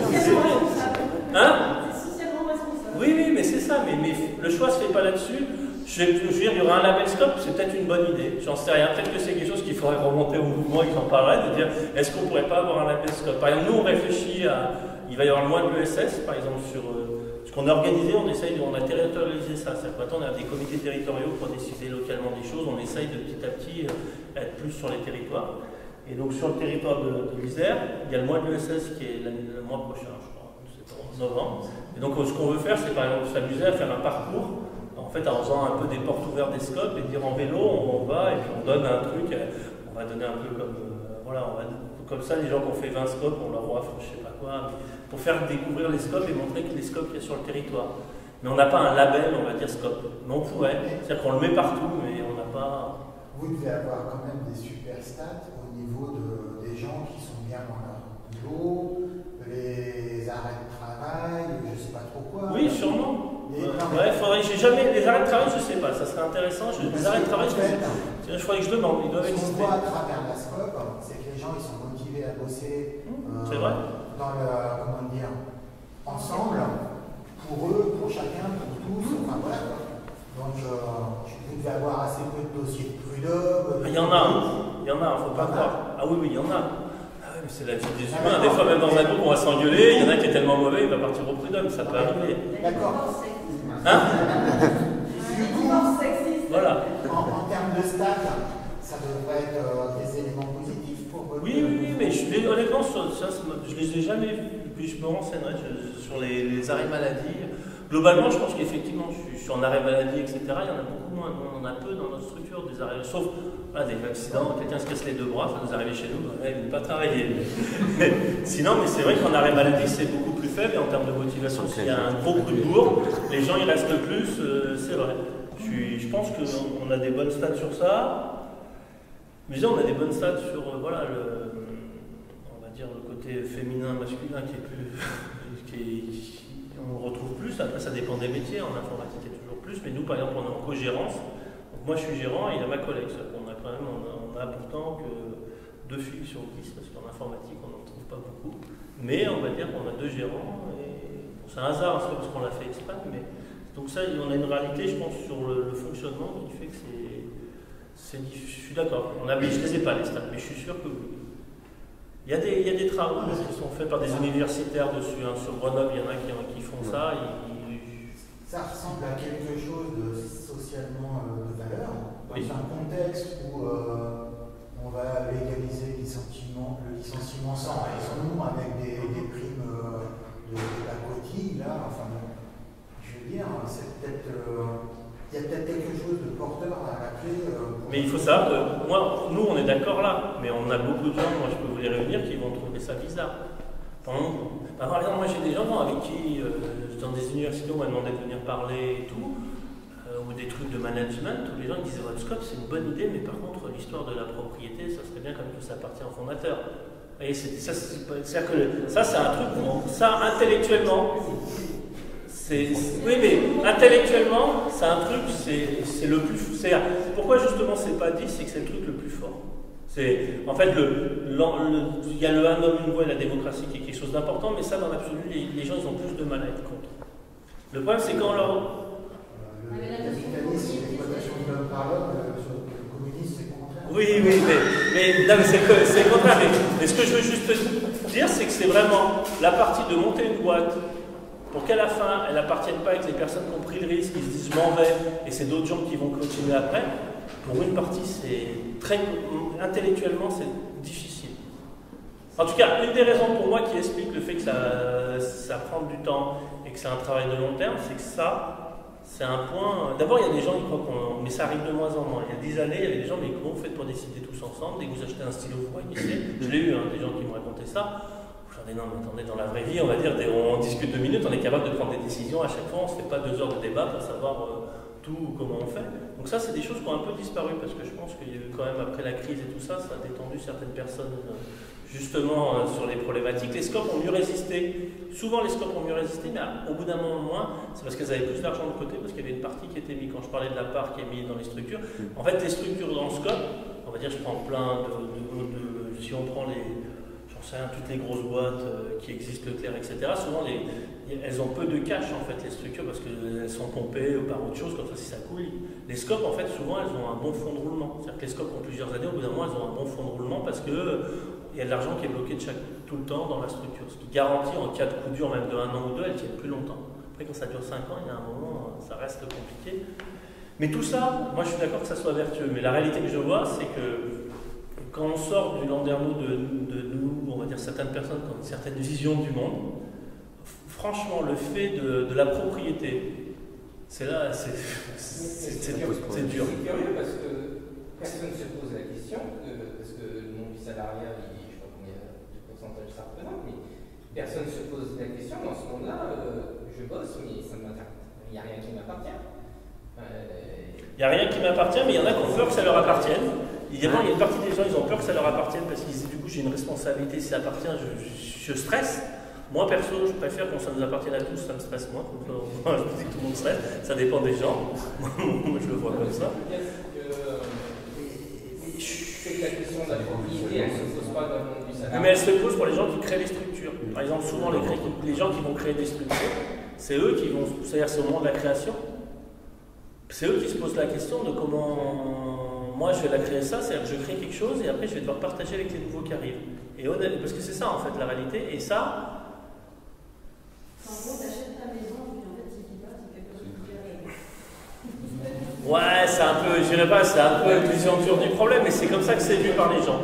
Hein? C'est socialement responsable. oui, oui, mais c'est ça, mais, mais le choix se fait pas là-dessus. Je, vais- veux dire, il y aura un label scope, c'est peut-être une bonne idée, j'en sais rien. Peut-être que c'est quelque chose qu'il faudrait remonter au mouvement et qu'on parlerait, de dire est-ce qu'on pourrait pas avoir un label scope Par exemple, nous on réfléchit à. Il va y avoir le mois de l'ESS, par exemple, sur. euh, ce qu'on a organisé, on essaye, on a territorialisé ça. C'est-à-dire que maintenant on a des comités territoriaux pour décider localement des choses, on essaye de petit à petit euh, être plus sur les territoires. Et donc sur le territoire de, de il y a le mois de l'ESS qui est le mois prochain, je crois, c'est en novembre. Et donc euh, ce qu'on veut faire, c'est par exemple s'amuser à faire un parcours, fait en faisant un peu des portes ouvertes des scopes et dire en vélo, on, va et puis on donne un truc, euh, on va donner un peu comme, euh, voilà, on va, comme ça les gens qui ont fait 20 scopes, on leur offre je sais pas quoi, pour faire découvrir les scopes et montrer que les scopes qu'il y a sur le territoire. Mais on n'a pas un label, on va dire scope. Mais on pourrait. C'est-à-dire qu'on le met partout, mais on n'a pas. Vous devez avoir quand même des super stats au niveau de, des gens qui sont bien dans leur boulot, les arrêts de travail, je sais pas trop quoi. Oui, sûrement. Ouais, faudrait, j'ai jamais, les arrêts de travail, je sais pas, ça serait intéressant. Je, les arrêts de travail, je, je, je crois que je demande, ils doivent Ce exister. qu'on voit à travers la scope, c'est que les gens ils sont motivés à bosser euh, c'est vrai. dans le, comment dire, ensemble, pour eux, pour chacun, pour tous, enfin voilà. quoi. Donc, euh, vous devez avoir assez peu de dossiers de prud'homme. Ah, Il y en a, hein. il y en a, faut pas croire. Ah oui, oui, il y en a. Ah c'est la vie des humains. Des fois, même dans un groupe, on va s'engueuler. Il y en a qui est tellement mauvais, il va partir au prud'homme. Ça peut arriver. D'accord. Hein Du coup, Voilà. en, en termes de stats, ça devrait être euh, des éléments positifs pour votre. Oui, oui, oui, mais je, les- honnêtement, ça, ça je les ai jamais vus. Puis je me renseignerai je- sur les, les arrêts maladie. Globalement, je pense qu'effectivement, suis en arrêt maladie, etc. Il y en a beaucoup moins. On en a peu dans notre structure des arrêts. Sauf ah, des accidents, quelqu'un se casse les deux bras, ça nous arrive chez nous, ouais, il ne pas travailler. Mais sinon, mais c'est vrai qu'en arrêt maladie, c'est beaucoup plus faible. Et en termes de motivation, s'il y a un gros coup de bourre, les gens ils restent plus, euh, c'est vrai. Je, pense qu'on a des bonnes stats sur ça. Mais on a des bonnes stats sur euh, voilà, le, on va dire le côté féminin, masculin qui est plus. qui est- on retrouve plus. Après, ça dépend des métiers. En informatique, il y a toujours plus. Mais nous, par exemple, on est en co-gérance. Donc, moi, je suis gérant et il y a ma collègue. Qu'on a quand même, on a, on pourtant que deux filles sur 10, parce qu'en informatique, on n'en trouve pas beaucoup. Mais on va dire qu'on a deux gérants. Et c'est un hasard, hein, parce qu'on l'a fait exprès, mais donc ça, on a une réalité, je pense, sur le, fonctionnement qui fait que c'est. Je suis d'accord. On a, je ne les ai pas les stats, mais je suis sûr que. Il y, a des, il y a des travaux qui sont faits par des universitaires dessus. hein. Sur Grenoble, il y en a qui, qui font ça. ils- Ça ressemble à quelque chose de socialement euh, de valeur, dans Oui. un contexte où euh, on va légaliser le licenciement, le licenciement sans raison, avec des, des primes euh, de, de la coquille, là, enfin je veux dire, c'est peut-être. Il y a peut-être quelque chose de porteur à la clé. euh, Mais il faut savoir que, moi, nous, on est d'accord là, mais on a beaucoup de gens, moi je peux vous les réunir, qui vont trouver ça bizarre. Par exemple, par exemple, moi j'ai des gens avec qui, euh, dans des universités, on m'a demandé de venir parler et tout, euh, ou des trucs de management, où les gens ils disaient votre scope c'est une bonne idée, mais par contre l'histoire de la propriété, ça serait bien quand même que ça appartient au fondateur. Vous voyez, c'est- ça, c'est un truc, ça intellectuellement, c'est, oui, mais intellectuellement, c'est un truc, c'est, le plus. C'est, pourquoi justement c'est pas dit, c'est que c'est le truc le plus fort. C'est, en fait, il y a le un homme, une voix et la démocratie qui est quelque chose d'important, mais ça, dans l'absolu, les, les gens, ils ont plus de mal à être contre. Le problème, c'est quand leur. Le euh, sur le contraire. Oui, oui, mais, mais, non, mais c'est, contraire. Mais, mais ce que je veux juste dire, c'est que c'est vraiment la partie de monter une boîte pour qu'à la fin, elle n'appartienne pas avec les personnes qui ont pris le risque, qui se disent je m'en vais, et c'est d'autres gens qui vont continuer après. Pour une partie, c'est très intellectuellement, c'est difficile. En tout cas, une des raisons pour moi qui explique le fait que ça, ça prend du temps et que c'est un travail de long terme, c'est que ça, c'est un point. D'abord, il y a des gens qui croient qu'on. Mais ça arrive de moins en moins. Il y a dix années, il y avait des gens, mais comment vous faites pour décider tous ensemble? Dès que vous achetez un stylo, réunissez. Je l'ai eu, hein, des gens qui me racontaient ça. Dis non, mais attendez, dans la vraie vie, on va dire, on discute deux minutes, on est capable de prendre des décisions à chaque fois, on ne se fait pas deux heures de débat pour savoir euh, tout, comment on fait. Donc, ça, c'est des choses qui ont un peu disparu parce que je pense qu'il y a eu quand même, après la crise et tout ça, ça a détendu certaines personnes. euh, justement euh, sur les problématiques. Les scopes ont mieux résisté. Souvent, les scopes ont mieux résisté, mais au bout d'un moment moins, c'est parce qu'elles avaient plus d'argent de côté, parce qu'il y avait une partie qui était mise, quand je parlais de la part qui est mise dans les structures. En fait, les structures dans le scope, on va dire, je prends plein de. de- de- si on prend les. Toutes les grosses boîtes euh, qui existent, Leclerc, etc., souvent, les, elles ont peu de cash, en fait, les structures, parce qu'elles sont pompées par autre chose, comme ça, si ça coule. Les scopes, en fait, souvent, elles ont un bon fonds de roulement. C'est-à-dire que les scopes ont plusieurs années, au bout d'un moment, elles ont un bon fonds de roulement parce que il y a de l'argent qui est bloqué de chaque, tout le temps dans la structure. Ce qui garantit en cas de coup dur, même de un an ou deux, elles tiennent plus longtemps. Après, quand ça dure 5 ans, il y a un moment, ça reste compliqué. Mais tout ça, moi je suis d'accord que ça soit vertueux. Mais la réalité que je vois, c'est que quand on sort du landerneau de, de nous, on va dire certaines personnes qui ont une certaine vision du monde, franchement, le fait de, de la propriété, c'est là, c'est dur. C'est curieux parce que personne ne se pose la question, euh, parce que le monde du salariat, il- je ne sais pas combien de pourcentage ça représente, mais personne ne se pose la question. Dans ce monde-là, euh, je bosse, mais ça ne m'intéresse. Il n'y a m'appartient. Euh, Il n'y a rien qui m'appartient, mais il y en a qui ont peur que ça leur appartienne. Évidemment, il y a une partie des gens, ils ont peur que ça leur appartienne parce qu'ils disent du coup j'ai une responsabilité, si ça appartient, je, je stresse. Moi perso, je préfère qu'on ça nous appartienne à tous, ça me stresse moins. Donc, euh, je dis que tout le monde stresse, ça dépend des gens. Moi, je le vois comme ça. C'est que la question de la propriété, elle ne se pose pas dans le monde du. Mais elle se pose pour les gens qui créent les structures. Par exemple, souvent les, les gens qui vont créer des structures, c'est eux qui vont, c'est-à-dire c'est au moment de la création, c'est eux qui se posent la question de comment moi je vais la créer ça, c'est-à-dire que je crée quelque chose et après je vais devoir partager avec les nouveaux qui arrivent. Et parce que c'est ça en fait la réalité. Et ça, ta maison, puis en fait, il dit pas, c'est quelque chose qui ouais, c'est un peu, je dirais pas, c'est un peu une vision dure du problème, mais c'est comme ça que c'est vu par les gens.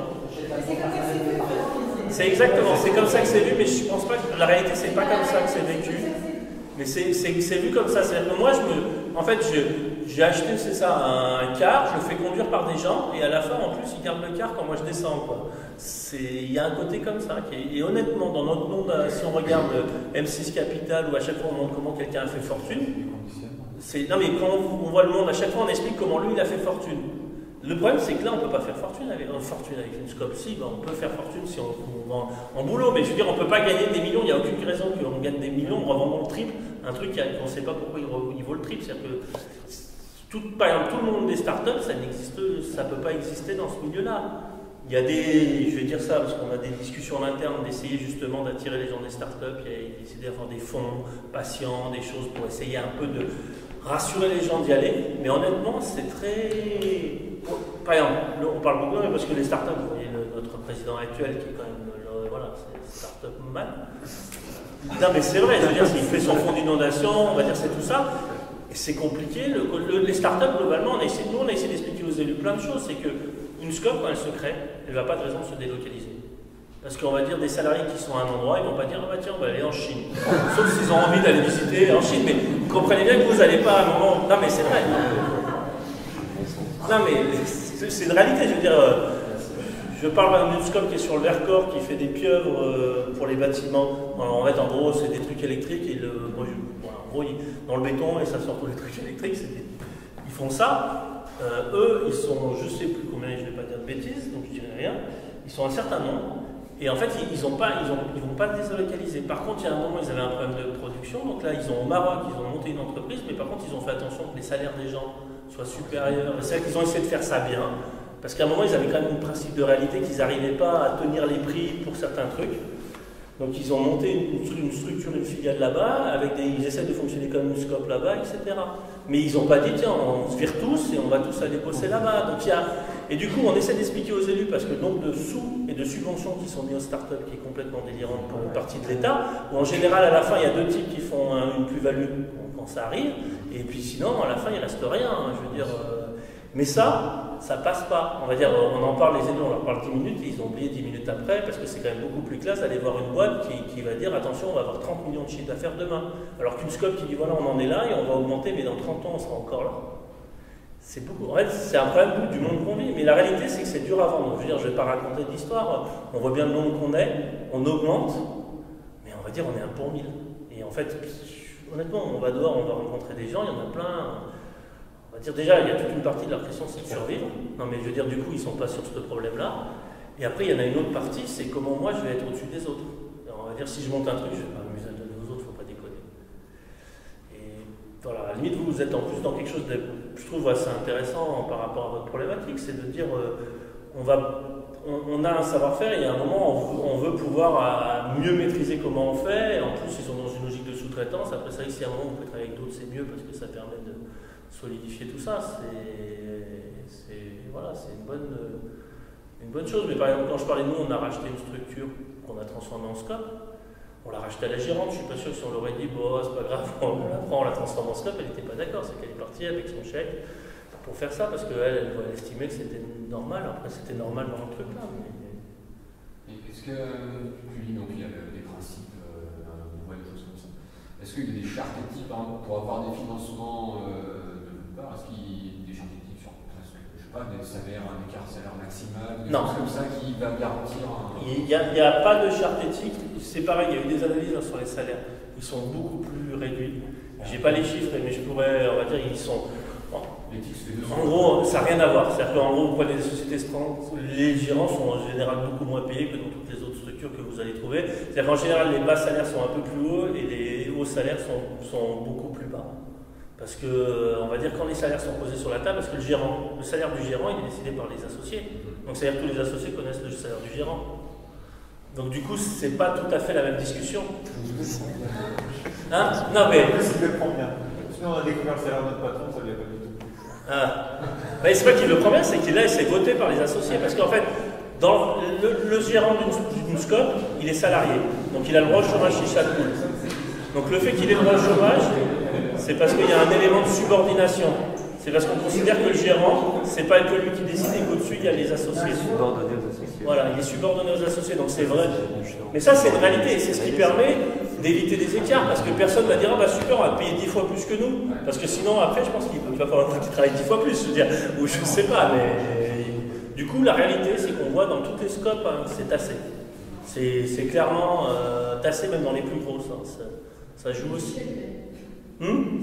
C'est exactement, c'est comme ça que c'est vu, mais je pense pas que la réalité c'est pas comme ça que c'est vécu. Mais c'est vu comme ça. C'est-à-dire que moi, je me, en fait, j'ai acheté, c'est ça, un car, je le fais conduire par des gens, et à la fin, en plus, ils gardent le car quand moi je descends. Il y a un côté comme ça. qui est- et honnêtement, dans notre monde, euh, si on regarde euh, M6 Capital, où à chaque fois on montre comment quelqu'un a fait fortune, c'est non mais quand on voit le monde, à chaque fois on explique comment lui il a fait fortune. Le problème c'est que là on peut pas faire fortune avec, euh, fortune avec une scope. Si, ben, on peut faire fortune si on, vend en boulot, mais je veux dire on peut pas gagner des millions. Il n'y a aucune raison qu'on gagne des millions en revendant le triple. Un truc qu'on ne sait pas pourquoi il vaut le triple, c'est-à-dire que tout, par exemple, tout le monde des startups, ça n'existe, ça peut pas exister dans ce milieu-là. Il y a des, je vais dire ça parce qu'on a des discussions en interne d'essayer justement d'attirer les gens des startups, il y a d'essayer d'avoir des fonds patients, des choses pour essayer un peu de rassurer les gens d'y aller. Mais honnêtement, c'est très. Par exemple, on parle beaucoup, mais parce que les startups, vous voyez notre président actuel qui est quand même, le- voilà, c'est startup man. Non, mais c'est vrai, je veux dire, s'il fait son fonds d'inondation, on va dire c'est tout ça. C'est compliqué. Le- le- les startups, globalement, on a essayé, nous, on a essayé d'expliquer aux élus plein de choses. C'est qu'une scope, quand elle se crée, elle ne va pas de raison de se délocaliser. Parce qu'on va dire des salariés qui sont à un endroit, ils vont pas dire, ah bah tiens, on va aller en Chine. Sauf s'ils ont envie d'aller visiter en Chine. Mais vous comprenez bien que vous n'allez pas à un moment. Non, mais c'est vrai. Non, mais c'est une réalité. Je veux dire, euh, je parle d'une scope qui est sur le Vercors, qui fait des pieuvres euh, pour les bâtiments. Alors, en fait, en gros, c'est des trucs électriques. Et voilà, en gros, dans le béton, et ça sort tous les trucs électriques. ils font ça. Euh, eux, ils sont, je sais plus combien, je vais pas dire de bêtises, donc je dirai rien. Ils sont un certain nombre. Et en fait, ils ne ils ils vont pas délocaliser. Par contre, il y a un moment, ils avaient un problème de production. Donc là, ils ont au Maroc, ils ont monté une entreprise, mais par contre, ils ont fait attention que les salaires des gens soient supérieurs. C'est vrai qu'ils ont essayé de faire ça bien. Parce qu'à un moment, ils avaient quand même un principe de réalité qu'ils n'arrivaient pas à tenir les prix pour certains trucs. Donc ils ont monté une, structure, une filiale là-bas, avec des, ils essaient de fonctionner comme une scope là-bas, etc. Mais ils n'ont pas dit, tiens, on se vire tous et on va tous aller bosser là-bas. Donc et du coup, on essaie d'expliquer aux élus, parce que le nombre de sous et de subventions qui sont mis aux startups qui est complètement délirant pour une partie de l'État, où en général, à la fin, il y a deux types qui font un- une plus-value ça arrive, et puis sinon, à la fin, il reste rien. hein, je veux dire. euh, mais ça, ça passe pas. On va dire, on en parle, les élus, on leur parle 10 minutes, et ils ont oublié 10 minutes après, parce que c'est quand même beaucoup plus classe d'aller voir une boîte qui, qui va dire, attention, on va avoir 30 millions de chiffres d'affaires demain. Alors qu'une scope qui dit, voilà, on en est là, et on va augmenter, mais dans 30 ans, on sera encore là. C'est beaucoup. En fait, c'est un problème du monde qu'on vit. Mais la réalité, c'est que c'est dur à vendre. Je veux dire, je ne vais pas raconter d'histoire. On voit bien le nombre qu'on est, on augmente, mais on va dire, on est un pour mille. Et en fait, honnêtement, on va dehors, on va rencontrer des gens, il y en a plein. On va dire déjà, il y a toute une partie de leur question, c'est de survivre. Non, mais je veux dire, du coup, ils ne sont pas sur ce problème-là. Et après, il y en a une autre partie, c'est comment moi je vais être au-dessus des autres. On va dire, si je monte un truc, je vais pas m'amuser à donner aux autres, il ne faut pas déconner. Et voilà, à la limite, vous, êtes en plus dans quelque chose de, je trouve, assez intéressant par rapport à votre problématique, c'est de dire, euh, on, va, on, a un savoir-faire et à un moment, on veut, pouvoir à mieux maîtriser comment on fait. Et en plus, ils sont dans une logique sous-traitance. Après ça, ici, à un moment, on peut travailler avec d'autres, c'est mieux parce que ça permet de solidifier tout ça. C'est, voilà, une bonne, une bonne chose. Mais par exemple, quand je parlais de nous, on a racheté une structure qu'on a transformée en scope. On l'a racheté à la gérante, je suis pas sûr si on l'aurait dit, bon, c'est pas grave, on la prend, on la transforme en scope, elle n'était pas d'accord, c'est qu'elle est partie avec son chèque pour faire ça, parce qu'elle, elle, elle estimait que c'était normal, après c'était normal dans le truc là. Mais... Est-ce que, tu dis donc il y a le- des principes, euh, ouais, des choses comme ça. Est-ce qu'il y a des chartes éthiques par exemple, pour avoir des financements euh, de part Est-ce qu'il y a des chartes éthiques sur presque, je sais pas, des salaires, un écart salaire maximal, des Non. choses comme ça qui va garantir un. Il n'y a, pas de charte éthique, c'est pareil, il y a eu des analyses hein, sur les salaires, ils sont beaucoup plus réduits. J'ai pas les chiffres, mais je pourrais, on va dire, ils sont. En gros, ça n'a rien à voir. C'est-à-dire qu'en gros, vous prenez des sociétés stranges, les gérants sont en général beaucoup moins payés que dans toutes les vous allez trouver. C'est-à-dire qu'en général, les bas salaires sont un peu plus hauts et les hauts salaires sont, sont beaucoup plus bas. Parce que, on va dire, quand les salaires sont posés sur la table, parce que le gérant, le salaire du gérant, il est décidé par les associés. Donc, c'est-à-dire que tous les associés connaissent le salaire du gérant. Donc, du coup, c'est pas tout à fait la même discussion. Hein? Non, mais. Il le prend bien. Sinon, on a découvert le salaire de notre patron, ça ne l'est pas du tout. Ah. Ben, c'est pas qu'il le prend bien, c'est qu'il là, c'est voté par les associés. Parce qu'en fait, dans le, le gérant d'une SCOP, il est salarié. Donc il a le droit au chômage chez chaque. Donc le fait qu'il ait le droit au chômage, c'est parce qu'il y a un élément de subordination. C'est parce qu'on considère que le gérant, c'est pas que lui qui décide et qu'au-dessus il y a les associés. Subordonné aux associés. Voilà, il est subordonné aux associés, donc c'est vrai. Mais ça, c'est une réalité, et c'est ce qui permet d'éviter des écarts, parce que personne va dire, ah bah super, on va payer 10 fois plus que nous. Parce que sinon, après, je pense qu'il va falloir qu'il travaille 10 fois plus, je veux dire, ou je sais pas, mais. Du coup, la réalité, c'est qu'on voit dans toutes les scopes, hein, c'est tassé. C'est clairement euh, tassé, même dans les plus grosses. hein. Ça, ça joue aussi. Hmm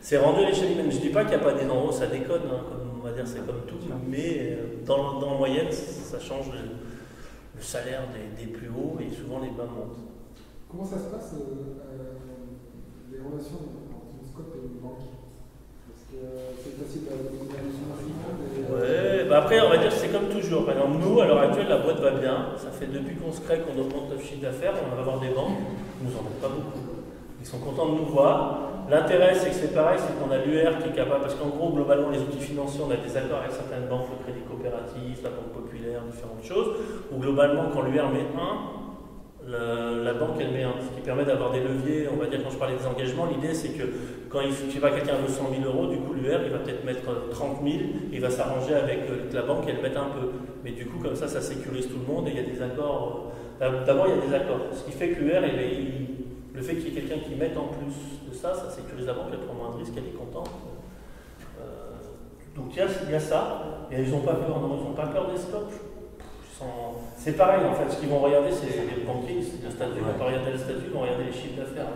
c'est rendu à l'échelle humaine. Je ne dis pas qu'il n'y a pas des endroits où ça déconne, hein, comme on va dire, c'est comme tout, mais euh, dans, dans la moyenne, ça change le, le salaire des, des plus hauts et souvent les bas montent. Comment ça se passe, euh, euh, les relations entre une SCOP et une banque Ouais, bah après, on va dire c'est comme toujours. Par exemple, nous, à l'heure actuelle, la boîte va bien. Ça fait depuis qu'on se crée qu'on augmente notre chiffre d'affaires. On va avoir des banques. Ils nous en pas beaucoup. Ils sont contents de nous voir. L'intérêt, c'est que c'est pareil, c'est qu'on a l'UR qui est capable, parce qu'en gros, globalement, les outils financiers, on a des accords avec certaines banques, le Crédit Coopératif, la Banque Populaire, différentes choses, où globalement, quand l'UR met 1, la banque, elle met 1, ce qui permet d'avoir des leviers, on va dire, quand je parlais des engagements, l'idée, c'est que quand il, je pas, quelqu'un veut 100 000 euros, du coup, l'UR, il va peut-être mettre euh, 30 000, il va s'arranger avec euh, la banque elle met un peu. Mais du coup, comme ça, ça sécurise tout le monde et il y a des accords. euh, D'abord, il y a des accords. Ce qui fait que l'UR, est- il- le fait qu'il y ait quelqu'un qui mette en plus de ça, ça sécurise la banque, elle prend moins de risques, elle est contente. Euh, donc il y, a, ça, et ils n'ont pas peur, pas peur des scopes. C'est pareil en fait, ce qu'ils vont regarder, c'est les banquiers, c'est le statut, ils vont pas regarder le statut, ils vont regarder les chiffres d'affaires.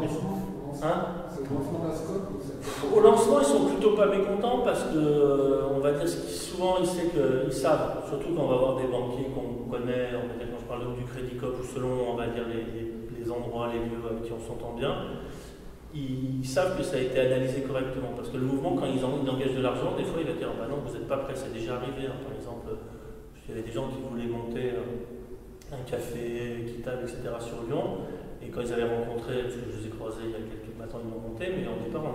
Lancement Hein au lancement ils sont plutôt pas mécontents parce que, on va dire, ce qui- souvent ils, savent que- ils savent, surtout quand on va voir des banquiers qu'on connaît, on va dire, quand je parle du Crédit Coop ou selon, on va dire, les, les- les endroits, les lieux avec qui on s'entend bien, ils savent que ça a été analysé correctement. Parce que le mouvement, quand ils, en- ils engagent de l'argent, des fois, il va dire bah non, vous n'êtes pas prêt, c'est déjà arrivé. hein. Par exemple, il y avait des gens qui voulaient monter euh, un café équitable, etc. sur Lyon. Et quand ils avaient rencontré, parce que je les ai croisés il y a quelques matins, ils m'ont monté, mais au départ,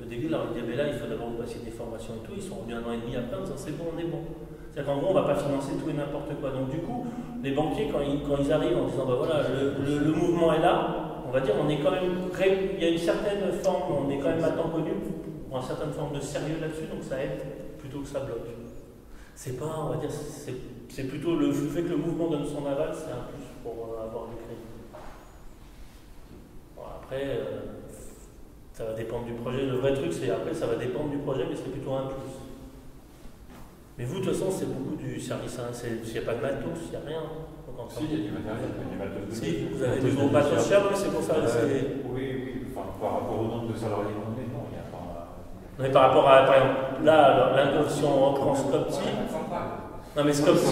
le début, leur dit, mais là, il faut d'abord passer des formations et tout. Ils sont revenus un an et demi après en disant, c'est bon, on est bon. C'est-à-dire qu'en gros, on ne va pas financer tout et n'importe quoi. Donc, du coup, les banquiers, quand ils, arrivent en disant, bah voilà, le, mouvement est là, on va dire, on est quand même, il y a une certaine forme, on est quand même maintenant connu pour une certaine forme de sérieux là-dessus, donc ça aide plutôt que ça bloque. C'est pas, on va dire, c'est plutôt le fait que le mouvement donne son aval, c'est un plus pour euh, avoir du crédit. Bon, après, euh, ça va dépendre du projet. Le vrai truc, c'est après, ça va dépendre du projet, mais c'est plutôt un plus. Mais vous, de toute façon, c'est beaucoup du service. Hein. S'il n'y a pas de matos, il n'y a rien. Donc, Si, il y a du matériel, il y a du matos Si, vous avez du gros matos cher. c'est pour ça. Euh, Oui, oui, enfin, par rapport au nombre de salariés qu'on est, non, il n'y a pas. Non, mais par rapport à, par exemple, là, on reprend Scopti, non mais Scopti,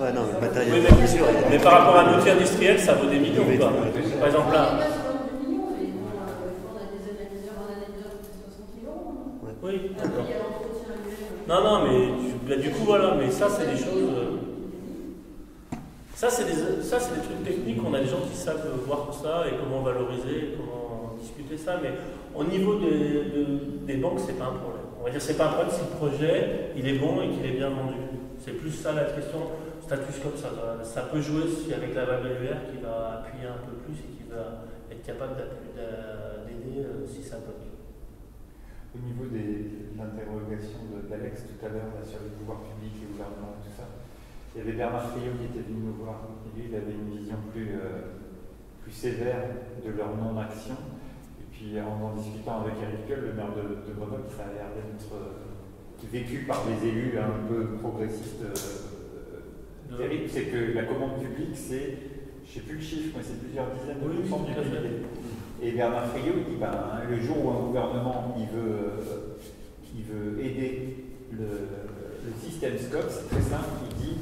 Ouais, non, le matériel. oui, mais, mais par rapport à un outil industriel, ça vaut des millions, quoi. Par exemple, là, oui, d'accord. Non, non, mais du, bah, du coup, voilà, mais ça, c'est des choses. euh, ça, c'est des, ça, c'est des trucs techniques. On a des gens qui savent voir tout ça et comment valoriser, comment discuter ça. Mais au niveau des, de- des banques, c'est pas un problème. On va dire, c'est pas un problème si le projet il est bon et qu'il est bien vendu. C'est plus ça la question. Status comme ça, ça, peut jouer si avec la LUR qui va appuyer un peu plus et qui va être capable d'aider euh, si ça bloque. Au niveau de l'interrogation d'Alex tout à l'heure sur les pouvoirs publics, les gouvernements et tout ça, il y avait Bernard Friot qui était venu me voir. Et lui, il avait une vision plus, euh, plus sévère de leur non-action. Puis en en discutant avec Eric Piolle, le maire de, de Grenoble, ça a l'air d'être euh, vécu par les élus un peu progressistes. euh, c'est que la commande publique, c'est je sais plus le chiffre, mais c'est plusieurs dizaines de Oui, pourcents du. PIB. Et Bernard Friot, il dit ben, le jour où un gouvernement il veut, euh, il veut aider le, le système SCOP, c'est très simple, il dit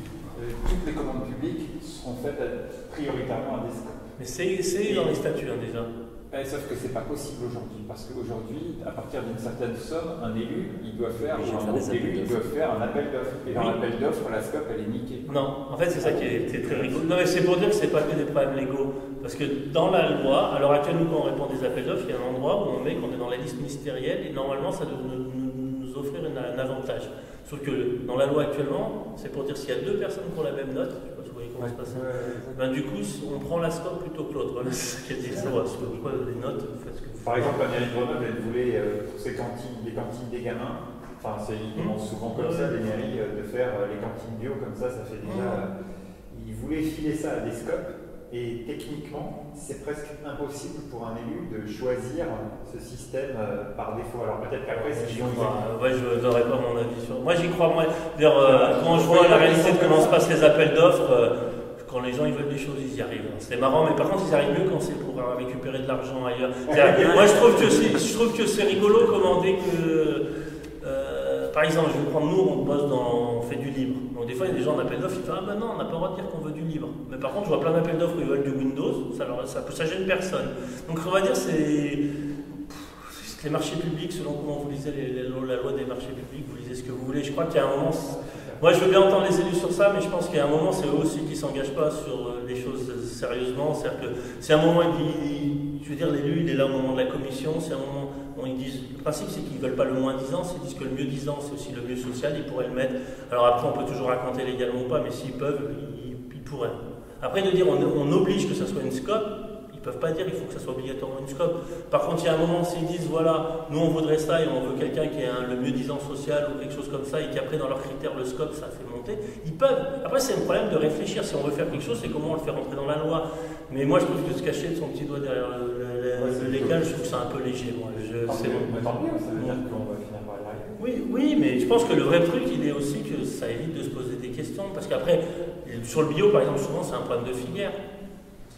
toutes les commandes publiques seront faites prioritairement à des SCOP. Mais c'est c'est dans les statuts hein, déjà. Eh, sauf que c'est pas possible aujourd'hui, parce qu'aujourd'hui, à partir d'une certaine somme, un élu, il doit faire, un groupe d'élus, il doit faire un appel d'offres. Et dans Oui. l'appel d'offres, la SCOP, elle est niquée. Non, en fait, c'est ça qui est, très rigolo. Non, mais c'est pour dire que c'est pas que des problèmes légaux. Parce que dans la loi, à l'heure actuelle, nous, quand on répond des appels d'offres, il y a un endroit où on met qu'on est dans la liste ministérielle et normalement, ça doit nous, nous- nous offrir une- un avantage. Sauf que dans la loi actuellement, c'est pour dire s'il y a deux personnes qui ont la même note, voyez comment ça se passe, ben, du coup, on prend la scope plutôt que l'autre. Voilà, c'est ça qu'elle dit. Ça va, sur quoi, les notes, vous faites ce que vous Par exemple, la mairie de Grenoble, elle voulait, euh, pour ses cantines, les cantines des gamins, enfin, c'est, ils commencent souvent comme ça, les mairies, euh, de faire euh, les cantines bio, comme ça, ça fait déjà. euh, ils voulaient filer ça à des scopes, et techniquement, c'est presque impossible pour un élu de choisir ce système euh, par défaut. Alors peut-être qu'après, Je crois, ouais, je n'aurais pas mon avis sur. Moi, j'y crois. Moi, D'ailleurs, euh, quand je vois la réalité de comment se passent les appels d'offres, euh, quand les gens ils veulent des choses, ils y arrivent. C'est marrant, mais par contre, ils arrivent mieux quand c'est pour récupérer de l'argent ailleurs. Moi, je trouve que c'est, je rigolo comment dès que, par exemple, je vais prendre nous, on bosse dans, on fait du libre. Donc des fois, il y a des gens en appel d'offres, ils font ah ben non, on n'a pas le droit de dire qu'on veut du libre. Mais par contre, je vois plein d'appels d'offres où ils veulent du Windows, ça, leur, ça, gêne personne. Donc on va dire c'est les marchés publics, selon comment vous lisez la loi des marchés publics, vous lisez ce que vous voulez. Je crois qu'il y a un moment. Moi, je veux bien entendre les élus sur ça, mais je pense a un moment, c'est eux aussi qui ne s'engagent pas sur euh, les choses sérieusement. C'est-à-dire que c'est un moment, il- il- je veux dire, l'élu, il est là au moment de la commission, c'est un moment où ils disent. Le principe, c'est qu'ils ne veulent pas le moins disant, qu'ils disent que le mieux disant, c'est aussi le mieux social, ils pourraient le mettre. Alors après, on peut toujours raconter légalement ou pas, mais s'ils peuvent, ils, ils pourraient. Après, de dire on, on oblige que ça soit une SCOP, ils peuvent pas dire il faut que ça soit obligatoirement une scope. Par contre, il y a un moment, s'ils disent voilà, nous on voudrait ça et on veut quelqu'un qui un- le mieux disant social ou quelque chose comme ça et qu'après dans leurs critères le scope ça fait monter, ils peuvent. Après, c'est un problème de réfléchir. Si on veut faire quelque chose, c'est comment on le fait rentrer dans la loi. Mais moi, je trouve que se cacher de son petit doigt derrière le- légal, je trouve ça un peu léger. Moi. Je- Tant c'est mieux, bon. mais tant mieux, ça veut dire qu'on va finir par y arriver. Oui, oui, mais je pense que le vrai truc, il est aussi que ça évite de se poser des questions. Parce qu'après, sur le bio, par exemple, souvent, c'est un problème de filière.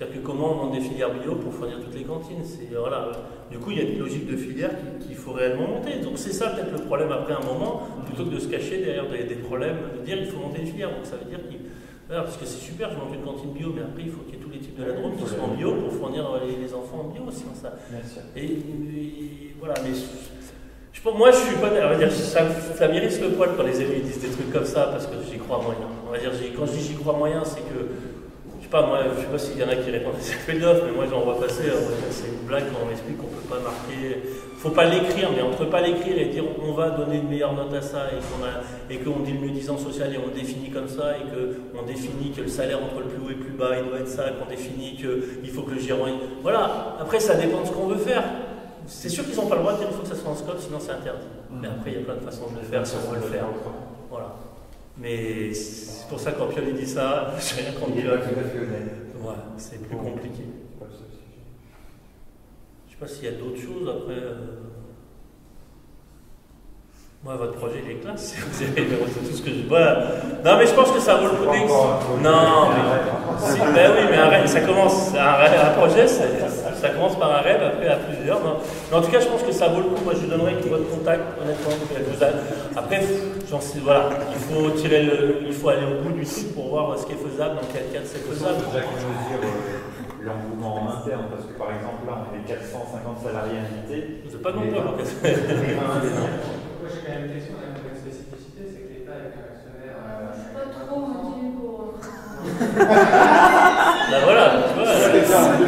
C'est-à-dire que comment on vend des filières bio pour fournir toutes les cantines c'est, voilà. Du coup, il y a une logique de filière qui- qu'il faut réellement monter. Donc c'est ça peut-être le problème après un moment, plutôt que de se cacher derrière des, des problèmes, de dire il faut monter une filière. Donc ça veut dire qu'il... voilà, parce que c'est super, je monte une cantine bio, mais après il faut qu'il y ait tous les types de la Drôme qui soient en bio pour fournir euh, les, les enfants en bio aussi. hein, ça. Et, et voilà, mais je, je pense- moi je suis pas. On va dire, ça, ça m'irrite le poil quand les élus disent des trucs comme ça parce que j'y crois moyen. On va dire, quand je dis j'y crois moyen, c'est que. Pas, moi, je sais pas s'il y en a qui répondent à ces appels d'offres, mais moi j'en vois passer. dire, C'est une blague quand on explique qu'on peut pas marquer. Faut pas l'écrire, mais entre pas l'écrire et dire on va donner une meilleure note à ça et qu'on qu'on dit le mieux disant social et on définit comme ça et qu'on définit que le salaire entre le plus haut et le plus bas il doit être ça, qu'on définit qu'il faut que le gérant. Voilà, après ça dépend de ce qu'on veut faire. C'est sûr qu'ils n'ont pas le droit de dire qu'il faut que ça soit en scope, sinon c'est interdit. Mais après, il y a plein de façons de le faire si on veut le faire. Voilà. Mais c'est pour ça que quand Pioli dit ça, j'ai rien contre Pioli. Ouais, c'est plus compliqué. C'est. Je sais pas s'il y a d'autres choses après. euh. Moi, votre projet, il est classe. Vous avez- C'est tout ce que je. Voilà. Non, mais je pense que ça vaut le coup. Non, mais. Si, ben oui, mais un ça commence. Un, un projet, ça, ça commence par un rêve, après à plusieurs. Non. Mais en tout cas, je pense que ça vaut le coup. Moi, je donnerai que votre contact, honnêtement. vous a- Après, j'en sais, voilà. Il faut tirer le. Il faut aller au bout du truc pour voir ce qui est faisable, dans quel cadre c'est faisable. Déjà qu'on mesure euh, l'engouement en interne, parce que par exemple là on est 450 salariés invités. C'est pas non Mais plus, vingt- donc. mais vingt invités. Moi j'ai quand même une question, quand même, une spécificité, c'est que l'État est un actionnaire. euh, Je suis pas trop pour. Bah voilà, tu vois. C'est ça, en plus,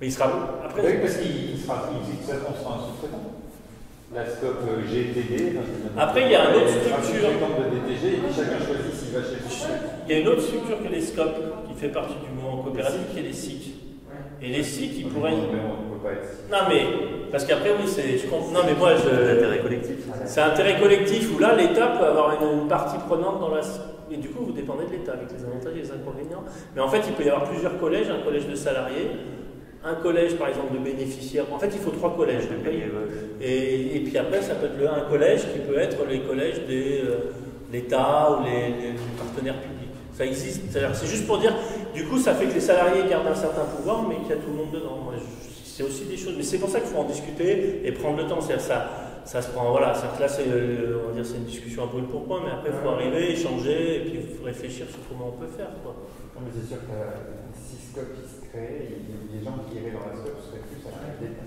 Mais il sera. Après, Oui, parce qu'il sera, il sera un sous-traitant. La scope euh, GTD. Après, il y a une autre structure. chacun choisit s'il va chez Il y a une autre structure que les SCOP qui fait partie du mouvement coopératif qui est les SIC. Et les SIC, ils pourraient. Peut pas être. Non, mais. Parce qu'après, oui, c'est. je comprends- Non, mais moi, je. L'intérêt collectif. C'est intérêt collectif où là, l'État peut avoir une, une partie prenante dans la. Et du coup, vous dépendez de l'État avec les avantages et les inconvénients. Mais en fait, il peut y avoir plusieurs collèges un collège de salariés un collège, par exemple, de bénéficiaires. En fait, il faut trois collèges de pays. Et, et puis après, ça peut être le, un collège qui peut être les collèges de l'État ou les, les, partenaires publics. Ça existe. C'est juste pour dire, du coup, ça fait que les salariés gardent un certain pouvoir, mais qu'il y a tout le monde dedans. C'est aussi des choses. Mais c'est pour ça qu'il faut en discuter et prendre le temps. C'est ça ça se prend, voilà, là c'est, on va dire, c'est une discussion un peu pour point, mais après il faut arriver, échanger, et puis réfléchir sur comment on peut faire. Quoi. Non, mais c'est sûr que si Scope qui se crée, les gens qui iraient dans la Scope seraient plus salariés d'État.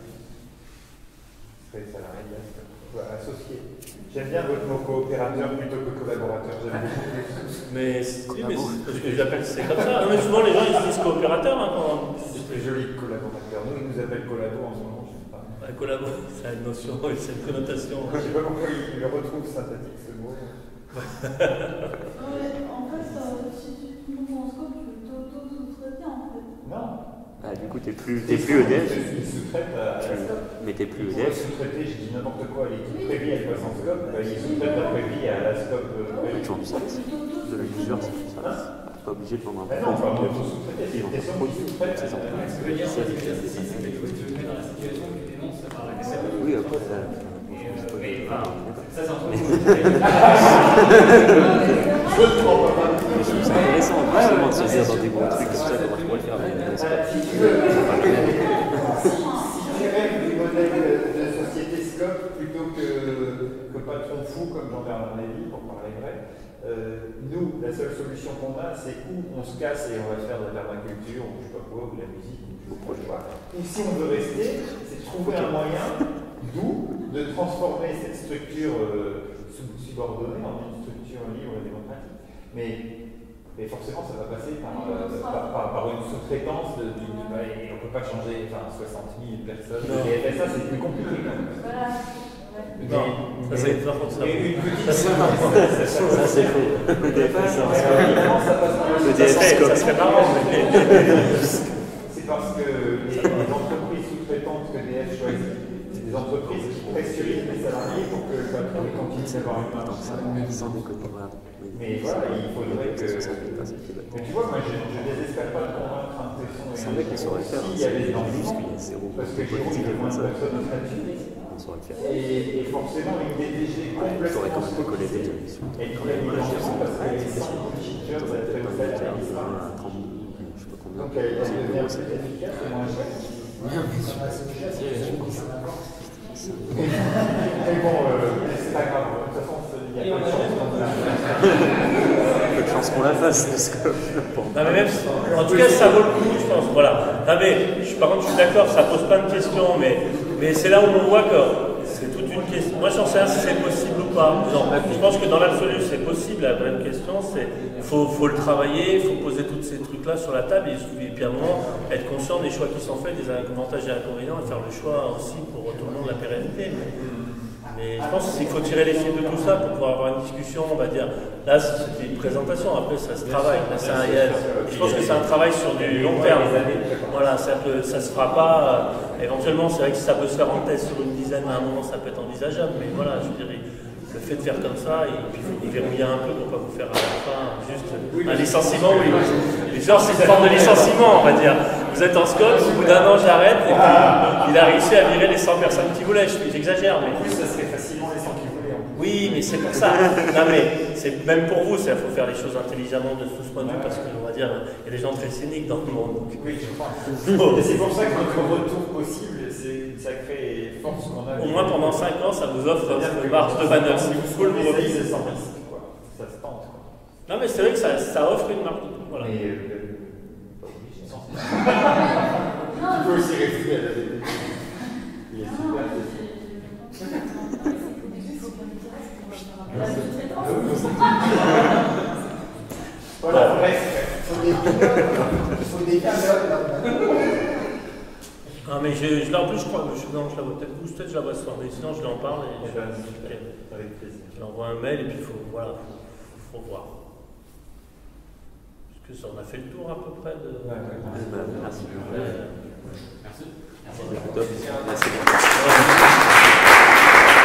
Seraient salariés de la Scope, associés. J'aime bien votre mot coopérateur plutôt que collaborateur, j'aime beaucoup Mais, oui, mais c'est comme ça. Non, mais souvent les gens ils se disent coopérateur. Hein, quand... C'est joli collaborateur. Nous, ils nous appellent collabo en ce moment. Un collabo, c'est une notion, c'est une connotation. Je ne sais pas pourquoi il le retrouve synthétique ce mot. en fait, si tu te montes en scope, tu peux t'auto-sous-traiter en fait. Non. Ah, du coup, tu n'es plus, es plus EDF. Mais tu n'es plus EDF. sous-traiter, j'ai dit n'importe quoi. L'équipe elle passe en scope. Bah, il sous-traite la prévie à la scope. C'est toujours du service. De la mesure, c'est du service. Pas obligé de vendre un produit. Non, pas auto-sous-traiter, c'est une question de sous-traite. Ce que veut dire, c'est que tu te mets dans la situation que tu dénonces par la Oui, après, ça. Ça, c'est. Je trouve ça intéressant, justement, de se dire dans des gros trucs comme ça, comment je pourrais le faire Si je rêve du modèle de société scope plutôt que, que patron fou comme Jean-Bernard Lévy, pour parler vrai, euh, nous, la seule solution qu'on a, c'est où on se casse et on va faire de la permaculture, ou je sais pas quoi, ou de la musique, ou je sais. Ou si on veut rester, c'est trouver un moyen, d'où, de transformer cette structure euh, subordonnée en une structure libre et démocratique. Mais forcément, ça va passer par, euh, par, par, par une sous-traitance. De, de, de, on ne peut pas changer enfin, 60 000 personnes. Et ça, c'est plus compliqué quand même. Non, ça c'est par contre ça. Ça c'est faux. Ça serait marrant. C'est parce que les entreprises sous-traitantes que EDF choisit, c'est des entreprises qui pressurisent les salariés pour que le patron continue d'avoir une marge. Sans déconner. Mais voilà, il faudrait que. Mais tu vois, moi je ne désespère pas de convaincre un et un tesson s'il y a des enfants, parce que j'ai envie de moins de personnes au statut. Et, et forcément, une DDG complètement décollé des émissions. Et fait à Donc elle devient plus efficace et moins chère. Mais bon, c'est pas grave. De toute façon, Peu de chance qu'on la fasse, parce que non, mais même, en tout cas, ça vaut le coup, je pense. Voilà. Non, mais, je, par contre, je suis d'accord, ça pose plein de questions, mais, mais c'est là où on voit que c'est toute une question. Moi, j'en sais rien si c'est possible ou pas. Non, je pense que dans l'absolu, c'est possible. La vraie question, c'est faut, faut, le travailler, il faut poser tous ces trucs-là sur la table et, et puis à un moment, être conscient des choix qui sont faits, des avantages et inconvénients, et faire le choix aussi pour tout le monde la pérennité. Mais je pense qu'il faut tirer les fils de tout ça pour pouvoir avoir une discussion, on va dire. Là, c'était une présentation, après ça se travaille. Là, un, je pense que c'est un travail sur du long terme. Voilà, ça ne ça se fera pas. Euh, éventuellement, c'est vrai que ça peut se faire en test sur une dizaine, à un moment, ça peut être envisageable. Mais voilà, je dirais, le fait de faire comme ça, et puis y verrouiller un peu pour pas vous faire à la fin juste un licenciement. Oui, genre, c'est une forme de licenciement, on va dire. Vous êtes en scope, au bout d'un an, j'arrête, et puis il a réussi à virer les 100 personnes qui voulaient. J'exagère, mais. En plus, ça serait facilement les 100 qui voulaient. Oui, mais c'est pour ça. non, mais c'est même pour vous, il faut faire les choses intelligemment de tout ce point de vue, parce que, on va dire, il y a des gens très cyniques dans le monde. Donc... Oui, je comprends. c'est pour ça que notre retour possible, c'est une sacrée force qu'on a. Au moins pendant 5 ans, ça vous offre une marge de manœuvre. Si vous pouvez vous reviser. Ça se tente. Non, mais c'est vrai que ça, ça offre une marge de voilà. Mais, euh, tu peux aussi rester à la. Il est super Voilà, bref, il faut des il faut des Ah mais je, je, en plus je crois, je, non, je la vois peut-être, peut-être je la vois ce soir, mais sinon je lui en parle et je, okay. Je lui envoie un mail et puis il faut, voilà, faut, faut voir que ça, on a fait le tour à peu près de. Ouais, ouais, merci. Merci. Merci. Merci. Merci.